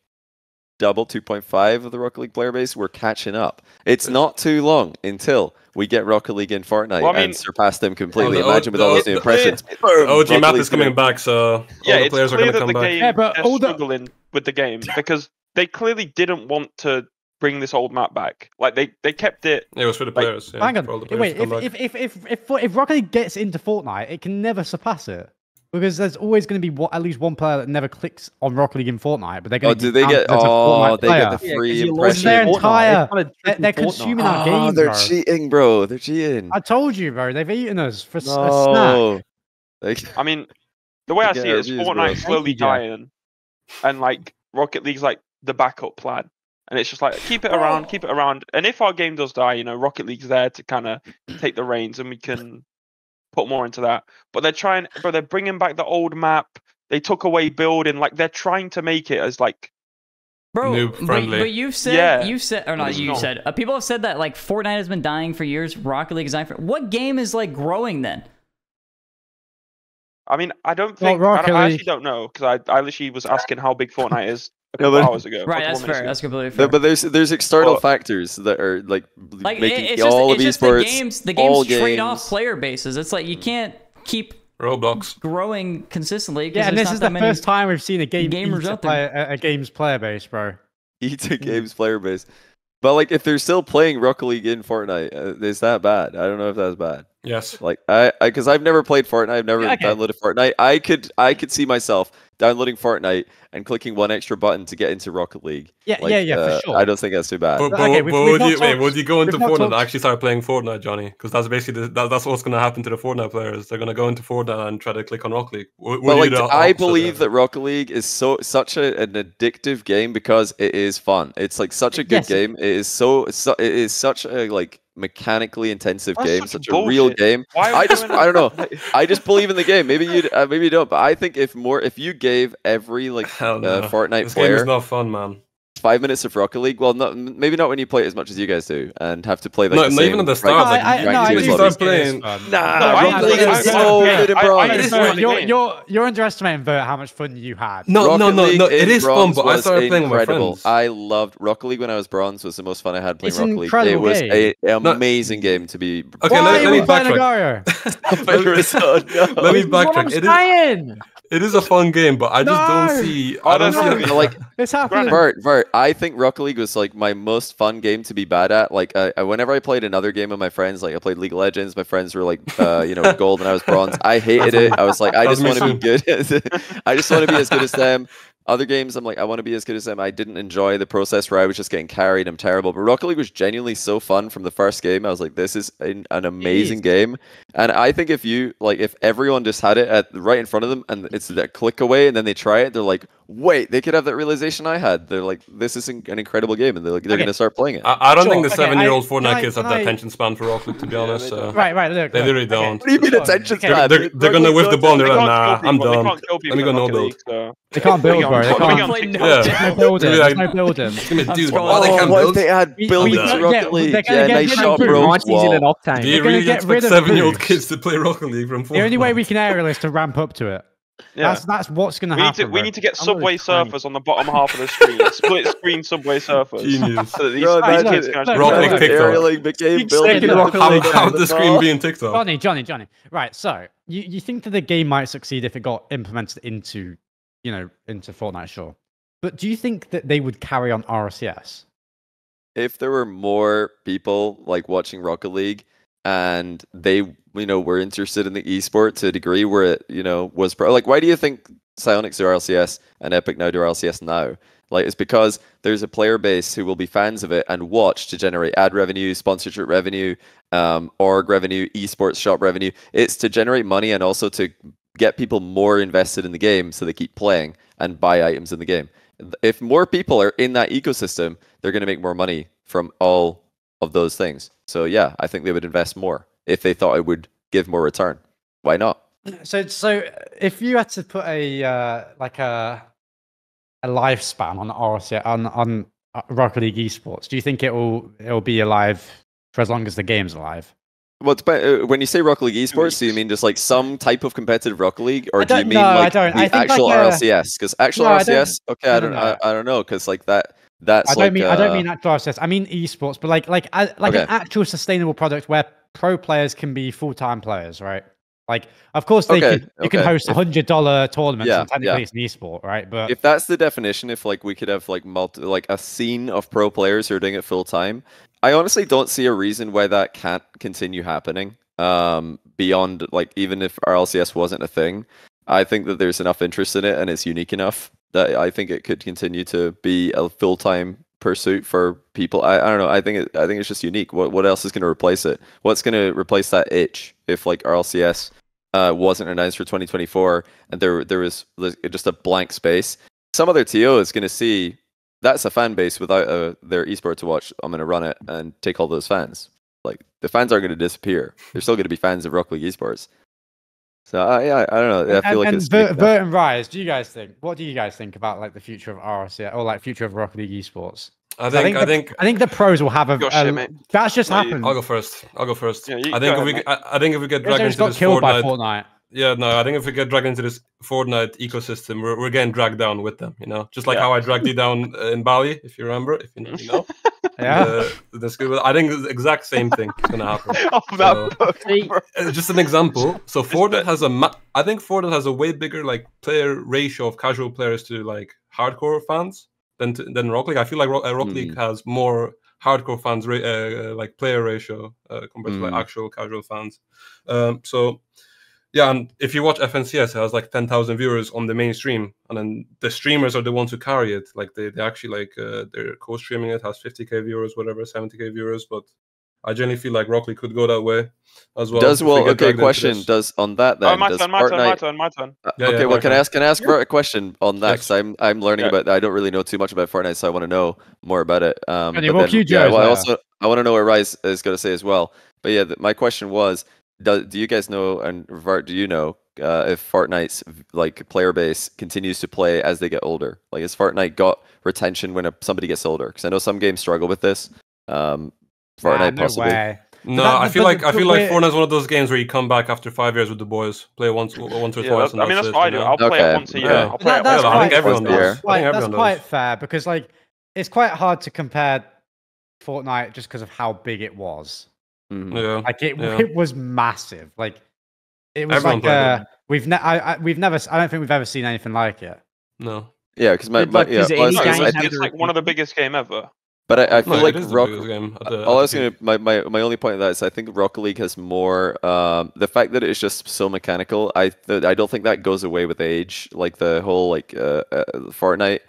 double, 2.5 of the Rocket League player base. We're catching up. It's not too long until we get Rocket League in Fortnite Well, I mean- and surpass them completely. the O- Imagine with the all O- these new the- impressions. OG Rocket map League's is coming gonna- back, so Yeah, all the it's players are clear going to that come the back. game Yeah, but they're all the- struggling with the game because they clearly didn't want to bring this old map back. Like they they kept it. It was for the Like, players. yeah, Hang on. for all the players Wait, if, if, if, if, if, if Rocket League gets into Fortnite, it can never surpass it. Because there's always going to be one, at least one player that never clicks on Rocket League in Fortnite, but they're going Oh, to do they get? Oh, they get the free It's their entire- They're, they're consuming our ah, Oh, game, they're bro. cheating, bro. They're cheating. I told you, bro. They've eaten us for s- a snack. Like, I mean, the way I see it our bro. Fortnite slowly dying, and like Rocket League's like the backup plan. And it's just like keep it around, keep it around. And if our game does die, you know, Rocket League's there to kind of take the reins, and we can put more into that. But they're trying, but They're bringing back the old map. They took away building. Like they're trying to make it as like Bro, Noob but, friendly. but you've said, Yeah. you've said, or not you not. said, uh, people have said that like Fortnite has been dying for years. Rocket League is dying for. What game is like growing then? I mean, I don't Well, think I, don't, I actually don't know because I, I literally was asking how big Fortnite is a Yeah, couple but- hours ago. a Right, that's minutes fair. ago. That's completely fair. but, but there's there's external Well- factors that are like, like making it's just, all it's of just the esports. games. The all games trade off player bases. It's like you can't keep Roblox. growing consistently. 'cause Yeah, and this not is that the first time we've seen a game gamers eat a, out there. player, a, a game's player base, bro. eat a game's player base. But like, if they're still playing Rocket League in Fortnite, uh, is that bad? I don't know if that's bad. Yes. Like I, because I've never played Fortnite. I've never Yeah, okay. downloaded Fortnite. I could, I could see myself downloading Fortnite and clicking one extra button to get into Rocket League. Yeah, Like, yeah, yeah, uh, for sure. I don't think that's too bad. But, But but, okay, but we've- we've would you wait? talked- Would you go into we've Fortnite and actually start playing Fortnite, Johnny? Because that's basically the, that, that's what's going to happen to the Fortnite players. They're going to go into Fortnite and try to click on Rocket League. W- But would like, I believe that Rocket League is so such a, an addictive game because it is fun. It's like such a good Yes. game. It is so, it's so it is such a like mechanically intensive That's game, such such a real game. I just, I don't know. I just believe in the game. Maybe you, uh, maybe you don't. But I think if more, if you gave every like Hell uh, no. Fortnite This game player is not fun, man. Five minutes of Rocket League, well, not maybe not when you play it as much as you guys do, and have to play like No, the not even same at the rank- start, like, I, I, no, I twos when you start think it is playing- Nah, No, Rocket think League it's- is I- so I- good in I- I bronze. just No, enjoy the you're, you're you're underestimating Vert how much fun you had. No, no, Rocket no, League no. It is fun, but I was started playing with my incredible. friends. I loved Rocket League when I was bronze. Was the most fun I had playing It's Rocket League. It was game. a amazing game to be. Okay, let, are let we me backtrack. Let me This what I'm backtrack. It is, saying. It is a fun game, but I just No. don't see. I I don't don't see. know. how- like It's happening. Vert, Vert, I think Rocket League was like my most fun game to be bad at. Like, I, I- whenever I played another game with my friends, like I played League of Legends, my friends were like, uh, you know, gold and I was bronze. I hated it. I was like, I just want to be good. I just want to be as good as them. Other games, I'm like, I want to be as good as them. I didn't enjoy the process where I was just getting carried. I'm terrible. But Rocket League was genuinely so fun from the first game. I was like, this is an, an amazing game. And I think if you like, if everyone just had it at right in front of them and it's that click away, and then they try it, they're like, wait, they could have that realization I had. They're like, this is an an incredible game, and they're like, they're Okay. gonna start playing it. I, I don't Sure, think the okay, seven-year-old Fortnite I- kids have can the I- attention span for Rocket League, to be honest. they so. Right, right. Look, They literally okay. don't. what do you mean Sure, attention okay. They're, they're, they're gonna whiff the ball. They're uh, They like, nah, I'm done. Let me go in no build. League, so- They can't build, Hang bro. They hang can't. on. Play no Yeah. There's no building. There's no building. Give dude, scrolling. Oh, why they Oh, can't what if build? they had We- buildings we- Rocket League? they're gonna Yeah, get rid of shot, boots. bro. Nineties in an Wall. Do you really get expect seven-year-old kids to play Rocket League from Fortnite? The only way we can aerial is to ramp up to it. Yeah. That's that's what's gonna We need happen. to we need to get I'm Subway crank. Surfers on the bottom half of the screen. Split screen Subway Surfers. Genius. So that these, Bro, these imagine- kids can actually Rocket. League TikTok. Aerialing became Big building second in Rocket Rocket How, League. how the screen being TikTok? Johnny, Johnny, Johnny. Right. So you, you think that the game might succeed if it got implemented into, you know, into Fortnite, sure. But do you think that they would carry on RCS? if there were more people like watching Rocket League and they you know were interested in the esport to a degree where it you know was pro- like why do you think Psyonix do RLCS and Epic now do RLCS now? Like it's because there's a player base who will be fans of it and watch to generate ad revenue, sponsorship revenue, um, org revenue, esports shop revenue. It's to generate money and also to get people more invested in the game so they keep playing and buy items in the game. If more people are in that ecosystem, they're going to make more money from all of those things. So yeah, I think they would invest more if they thought it would give more return. Why not? So, so if you had to put a uh, like a a lifespan on RCS on on uh, Rocket League esports, do you think it will it will be alive for as long as the game's alive? Well, it dep- uh, when you say Rocket League esports, do you mean just like some type of competitive Rocket League, or do you mean no, I like don't. the I like actual RLCS? Because actual No, I don't- RLCS, okay, I I don't, don't I, know. I don't know, because like that, that's I don't like, mean I don't uh, mean actual RCS. I mean esports, but like like uh, like an actual sustainable product where pro players can be full time players, right? Like, of course they Okay, could, you can host a hundred dollar tournaments, Yeah, and technically yeah. it's an esport, right? But if that's the definition, if like we could have like multi, like a scene of pro players who are doing it full time, I honestly don't see a reason why that can't continue happening. Um, beyond like even if RLCS wasn't a thing, I think that there's enough interest in it and it's unique enough that I think it could continue to be a full time pursuit for people. I, I don't know. I think it, I think it's just unique. What what else is going to replace it? What's going to replace that itch if like RLCS uh, wasn't announced for 2024 and there there was just a blank space? Some other TO is going to see that's a fan base without uh, their esport to watch. I'm going to run it and take all those fans. Like the fans aren't going to disappear. They're still going to be fans of Rocket League esports. So uh, yeah, I don't know. I feel and, like and it's Vert, unique enough. Vert and Rise, do you guys think? What do you guys think about like the future of RCS or like future of Rocket League esports? I So think I the, think I think the pros will have a. Your a- shit, that's just No, happened. I'll go first. I'll go first. Yeah, you- I think if we ahead, get, I, I think if we get dragged into got this killed by Fortnite, Fortnite. yeah, no, I think if we get dragged into this Fortnite ecosystem, we're, we're getting dragged down with them. You know, just like Yeah. how I dragged you down uh, in Bali, if you remember, if you know, you know. Yeah. Uh, that's good. I think the exact same thing is gonna happen. Off So- that book. See, bro. Uh, just an example. So It's Fortnite has a ma- I think Fortnite has a way bigger like player ratio of casual players to like hardcore fans than to, than Rocket League. I feel like Rock, uh, Rocket League has more hardcore fans ra- uh, like player ratio uh, compared to Mm. like actual casual fans. Um, so yeah, and if you watch FNCS, it has like ten thousand viewers on the mainstream, and then the streamers are the ones who carry it. Like they, they actually like uh, they're co-streaming it has fifty k viewers, whatever, seventy k viewers. But I generally feel like Rock League could go that way as well. does if we well? get Okay, question. Does on that then? oh, my does turn, my turn, my turn, my turn. Uh, Yeah, okay, yeah, well, go can I ahead. ask? Can I ask for a question on that? Yes. Because I'm I'm learning Yeah. about. I don't really know too much about Fortnite, so I want to know more about it. Um, Can you but then, you, yeah, Joe, well, I also I want to know what Rise is going to say as well. But yeah, th- my question was: do, do you guys know and Vart, do you know uh, if Fortnite's like player base continues to play as they get older? Like, has Fortnite got retention when a, somebody gets older? Because I know some games struggle with this. Um, Nah, Fortnite no possibly. way. No, that- I feel like I feel like we're- Fortnite's one of those games where you come back after five years with the boys, play once once or Yeah, twice. that's, and I mean that's that's it, what I do. I'll play Okay, it once a year. yeah. I'll play that- it that's once I a think everyone a year. does. I quite- think that's quite does. fair because like it's quite hard to compare Fortnite just because of how big it was. Mhm. Yeah. Like it, Yeah. it was massive. Like it was Everyone like uh, it. we've ne- I, I, we've never. s- I don't think we've ever seen anything like it. No. Yeah, because my, my like, yeah, does well, I was any gonna No, say- game it's, have it's like one of the biggest game ever. but I, I feel No, like it is Rock, the game. At the, all I was gonna—my my, my only point of that is I think Rocket League has more um, the fact that it's just so mechanical. I th- I don't think that goes away with age. Like the whole like uh, uh, Fortnite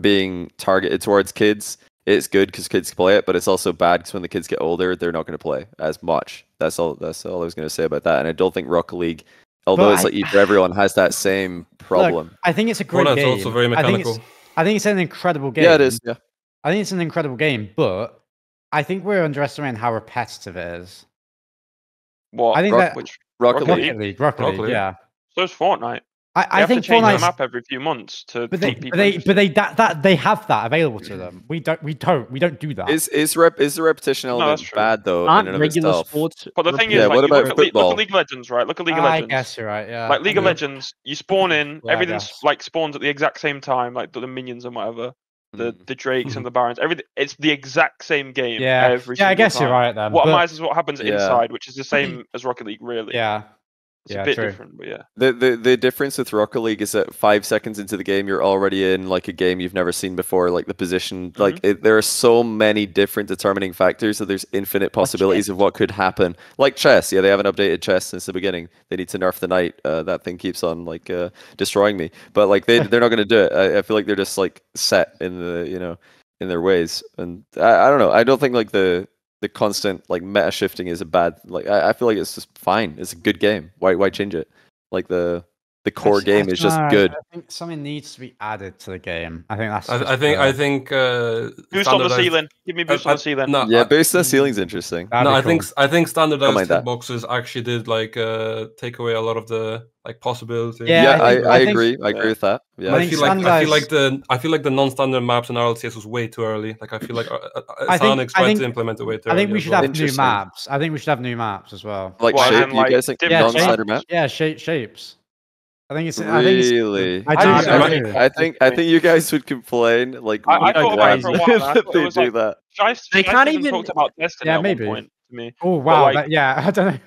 being targeted towards kids. It's good because kids play it, but it's also bad because when the kids get older, they're not going to play as much. That's all. That's all I was going to say about that. And I don't think Rocket League, although But it's I- like for everyone, has that same problem. I think it's a great Fortnite's game. also very I think, mechanical. I think it's an incredible game. yeah, it is. Yeah. I think it's an incredible game, but I think we're underestimating how repetitive it is. What? I think Rock- that- which Rocket Rocket League. Rocket League, Rocket Rocket League, League. yeah. so's Fortnite. I, They I have think to change the Fortnite's, map every few months to but they, keep people. but they, interested. but they that, that they have that available to them. We don't, we don't, we don't do that. Is is rep is the repetition No, element that's true. bad though in Aren't and regular itself? sports? But the thing Yeah, is, like, what you look about at, look at League of Legends, right? Look at League of I Legends. guess you're right. Yeah. like League of Legends, you spawn in, Yeah, everything's like spawns at the exact same time, like the, the minions and whatever, the Mm. the drakes and the barons. Everything, it's the exact same game. Yeah. every Yeah, I guess time. you're right then. What but- matters is what happens Yeah. inside, which is the same as Rocket League, really. Yeah. It's yeah, a bit true. different, but yeah. The, the the difference with Rocket League is that five seconds into the game, you're already in like a game you've never seen before. Like the position, Mm-hmm. like it, there are so many different determining factors that there's infinite possibilities of what could happen. Like chess, yeah, they haven't updated chess since the beginning. They need to nerf the knight. Uh, that thing keeps on like uh, destroying me. But like they they're not going to do it. I, I feel like they're just like set in the you know in their ways. And I, I don't know. I don't think like the the constant like meta shifting is a bad like I, I feel like it's just fine. It's a good game. Why why change it? Like the the core I s- I game is just dunno, good. I think something needs to be added to the game. I think that's. I, I think the- I think uh, Boost on the ceiling. Give me boost I- on the ceiling. No, Yeah, I- boost the ceiling's interesting. that'd no, be I think cool. I think standardized mind that. hitboxes actually did like uh, take away a lot of the like possibilities. Yeah, Yeah, I I, think- I, I think- agree. I agree yeah. with that. Yeah. I, think feel like I feel like the I feel like the non-standard maps in RLCS was way too early. Like I feel like uh, uh, uh, I think- Sonics I tried think- to implement it way too I early. think we should well. have new maps. I think we should have new maps as well. Like Well, shape, you like, guys think different non-standard map? Yeah, shape, shapes. I think it's. I think it's, Really? I I I I think- I think I think you guys would complain like I- I thought about it for a while, and I that thought it they was do like- that. Shice, They Shice can't even even- talked about Destiny Yeah, at maybe. one point to me. Oh wow! like- that- yeah, I don't know.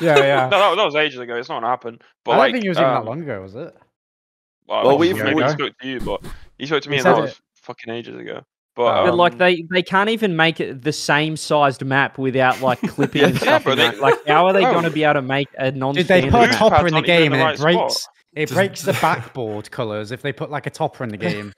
yeah, yeah. No, that, that was ages ago. It's not gonna happen. But I don't like, think it was even that um, long ago, was it? Well, Well, we've- he we've- spoke to you, but he spoke to me, and that was fucking ages ago. But, Oh. But like um, they, they can't even make it the same sized map without like clipping and Yeah, stuff. bro, they- Like how are they Bro. going to be able to make a non-standard? they put a topper in the pads aren't even game and the it right spot. breaks? It breaks the backboard colors if they put like a topper in the game.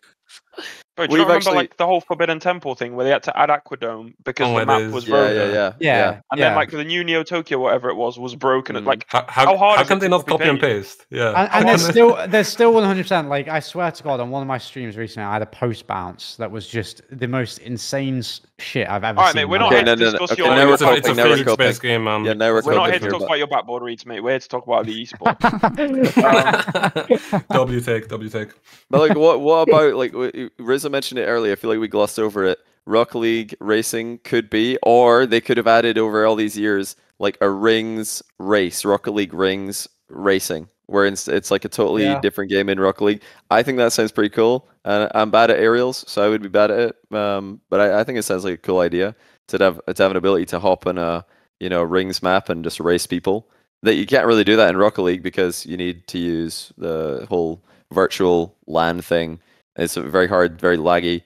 Bro, do you We've remember actually- like the whole Forbidden Temple thing where they had to add Aquadome because Oh, the it map is. was Yeah, broken? yeah, yeah. Yeah, And yeah. then like the new Neo Tokyo, whatever it was, was broken. Mm. Like How, how, How hard how is can it they to not copy copy and paste? paste? Yeah. and, and there's still there's still 100 percent like I swear to God on one of my streams recently I had a post bounce that was just the most insane s- shit I've ever All right, seen. mate, we're my not life. here to no, no, discuss okay, your. now we're it's a, it's a coping, now we're physics-based game, man. Yeah, now we're, We're not here to talk about your backboard reads, mate. We're here to talk about the esports. w take, W take. But like, what what about like w- Rizzo mentioned it earlier? I feel like we glossed over it. Rock League racing could be, or they could have added over all these years like a rings race, Rocket League rings racing, where it's, it's like a totally Yeah. different game in Rocket League. I think that sounds pretty cool. And I'm bad at aerials, so I would be bad at it. Um, but I, I think it sounds like a cool idea to have to have an ability to hop on a you know rings map and just race people. That you can't really do that in Rocket League because you need to use the whole virtual LAN thing. It's very hard, very laggy.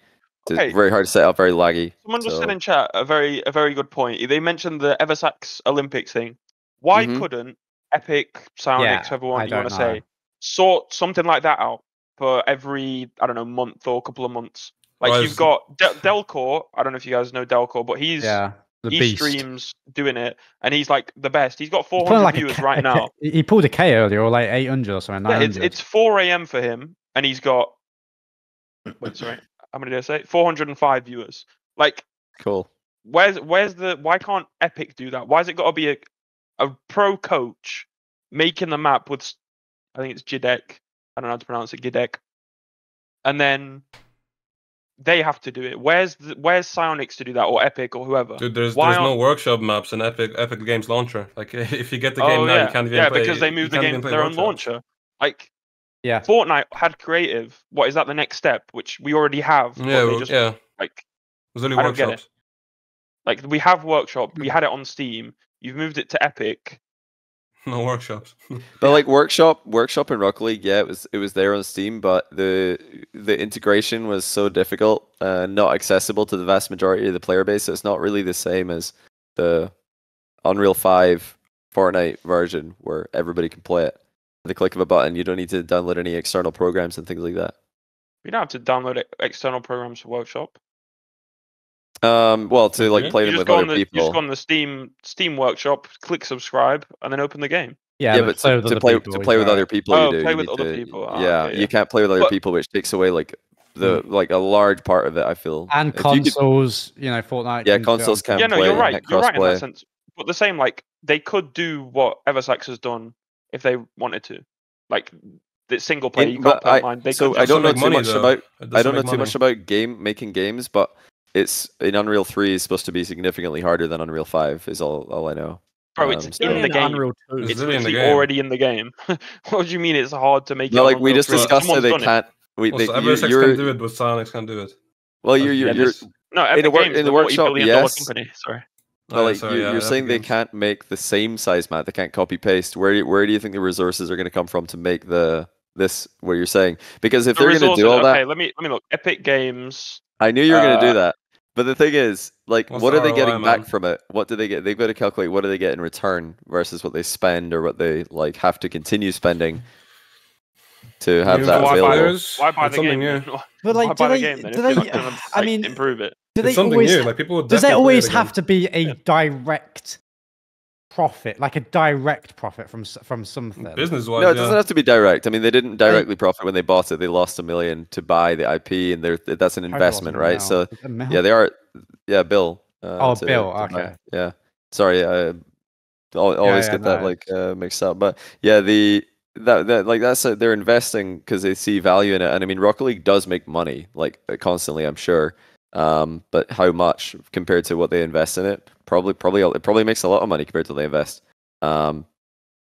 It's very hard to set up, very laggy. Someone just said in chat a very a very good point. They mentioned the Eversax Olympics thing. Why Mhm. couldn't Epic, Psyonix, Yeah, whoever I you want to say, sort something like that out for every I don't know month or couple of months? Like Well, you've got De- Delcor. I don't know if you guys know Delcor, but he's Yeah, the he beast. streams doing it, and he's like the best. He's got 400 like viewers K- right a K- now. He pulled a K earlier, or like 800 or something. Yeah, it's it's 4 a.m. for him, and he's got wait, sorry, how many did I say? 405 viewers. Like, Cool. where's where's the why can't Epic do that? Why Why's it got to be a a pro coach making the map with I think it's Jidek. I don't know how to pronounce it, Gidek. And then they have to do it. Where's the, where's Psyonix to do that or Epic or whoever? Dude, there's Why there's no aren't- workshop maps in Epic Epic Games Launcher. Like if you get the oh, game oh now, yeah, you can't even yeah, play. Yeah, because they you moved the game even to play their own launcher. Like yeah. Fortnite had creative. What is that the next step? Which we already have. Yeah, well, just, yeah. Like There's only I don't get it. workshops. like we have workshop. We had it on Steam. You've moved it to Epic. No workshops. But like workshop, workshop in Rocket League, yeah, it was it was there on Steam, but the the integration was so difficult, uh, not accessible to the vast majority of the player base. So it's not really the same as the Unreal Five Fortnite version where everybody can play it. With the click of a button, you don't need to download any external programs and things like that. You don't have to download external programs for Workshop. Um, well, to like Okay. play You them with other the you people. just go on the Steam Steam Workshop, click subscribe, and then open the game. Yeah, yeah, but but play to, to play people to play with right. other people, Oh, you do. play you with other to- people. Ah, yeah, okay, you can't play with other But- people, which takes away like the like a large part of it. I feel And If you could- consoles, you know, Fortnite. Yeah, can do it on consoles can yeah, no, play, you're right. You're right in that sense. But the same, like they could do what Eversax has done if they wanted to. Like the single player, In- you but can't play I- online. They so I don't know too money, much though. about I don't know make too much about game making games, but it's in Unreal Three is supposed to be significantly harder than Unreal Five. Is all all I know. Bro, Um, it's It's in only the game. Unreal 2. It's It's in the game. already in the game. what do you mean it's hard to make it? No, on like we just 3? discussed how Someone's they can't. We, Well, they, so you're, you're can do it, but Sonics can do it. well, you're you're, you're this- No, in Epic the work- Games, in the the workshop, yes. company. Sorry. Well, Oh, like sorry, you're, yeah, you're saying they Games. can't make the same size map. They can't copy paste. Where do- where do you think the resources are going to come from to make the this what you're saying? Because if The they're going to do all okay, that, let me let me look. Epic Games. I knew you were going to uh, do that. But the thing is, like, What's what the are they ROI, getting back man? from it? What do they get? They've got to calculate what do they get in return versus what they spend or what they like have to continue spending to have New that why buy, available. players, why buy it's the something game? new. But like, buy do the they? game do they? not gonna, I mean, improve it. do they It's something always? new. Like people does it always it have to be a direct profit, like a direct profit from from something? business wise? No, it doesn't have to be direct. I mean, they didn't directly profit when they bought it. They lost a million to buy the IP, and they're, that's an Hope it wasn't investment, right? So Was it Mel? yeah, they are. Yeah, Bill. Uh, Oh, to- Bill, to buy- okay. Yeah. Sorry, I al- always yeah, get that no, like uh, mixed up. But yeah, the that, that like that's a, they're investing because they see value in it, and I mean, Rocket League does make money like uh, constantly, I'm sure. Um, but how much compared to what they invest in it? Probably, probably, it probably makes a lot of money compared to what they invest. Um,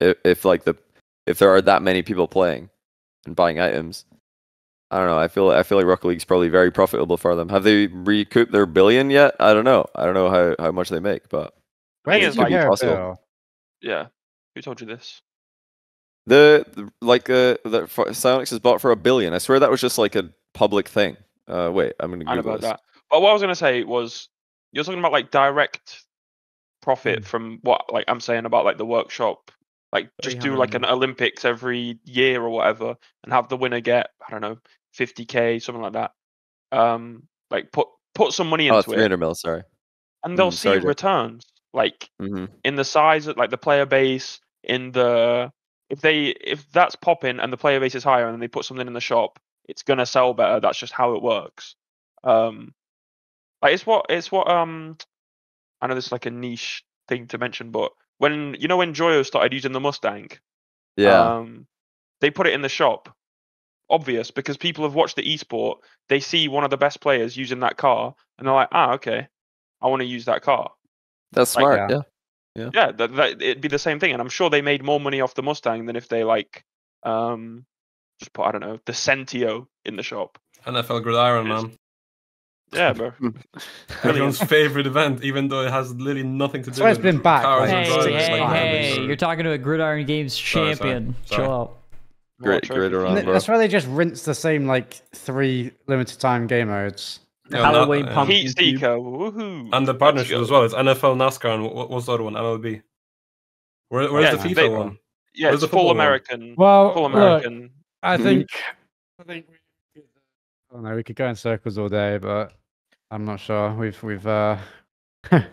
if, if like the if there are that many people playing and buying items, I don't know. I feel I feel like Rocket League's probably very profitable for them. Have they recouped their billion yet? I don't know. I don't know how, how much they make, but Where thing did is, like- Possible. Bill? Yeah. Who told you this? The, the like uh, the Psyonix is bought for a billion. I swear that was just like a public thing. Uh, wait, I'm gonna I Google about this. that. But what I was gonna say was, you're talking about like direct Hmm. profit from what like I'm saying about like the workshop. Like just do like an Olympics every year or whatever, and have the winner get I don't know 50k something like that. Um, like put put some money Oh, into it, 300 mil. Sorry. and they'll mm, see sorry, returns like hmm in the size of like the player base in the if they if that's popping and the player base is higher and they put something in the shop it's gonna sell better that's just how it works um like it's what it's what um i know this is like a niche thing to mention but when you know when joyo started using the mustang Yeah. um they put it in the shop obvious because people have watched the esport they see one of the best players using that car and they're like ah okay i want to use that car That's like, smart. yeah. Yeah. yeah, that, that it'd be the same thing, and I'm sure they made more money off the Mustang than if they like, um, just put I don't know the Centio in the shop. NFL Gridiron, man. Yeah, bro. Everyone's favorite event, even though it has literally nothing to do That's why it's with been back, cars like- and Hey, drivers, hey, like, hey! so- You're talking to a Gridiron Games Sorry, sorry, champion. sorry. Chill out. More Great, trophies. great around, bro. That's why they just rinse the same like three limited time game modes. Yeah, Halloween na- uh, pumpkin. Heat cube. Seeker, woohoo! And the partnership as well. It's NFL, NASCAR, and what, what's the other one? MLB. Where, where's Yeah, the FIFA they- one? Yeah, Where's it's the full football one? American. Well, full look, American. I Mhm. think I think we could, I don't know. We could go in circles all day, but I'm not sure. We've we've uh, I think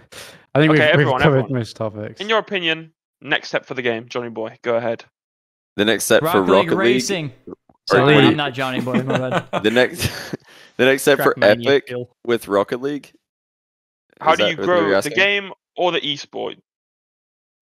Okay, we've, everyone, we've covered everyone. most topics. In your opinion, next step for the game, Johnny Boy, go ahead. The next step Rocket for League Rocket League. Racing. Sorry, I'm not Johnny Boy. My bad. The next, the next step for Epic Phil. with Rocket League. How do you what grow the game or the esport?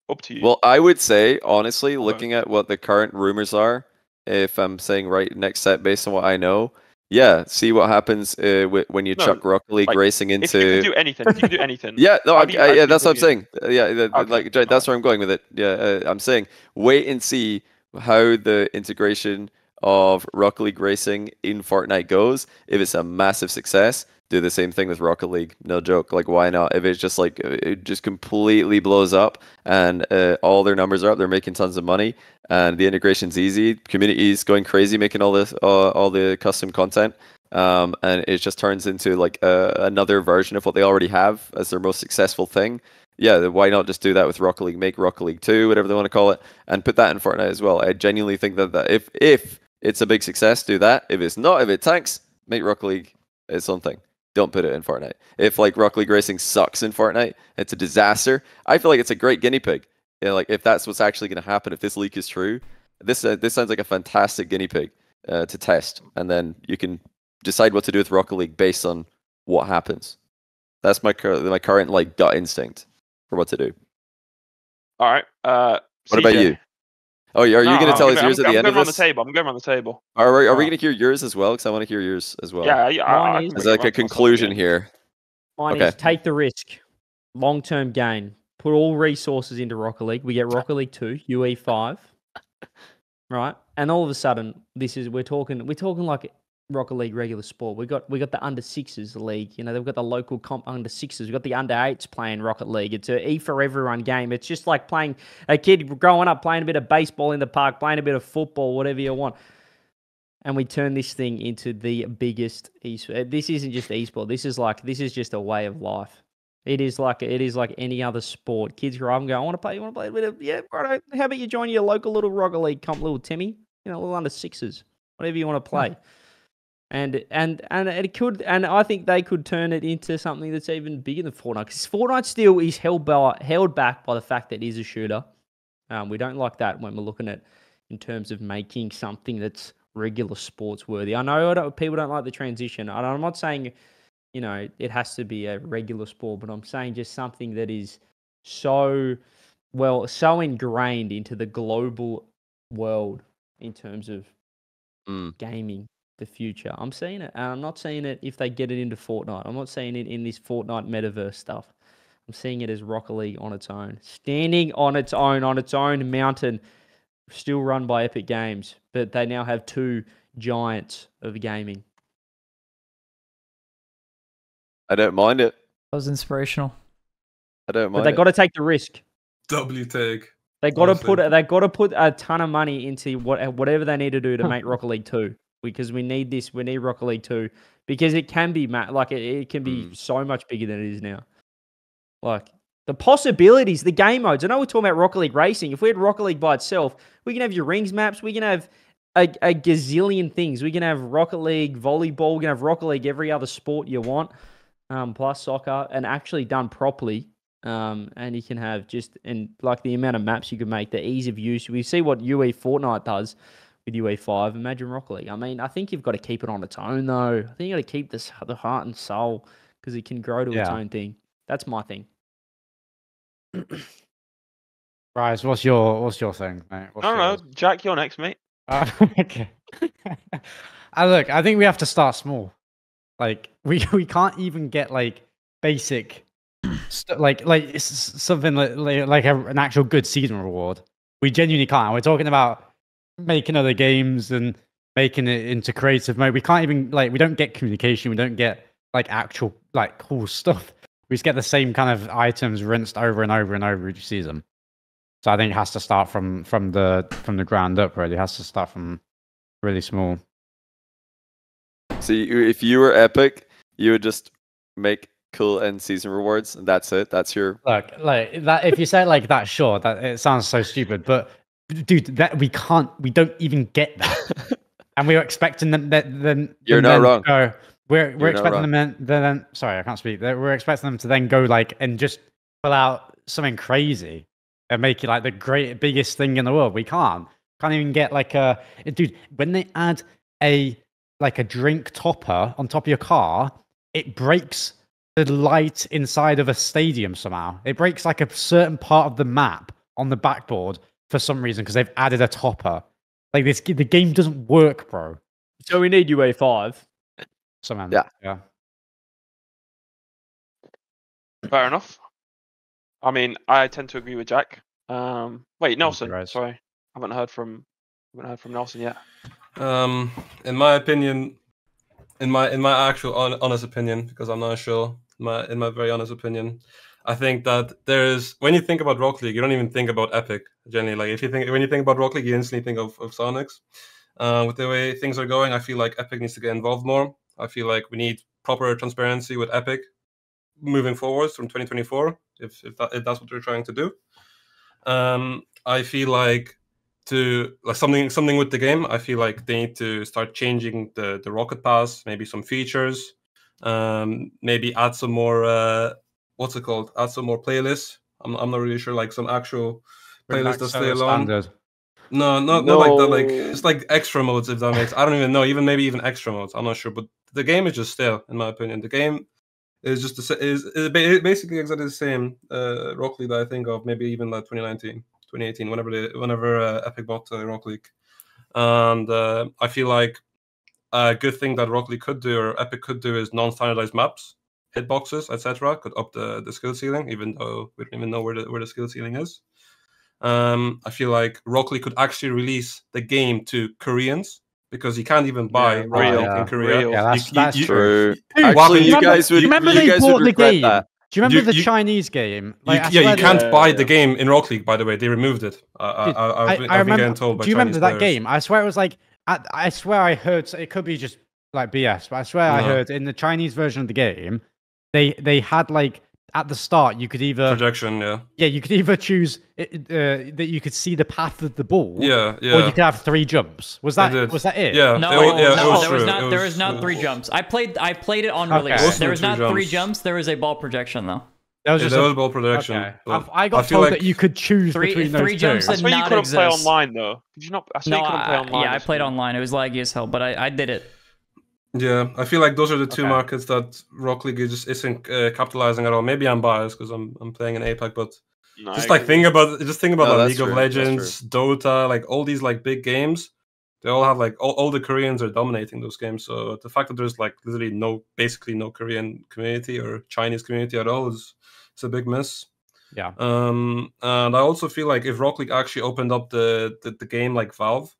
Up to you. Well, I would say honestly, Okay. looking at what the current rumors are, if I'm saying right next set based on what I know, yeah, see what happens uh, when you No, chuck Rocket League like, Racing if you into. can do anything, if you can do anything. Yeah, no, I, do you- I- yeah, that's what I'm bring saying. Uh, Yeah, the- the- Okay, like that's where I'm going with it. Yeah, uh, I'm saying wait and see how the integration of Rocket League Racing in Fortnite goes. If it's a massive success, do the same thing with Rocket League. No joke. Like, why not? If it's just like it just completely blows up and uh, all their numbers are up, they're making tons of money, and the integration's easy. Community's going crazy, making all this, uh, all the custom content um, and it just turns into like uh, another version of what they already have as their most successful thing. Yeah, why not just do that with Rocket League? Make Rocket League Two, whatever they want to call it, and put that in Fortnite as well. I genuinely think that, that if if it's a big success, do that. If it's not, if it tanks, make Rocket League its own thing. Don't put it in Fortnite. If like Rocket League Racing sucks in Fortnite, it's a disaster. I feel like it's a great guinea pig. You know, like if that's what's actually going to happen, if this leak is true, this uh, this sounds like a fantastic guinea pig uh, to test, and then you can decide what to do with Rocket League based on what happens. That's my cur- my current like gut instinct for what to do. All right. Uh, What about you? Oh, are you No, going to tell us gonna- yours I'm, at the I'm end going of around the table. I'm going around the table. Are, we- are we going to hear yours as well? Because I want to hear yours as well. Yeah, yeah. I- is- can like a conclusion here. Mine Okay. is take the risk, long term gain. Put all resources into Rocket League. We get Rocket League two, UE five, right? And all of a sudden, this is we're talking we're talking like Rocket League regular sport. We got we got the under sixes league. You know they've got the local comp under sixes. We got the under eights playing Rocket League. It's a E for everyone game. It's just like playing a kid growing up playing a bit of baseball in the park, playing a bit of football, whatever you want and we turn this thing into the biggest esport. Eh, this isn't just esport. This is like this is just a way of life. It is like it is like any other sport. Kids grow up and go, I want to play. You want to play a bit of yeah, right. How about you join your local little Rocket League comp, little Timmy? You know, little under sixes, whatever you want to play. And and and it could, and I think they could turn it into something that's even bigger than Fortnite. Because Fortnite still is held by held back by the fact that it is a shooter. Um, we don't like that when we're looking at in terms of making something that's regular sports worthy. I know I don't, people don't like the transition. and I'm not saying, you know, it has to be a regular sport, but I'm saying just something that is so well, so ingrained into the global world in terms of Mm. gaming, the future. I'm seeing it, and I'm not seeing it if they get it into Fortnite. I'm not seeing it in this Fortnite metaverse stuff. I'm seeing it as Rocket League on its own, standing on its own, on its own mountain, still run by Epic Games, but they now have two giants of gaming. I don't mind it. That was inspirational. I don't But mind they it. got to take the risk. W take. They got to Honestly. put they got to put a ton of money into what whatever they need to do to make Rocket League two because we need this. We need Rocket League two because it can be like it, it can be Mm. so much bigger than it is now. Like the possibilities, the game modes. I know we're talking about Rocket League Racing. If we had Rocket League by itself, we can have your rings maps. We can have a, a gazillion things. We can have Rocket League volleyball. We can have Rocket League every other sport you want, um, plus soccer, and actually done properly. Um, and you can have just and like the amount of maps you can make, the ease of use. We see what UE Fortnite does with UE five. Imagine Rocket League. I mean, I think you've got to keep it on its own though. I think you got to keep this the heart and soul because it can grow to its own thing. That's my thing. Bryce, what's your what's your thing, mate? What's I don't yours? know. Jack, you're next, mate. Uh, okay. I look, I think we have to start small. Like we we can't even get like basic, st- like like it's something like like, like a, an actual good season reward. We genuinely can't. We're talking about Mm-hmm. making other games and making it into creative mode. We can't even like we don't get communication. We don't get like actual like cool stuff. We just get the same kind of items rinsed over and over and over each season. So I think it has to start from from the from the ground up. Really, it has to start from really small. See, if you were Epic, You would just make cool end season rewards, and that's it. That's your. Look, like that. If you say it like that, sure, that it sounds so stupid. But dude, that we can't. We don't even get that, and we were expecting them. That then You're not wrong. Go, we're we're You're expecting them then, then. Sorry, I can't speak. We're expecting them to then go like and just pull out something crazy and make it like the great biggest thing in the world. We can't. Can't even get like a dude. When they add a like a drink topper on top of your car, it breaks the light inside of a stadium somehow. It breaks like a certain part of the map on the backboard for some reason because they've added a topper. Like this, the game doesn't work, bro. So we need UA five. Somehow, Yeah. yeah. Fair enough. I mean, I tend to agree with Jack. Um, wait, Nelson. Right. Sorry, I haven't heard from haven't heard from Nelson yet. Um, in my opinion, in my in my actual hon- honest opinion, because I'm not sure, my in my very honest opinion, I think that there's when you think about Rock League, you don't even think about Epic. Generally, like if you think when you think about Rock League, you instantly think of of Sonics. Uh, with the way things are going, I feel like Epic needs to get involved more. I feel like we need proper transparency with Epic moving forwards from 2024, if if, that, if that's what they're trying to do. Um, I feel like to like something something with the game. I feel like they need to start changing the the rocket pass, maybe some features, um, maybe add some more. Uh, what's it called? Add some more playlists. I'm I'm not really sure. Like some actual playlists back that stay alone. standard. No, not not like that. Like it's like extra modes, if that makes. I don't even know. Even maybe even extra modes. I'm not sure. But the game is just stale, in my opinion. The game is just the is, is basically exactly the same uh, Rock League that I think of. Maybe even like 2019, 2018, whenever they whenever uh, Epic bought uh, Rock League, and uh, I feel like a good thing that Rock League could do or Epic could do is non-standardized maps, hitboxes, etc. Could up the the skill ceiling, even though we don't even know where the where the skill ceiling is. Um, I feel like Rock League could actually release the game to Koreans because you can't even buy Yeah, real, League in Korea. real. Yeah, that's, You- that's you- true. True. Dude, Actually, Actually, you you remember- guys would. you remember you they guys bought would the game? that. Do you remember You- the you- Chinese game? You, Like, I yeah, you can't Yeah, buy yeah. the game in Rock League. By the way, they removed it. I, I, Dude, I, I've I, been, I been remember. getting told by do you remember Chinese that players. game? I swear it was like. I, I swear I heard. It could be just like BS, but I swear I heard in the Chinese version of the game, they they had like at the start you could either Projection, yeah, yeah you could either choose uh, uh, that you could see the path of the ball, yeah, yeah or yeah. you could have three jumps. Was that was that it? Yeah, No, it wa- yeah, it no, was there was true. not. It there was- was not it three was- jumps. I played. I played it on Okay. release. Wasn't There was three not three jumps? jumps. There was a ball projection though. that was Yeah, just there a- was ball projection. okay. but I, I got feel told like that you could choose Three- between those three two. jumps That's did why you couldn't play online though. Did you not? I swear No, you couldn't play online. yeah, I played online. It was laggy as hell, but I, I did it. Yeah, I feel like those are the two Okay. markets that Rock League just isn't uh, capitalizing at all. Maybe I'm biased because I'm I'm playing in APAC, but No, I just like agree. think about just think about No, like League of true, that's Legends, Dota, like all these like big games. They all have like all, all the Koreans are dominating those games. So the fact that there's like literally no basically no Korean community or Chinese community at all is it's a big miss. Yeah. Um, and I also feel like if Rock League actually opened up the the, the game like Valve, just,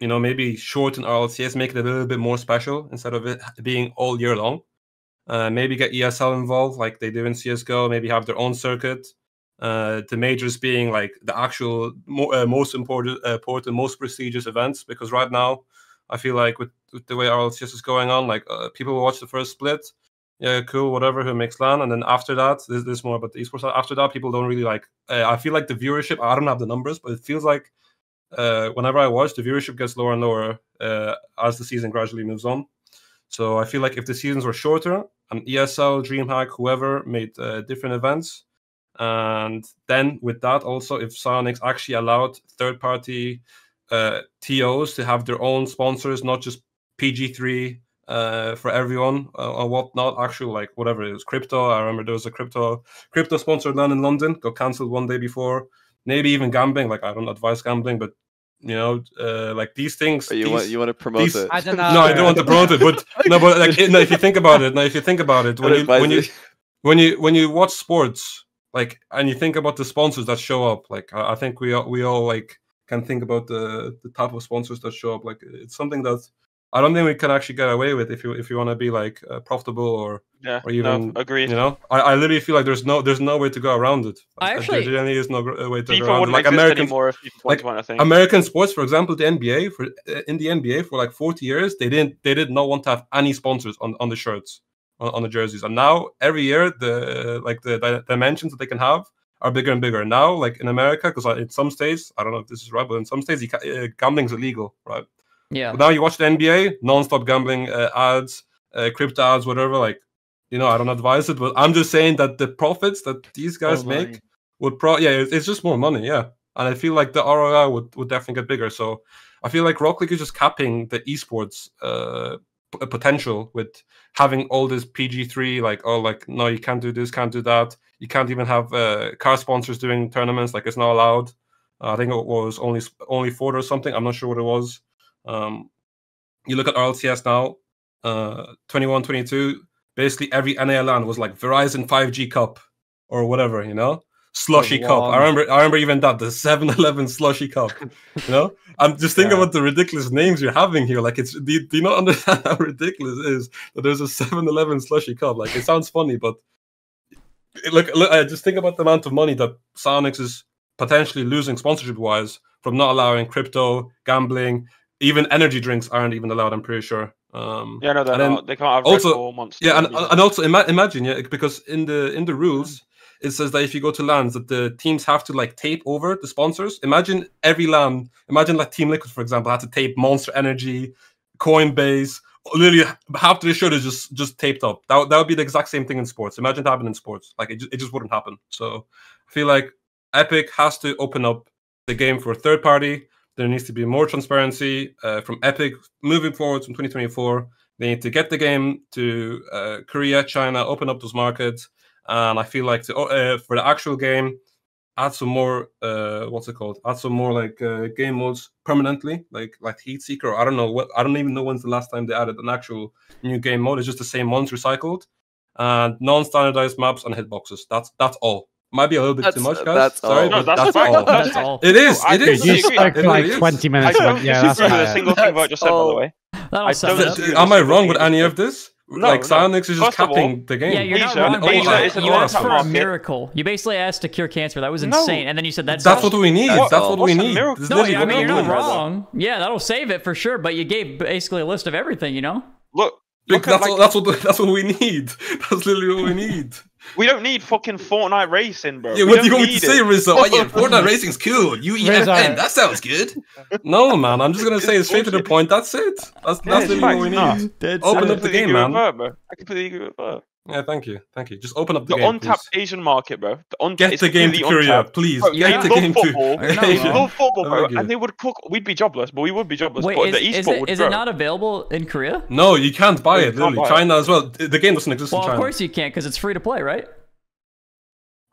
you know, maybe shorten RLCS, make it a little bit more special instead of it being all year long. Uh, maybe get ESL involved like they do in CS:GO. Maybe have their own circuit. Uh, the majors being like the actual uh, most important, uh, important, most prestigious events. Because right now, I feel like with, with the way RLCS is going on, like uh, people will watch the first split, yeah, cool, whatever, who makes LAN, and then after that, this, this is more about the esports. After that, people don't really like. Uh, I feel like the viewership. I don't have the numbers, but it feels like uh, whenever I watch, the viewership gets lower and lower uh, as the season gradually moves on. So I feel like if the seasons were shorter, and ESL, DreamHack, whoever made uh, different events, and then with that also, if Sonics actually allowed third-party uh, TOs to have their own sponsors, not just PG3 uh, for everyone uh, or whatnot. Actually, like whatever it was, crypto. I remember there was a crypto crypto sponsored LAN in London, got cancelled one day before. Maybe even gambling. Like I don't advise gambling, but you know, uh, like these things. But you these- want you want to promote these- it. I don't know. no, I don't want to promote it, but no, but like no, if you think about it, now if you think about it, when you when you when you when you watch sports, like and you think about the sponsors that show up, like I, I think we all, we all like can think about the the type of sponsors that show up. Like it's something that I don't think we can actually get away with if you if you want to be like uh, profitable or Yeah, or even no, agreed. you know. I, I literally feel like there's no there's no way to go around it. I actually- there really is no uh, way to go around it. Like American anymore like, like, I think. American sports, for example, the NBA for uh, in the NBA for like 40 years, they didn't they did not want to have any sponsors on, on the shirts on, on the jerseys. And now every year, the like the, di- dimensions that they can have are bigger and bigger. Now, like in America, because in some states, I don't know if this is right, but in some states, you ca- uh, gambling's illegal, right? Yeah. But now you watch the NBA, non-stop gambling uh, ads, uh, crypto ads, whatever. Like, you know, I don't advise it, but I'm just saying that the profits that these guys More make money. would pro yeah, it's, it's just more money, yeah. And I feel like the ROI would, would definitely get bigger. So I feel like Rock League is just capping the esports uh, p- potential with having all this PG3, like, oh, like, no, you can't do this, can't do that. You can't even have uh, car sponsors doing tournaments, like, it's not allowed. Uh, I think it was only only Ford or something. I'm not sure what it was. Um, you look at RLCS now, uh, 21, 22, basically every NA land was like Verizon 5G Cup or whatever, you know? Slushy Cup. I remember I remember even that, the 7-Eleven Slushy Cup. You know? I'm just thinking Yeah. about the ridiculous names you're having here. Like it's do you, do you not understand how ridiculous it is that there's a 7-Eleven Slushy Cup? Like it sounds funny, but look, look uh, just think about the amount of money that Sonics is potentially losing sponsorship wise from not allowing crypto, gambling, even energy drinks aren't even allowed. I'm pretty sure. Um, Yeah, no, they're then. They can't have also- Red Bull, Monster. yeah, and, and also ima- imagine, yeah, because in the in the rules it says that if you go to lands that the teams have to like tape over the sponsors. Imagine every land. Imagine like Team Liquid, for example, had to tape Monster Energy, Coinbase. Literally half the shirt is just just taped up. That, would- that would be the exact same thing in sports. Imagine it happened in sports. Like it, ju- it just wouldn't happen. So I feel like Epic has to open up the game for a third party. There needs to be more transparency uh, from Epic moving forward from 2024. They need to get the game to uh, Korea, China, open up those markets, and I feel like to, uh, for the actual game, add some more. Uh, what's it called? Add some more like uh, game modes permanently, like like Heat Seeker. I don't know what. I don't even know when's the last time they added an actual new game mode. It's just the same ones recycled, and non-standardized maps and hitboxes. That's that's all. Might be a little bit too much, uh, guys. that's Sorry, all. No, but that's that's, fine. all. That's all. It is. I It is. completely You agree. spoke I for like really is. 20 I minutes. don't went, yeah, that's disagree with a fair. single thing Vogt just said, by the all. way. That'll I sum don't it Th- up. disagree th- Am I single wrong thing with you any said. of this? No, like no. Psyonix is just First of all- capping the game. Yeah, you're not Asia- uh, wrong. but Asia you, is asked for a miracle. You basically asked to cure cancer. That was No. insane. And then you said that's That's what we need. That's That's what we What's a need. miracle? This is No, literally I what mean we're you're not doing right wrong. Yeah, that'll save it for sure. But you gave basically a list of everything. You know. Look, Look, look that's, like, what, that's what that's what we need. That's literally what we need. We don't need fucking Fortnite racing, bro. Yeah, We what do you don't want me to need say, it. Rizzo? Oh yeah, Fortnite racing's cool. Rizzo. UEFN, that sounds good. No, man, I'm just gonna say it straight to the point. That's it. That's Yeah, that's it's literally what we need. That's Open up the game, man. Vert, bro. I completely agree with Vert. Yeah, thank you, thank you. Just open up the, The game, untapped please. Asian market, bro. The un- Get it's the game to completely Korea, untapped. please. Bro, Get they the game football. You're to They wrong. love football, bro, and they would cook. We'd be jobless, but we would be jobless. Wait, but is, the is esport it would is grow. it not available in Korea? No, you can't buy Yeah, it. you can't Literally, buy it. China as well. The game doesn't exist Well, in China. of course you can't because it's free to play, right?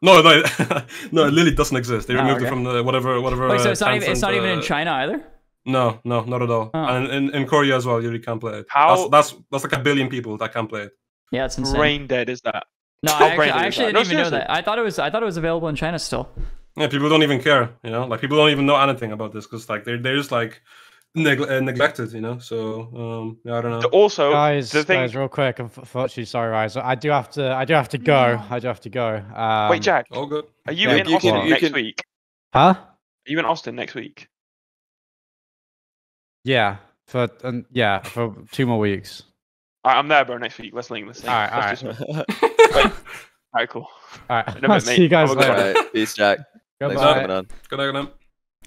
No, no, no. It literally doesn't exist. They Oh, removed okay. it from the whatever, whatever. Wait, so uh, it's not even it's Tencent, not even in uh, China either. No, no, not at all. Oh. And in, in Korea as well, you really can't play it. How- That's, that's that's like a billion people that can't play it. Yeah, it's insane. brain dead is that? no, How I actually, I actually didn't No, even know that. I thought it was I thought it was available in China still. Yeah, people don't even care. You know, like people don't even know anything about this because like they're they're just like neg- uh, neglected. You know, so um, yeah, I don't know. Also, guys, the thing. guys, real quick, unfortunately, sorry, Rise. I do have to. I do have to go. I do have to go. Um, Wait, Jack, All good. are you yeah, in you can- Austin you next can- week? Huh? Are you in Austin next week? Yeah. For um, yeah, for two more weeks. Alright, I'm there, bro. Next week. Let's link this thing. All right, all Let's right. do some- Alright, cool. All right. In a bit, See you guys Have a good later. Alright, peace, Jack. Thanks for coming on. Good night, good night.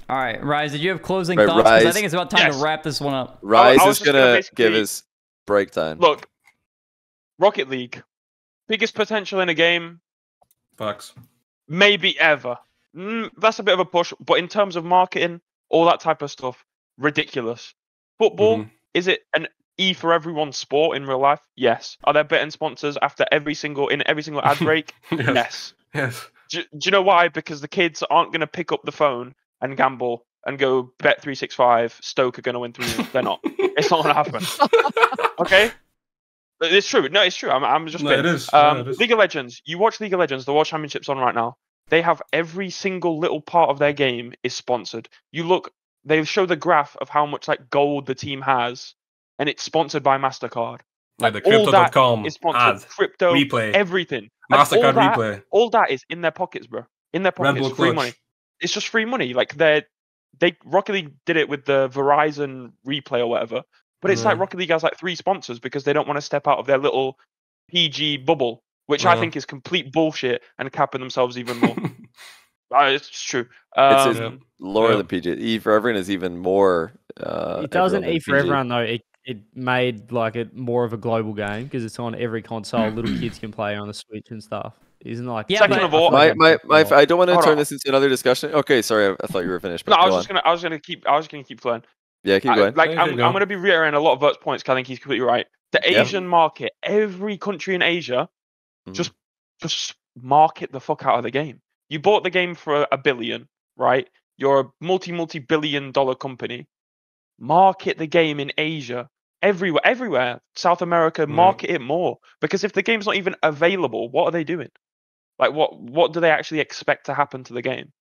All right, Rise, did you have closing Right, thoughts? 'Cause I think it's about time Yes. to wrap this one up. Rise I is gonna gonna give basically- his breakdown. Look, Rocket League, biggest potential in a game, Facts. maybe ever. Mm, that's a bit of a push, but in terms of marketing, all that type of stuff, ridiculous. Football, Mhm. is it an E for everyone sport in real life? Yes. Are there betting sponsors after every single in every single ad break? yes. yes. Yes. Do, do you know why? Because the kids aren't going to pick up the phone and gamble and go bet three six five. Stoke are going to win three. They're not. It's not going to happen. Okay. It's true. No, it's true. I'm, I'm just No, it is. Yeah, um, it is. League of Legends. You watch League of Legends. The World Championships on right now. They have every single little part of their game is sponsored. You look. They show the graph of how much like gold the team has, and it's sponsored by Mastercard. Like the all crypto.com It's sponsored. ad Crypto, replay. everything. And all Mastercard that- replay. All that is in their pockets, bro. In their pockets, Bull free Clutch. money. It's just free money. Like they, they Rocket League did it with the Verizon replay or whatever. But it's like Mhm. Rocket League has like three sponsors because they don't want to step out of their little PG bubble, which I Uh-huh. think is complete bullshit and capping themselves even more. uh, it's true. It's Um, a- Yeah. Lower Yeah. than PG. E for everyone is even more. Uh, it doesn't everyone E for everyone though. It it made like it more of a global game because it's on every console. Little kids can play on the Switch and stuff. Isn't it like Yeah, Second but- of all- My, my, my, I don't want to Hold turn on. this into another discussion. Okay, sorry, I, I thought you were finished. But no, I was just on. gonna, I was gonna keep, I was gonna keep flowing. Yeah, keep I- going. like Yeah, I'm, keep I'm going. gonna be reiterating a lot of Vert's points. 'cause I think he's completely right. The Yeah. Asian market, every country in Asia, Mhm. just just market the fuck out of the game. You bought the game for a billion, right? You're a multi multi billion dollar company. Market the game in Asia, everywhere, everywhere, South America. Mm. Market it more because if the game's not even available, what are they doing? Like what what do they actually expect to happen to the game?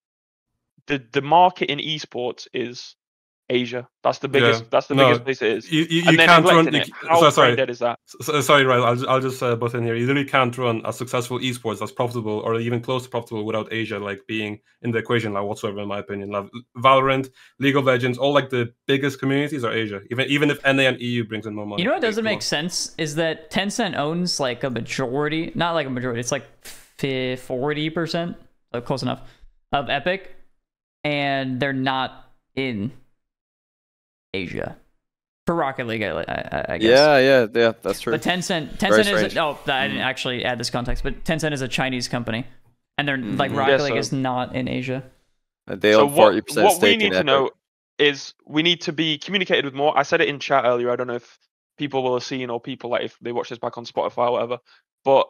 The the market in esports is Asia. That's the biggest. Yeah. That's the No, biggest place it is. You, you, you and then can't run. neglecting You, How so, sorry, brain dead is that? so, sorry, right? I'll, I'll just uh, butt in here. You literally can't run a successful esports that's profitable or even close to profitable without Asia like being in the equation, like whatsoever, in my opinion. Like Valorant, League of Legends, all like the biggest communities are Asia. Even even if NA and EU brings in more money. You know what doesn't make sense is that Tencent owns like a majority, not like a majority, it's like forty percent, uh, close enough, of Epic, and they're not in Asia for Rocket League. I, I, I guess. Yeah, yeah, yeah. That's true. But Tencent, Very Tencent is a, oh, I didn't actually add this context, but Tencent is a Chinese company, and they're like Mhm. Rocket Yeah, League so- is not in Asia. They so own forty what, percent what we stake need in to Epic. know is we need to be communicated with more. I said it in chat earlier. I don't know if people will have seen or people like if they watch this back on Spotify or whatever. But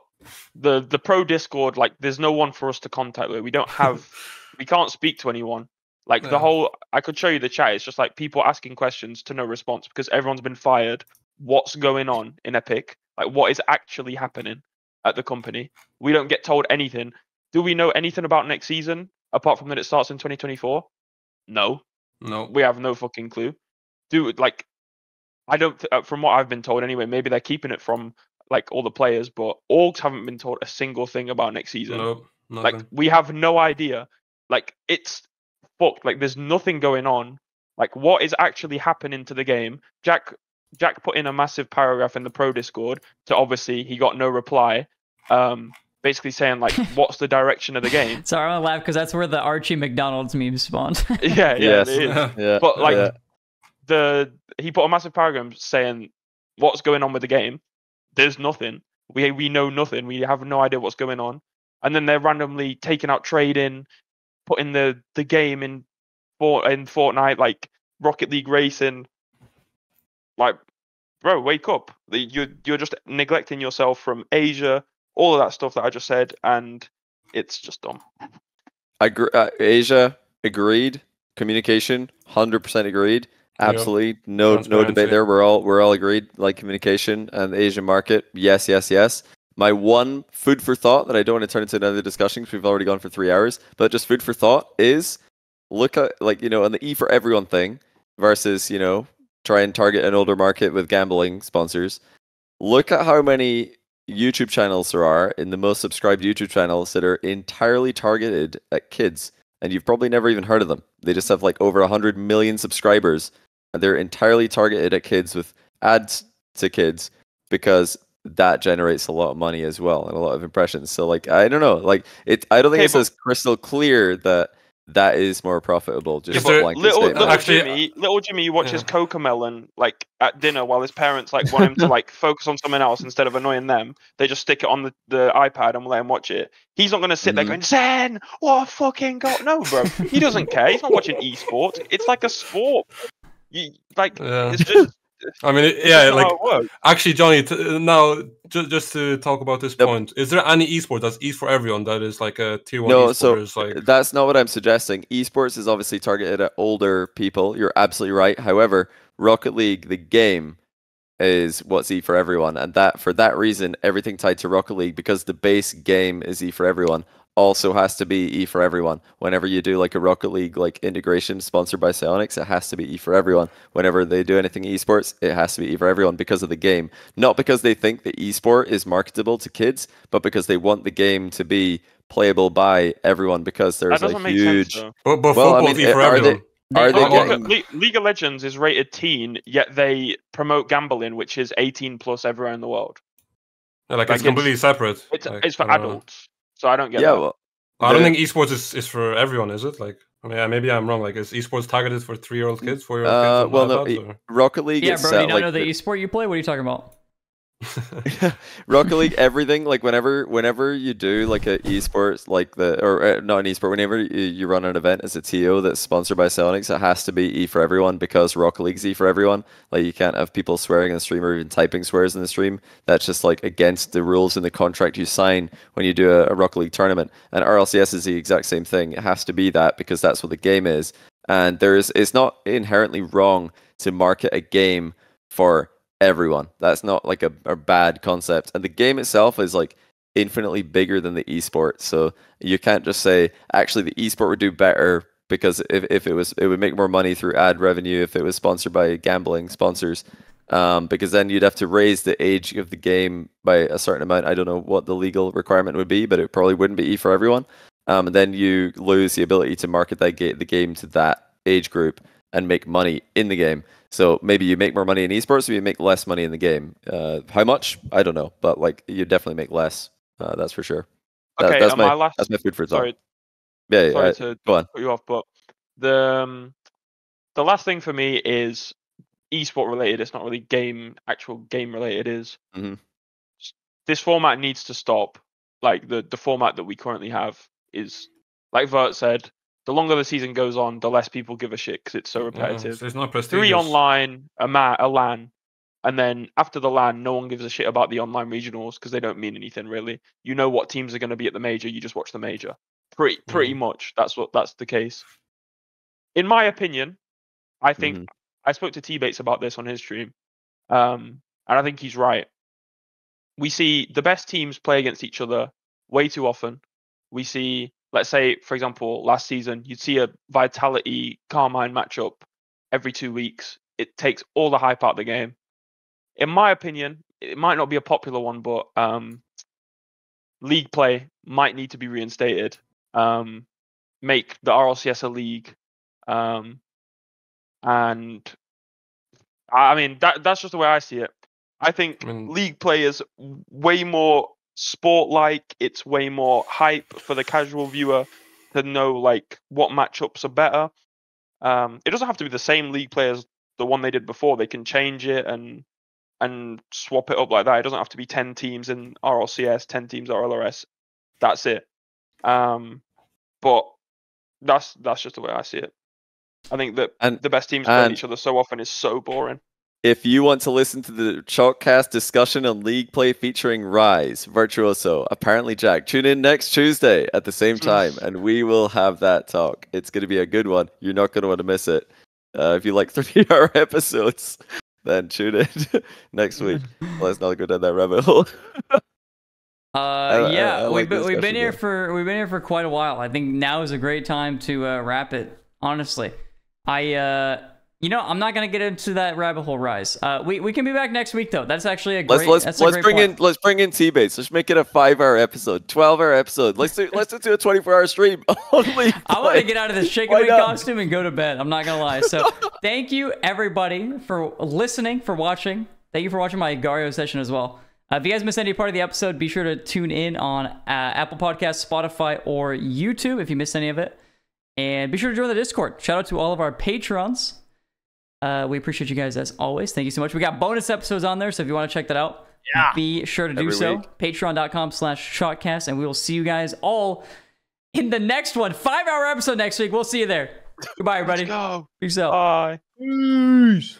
the the pro Discord, like, there's no one for us to contact with. We don't have, we can't speak to anyone. Like the whole, I could show you the chat. It's just like people asking questions to no response because everyone's been fired. What's going on in Epic? Like, what is actually happening at the company? We don't get told anything. Do we know anything about next season apart from that it starts in 2024? No, No. we have no fucking clue. Do like, I don't. Th- uh, from what I've been told, anyway. Maybe they're keeping it from like all the players, but orgs haven't been told a single thing about next season. No. like we have no idea. Like it's fucked. Like there's nothing going on. Like what is actually happening to the game? Jack Jack put in a massive paragraph in the pro Discord. to obviously he got no reply. Um, basically saying like, what's the direction of the game? Sorry, I'm gonna laugh because that's where the Archie McDonald's meme spawned. yeah, yeah, Yes. it is. Yeah, But like yeah. the he put a massive paragraph saying what's going on with the game. There's nothing. We we know nothing. We have no idea what's going on. And then they're randomly taking out trading, putting the the game in for in Fortnite like Rocket League racing. Like, bro, wake up! You're you're just neglecting yourself from Asia, all of that stuff that I just said, and it's just dumb. Agre- uh, Asia agreed. Communication, hundred percent agreed. Yeah. Absolutely, no no debate there. We're all we're all agreed. Like communication and the Asian market, yes, yes, yes. My one food for thought that I don't want to turn into another discussion because we've already gone for three hours, but just food for thought is look at like you know on the E for everyone thing versus you know try and target an older market with gambling sponsors. Look at how many YouTube channels there are in the most subscribed YouTube channels that are entirely targeted at kids, and you've probably never even heard of them. They just have like over 100 million subscribers, and they're entirely targeted at kids with ads to kids because that generates a lot of money as well and a lot of impressions. So like I don't know, like it I don't think Okay, it's as crystal clear that that is more profitable. Just Is a little, little Actually, Jimmy, little Jimmy watches yeah. Cocomelon like at dinner while his parents like want him to like focus on something else instead of annoying them. They just stick it on the, the iPad and let him watch it. He's not gonna sit there Mhm. going, "Zen, what a fucking god!" No, bro, he doesn't care. He's not watching esports. It's like a sport. You like Yeah. it's just I mean, yeah, like how it works. actually, Johnny. T- uh, now, ju- just to talk about this Yep. point, is there any esports that's e for everyone that is like a tier one No, esport? so like That's not what I'm suggesting. Esports is obviously targeted at older people. You're absolutely right. However, Rocket League, the game, is what's E for everyone, and that for that reason, everything tied to Rocket League because the base game is E for everyone. Also has to be E for everyone. Whenever you do like a Rocket League like integration sponsored by Psyonix, it has to be E for everyone. Whenever they do anything esports, it has to be E for everyone because of the game. Not because they think the esport is marketable to kids, but because they want the game to be playable by everyone because there's a make huge sense. but, but well, I mean, e for are they- everyone. are they getting- at League of Legends is rated teen, yet they promote gambling, which is 18 plus everywhere in the world. Yeah, like Like, it's completely separate. It's Like, it's for adults. know. Adults, so I don't get yeah, that. well, I don't think esports is, is for everyone, is it? Like, I mean, maybe I'm wrong. Like, is esports targeted for three year old kids, four year old Uh, kids? well, no, iPads, Rocket League. Yeah, bro. set, You don't like, know the esport you play? What are you talking about? Rocket League, everything like whenever whenever you do like a esports like the or uh, not an esport, whenever you, you run an event as a TO that's sponsored by Psyonix, it has to be E for everyone because Rocket League's E for everyone. Like you can't have people swearing in the stream or even typing swears in the stream. That's just like against the rules in the contract you sign when you do a, a Rocket League tournament. And RLCS is the exact same thing. It has to be that because that's what the game is. And there is it's not inherently wrong to market a game for everyone. That's not like a, a bad concept. And the game itself is like infinitely bigger than the esport. So you can't just say actually the esport would do better because if, if it was it would make more money through ad revenue if it was sponsored by gambling sponsors. Um, because then you'd have to raise the age of the game by a certain amount. I don't know what the legal requirement would be, but it probably wouldn't be E for everyone. Um, and then you lose the ability to market that ga- the game to that age group and make money in the game. So maybe you make more money in esports, or you make less money in the game. Uh, how much? I don't know, but like you definitely make less. Uh, that's for sure. That- Okay, that's my, my last. that's my food for thought. Sorry, yeah, yeah, sorry to go on. cut you off, but the um, the last thing for me is esport related. It's not really game actual game related. Is Mhm. this format needs to stop? Like the the format that we currently have is like Vert said. The longer the season goes on, the less people give a shit because it's so Yeah, repetitive. it's, not prestigious. Three online, a ma- a LAN, and then after the LAN, no one gives a shit about the online regionals because they don't mean anything really. You know what teams are going to be at the major. You just watch the major. Pretty pretty much. That's what that's the case. In my opinion, I think Mhm. I spoke to T Bates about this on his stream, um, and I think he's right. We see the best teams play against each other way too often. We see, let's say, for example, last season, you'd see a Vitality Karmine matchup every two weeks. It takes all the hype out of the game. In my opinion, it might not be a popular one, but um, league play might need to be reinstated. Um, make the RLCS a league, um, and I mean that that's just the way I see it. I think I mean- league play is way more sport-like. It's way more hype for the casual viewer to know like what matchups are better. Um, it doesn't have to be the same league play as the one they did before. They can change it and and swap it up like that. It doesn't have to be ten teams in RLCS, ten teams RLRS. That's it. Um, but that's that's just the way I see it. I think that And- the best teams and- each other so often is so boring. If you want to listen to the Chalked Cast discussion on league play featuring Rise, Virtuoso, apparently Jack, tune in next Tuesday at the same time and we will have that talk. It's going to be a good one. You're not going to want to miss it. Uh, if you like three hour episodes, then tune in next week. Let's not go down that rabbit hole. Uh, I- yeah, I like we've been, we've been here though. for we've been here for quite a while. I think now is a great time to uh, wrap it. Honestly, I uh, you know I'm not gonna get into that rabbit hole rise. Uh, we we can be back next week though. That's actually a great. Let's let's that's a let's bring point. in let's bring in T Bates. Let's make it a five hour episode, twelve hour episode. Let's do let's do a twenty four hour stream only. I want to get out of this chicken costume and go to bed. I'm not gonna lie. So thank you everybody for listening, for watching. Thank you for watching my Agar.io session as well. Uh, if you guys missed any part of the episode, be sure to tune in on uh, Apple Podcasts, Spotify, or YouTube if you missed any of it. And be sure to join the Discord. Shout out to all of our patrons. Uh, we appreciate you guys as always. Thank you so much. We got bonus episodes on there, so if you want to check that out, Yeah. be sure to do Every so. week. Patreon.com slash ChalkedCast, and we will see you guys all in the next one. Five hour episode next week. We'll see you there. Goodbye, everybody. Let's go. Peace out. Bye. Peace.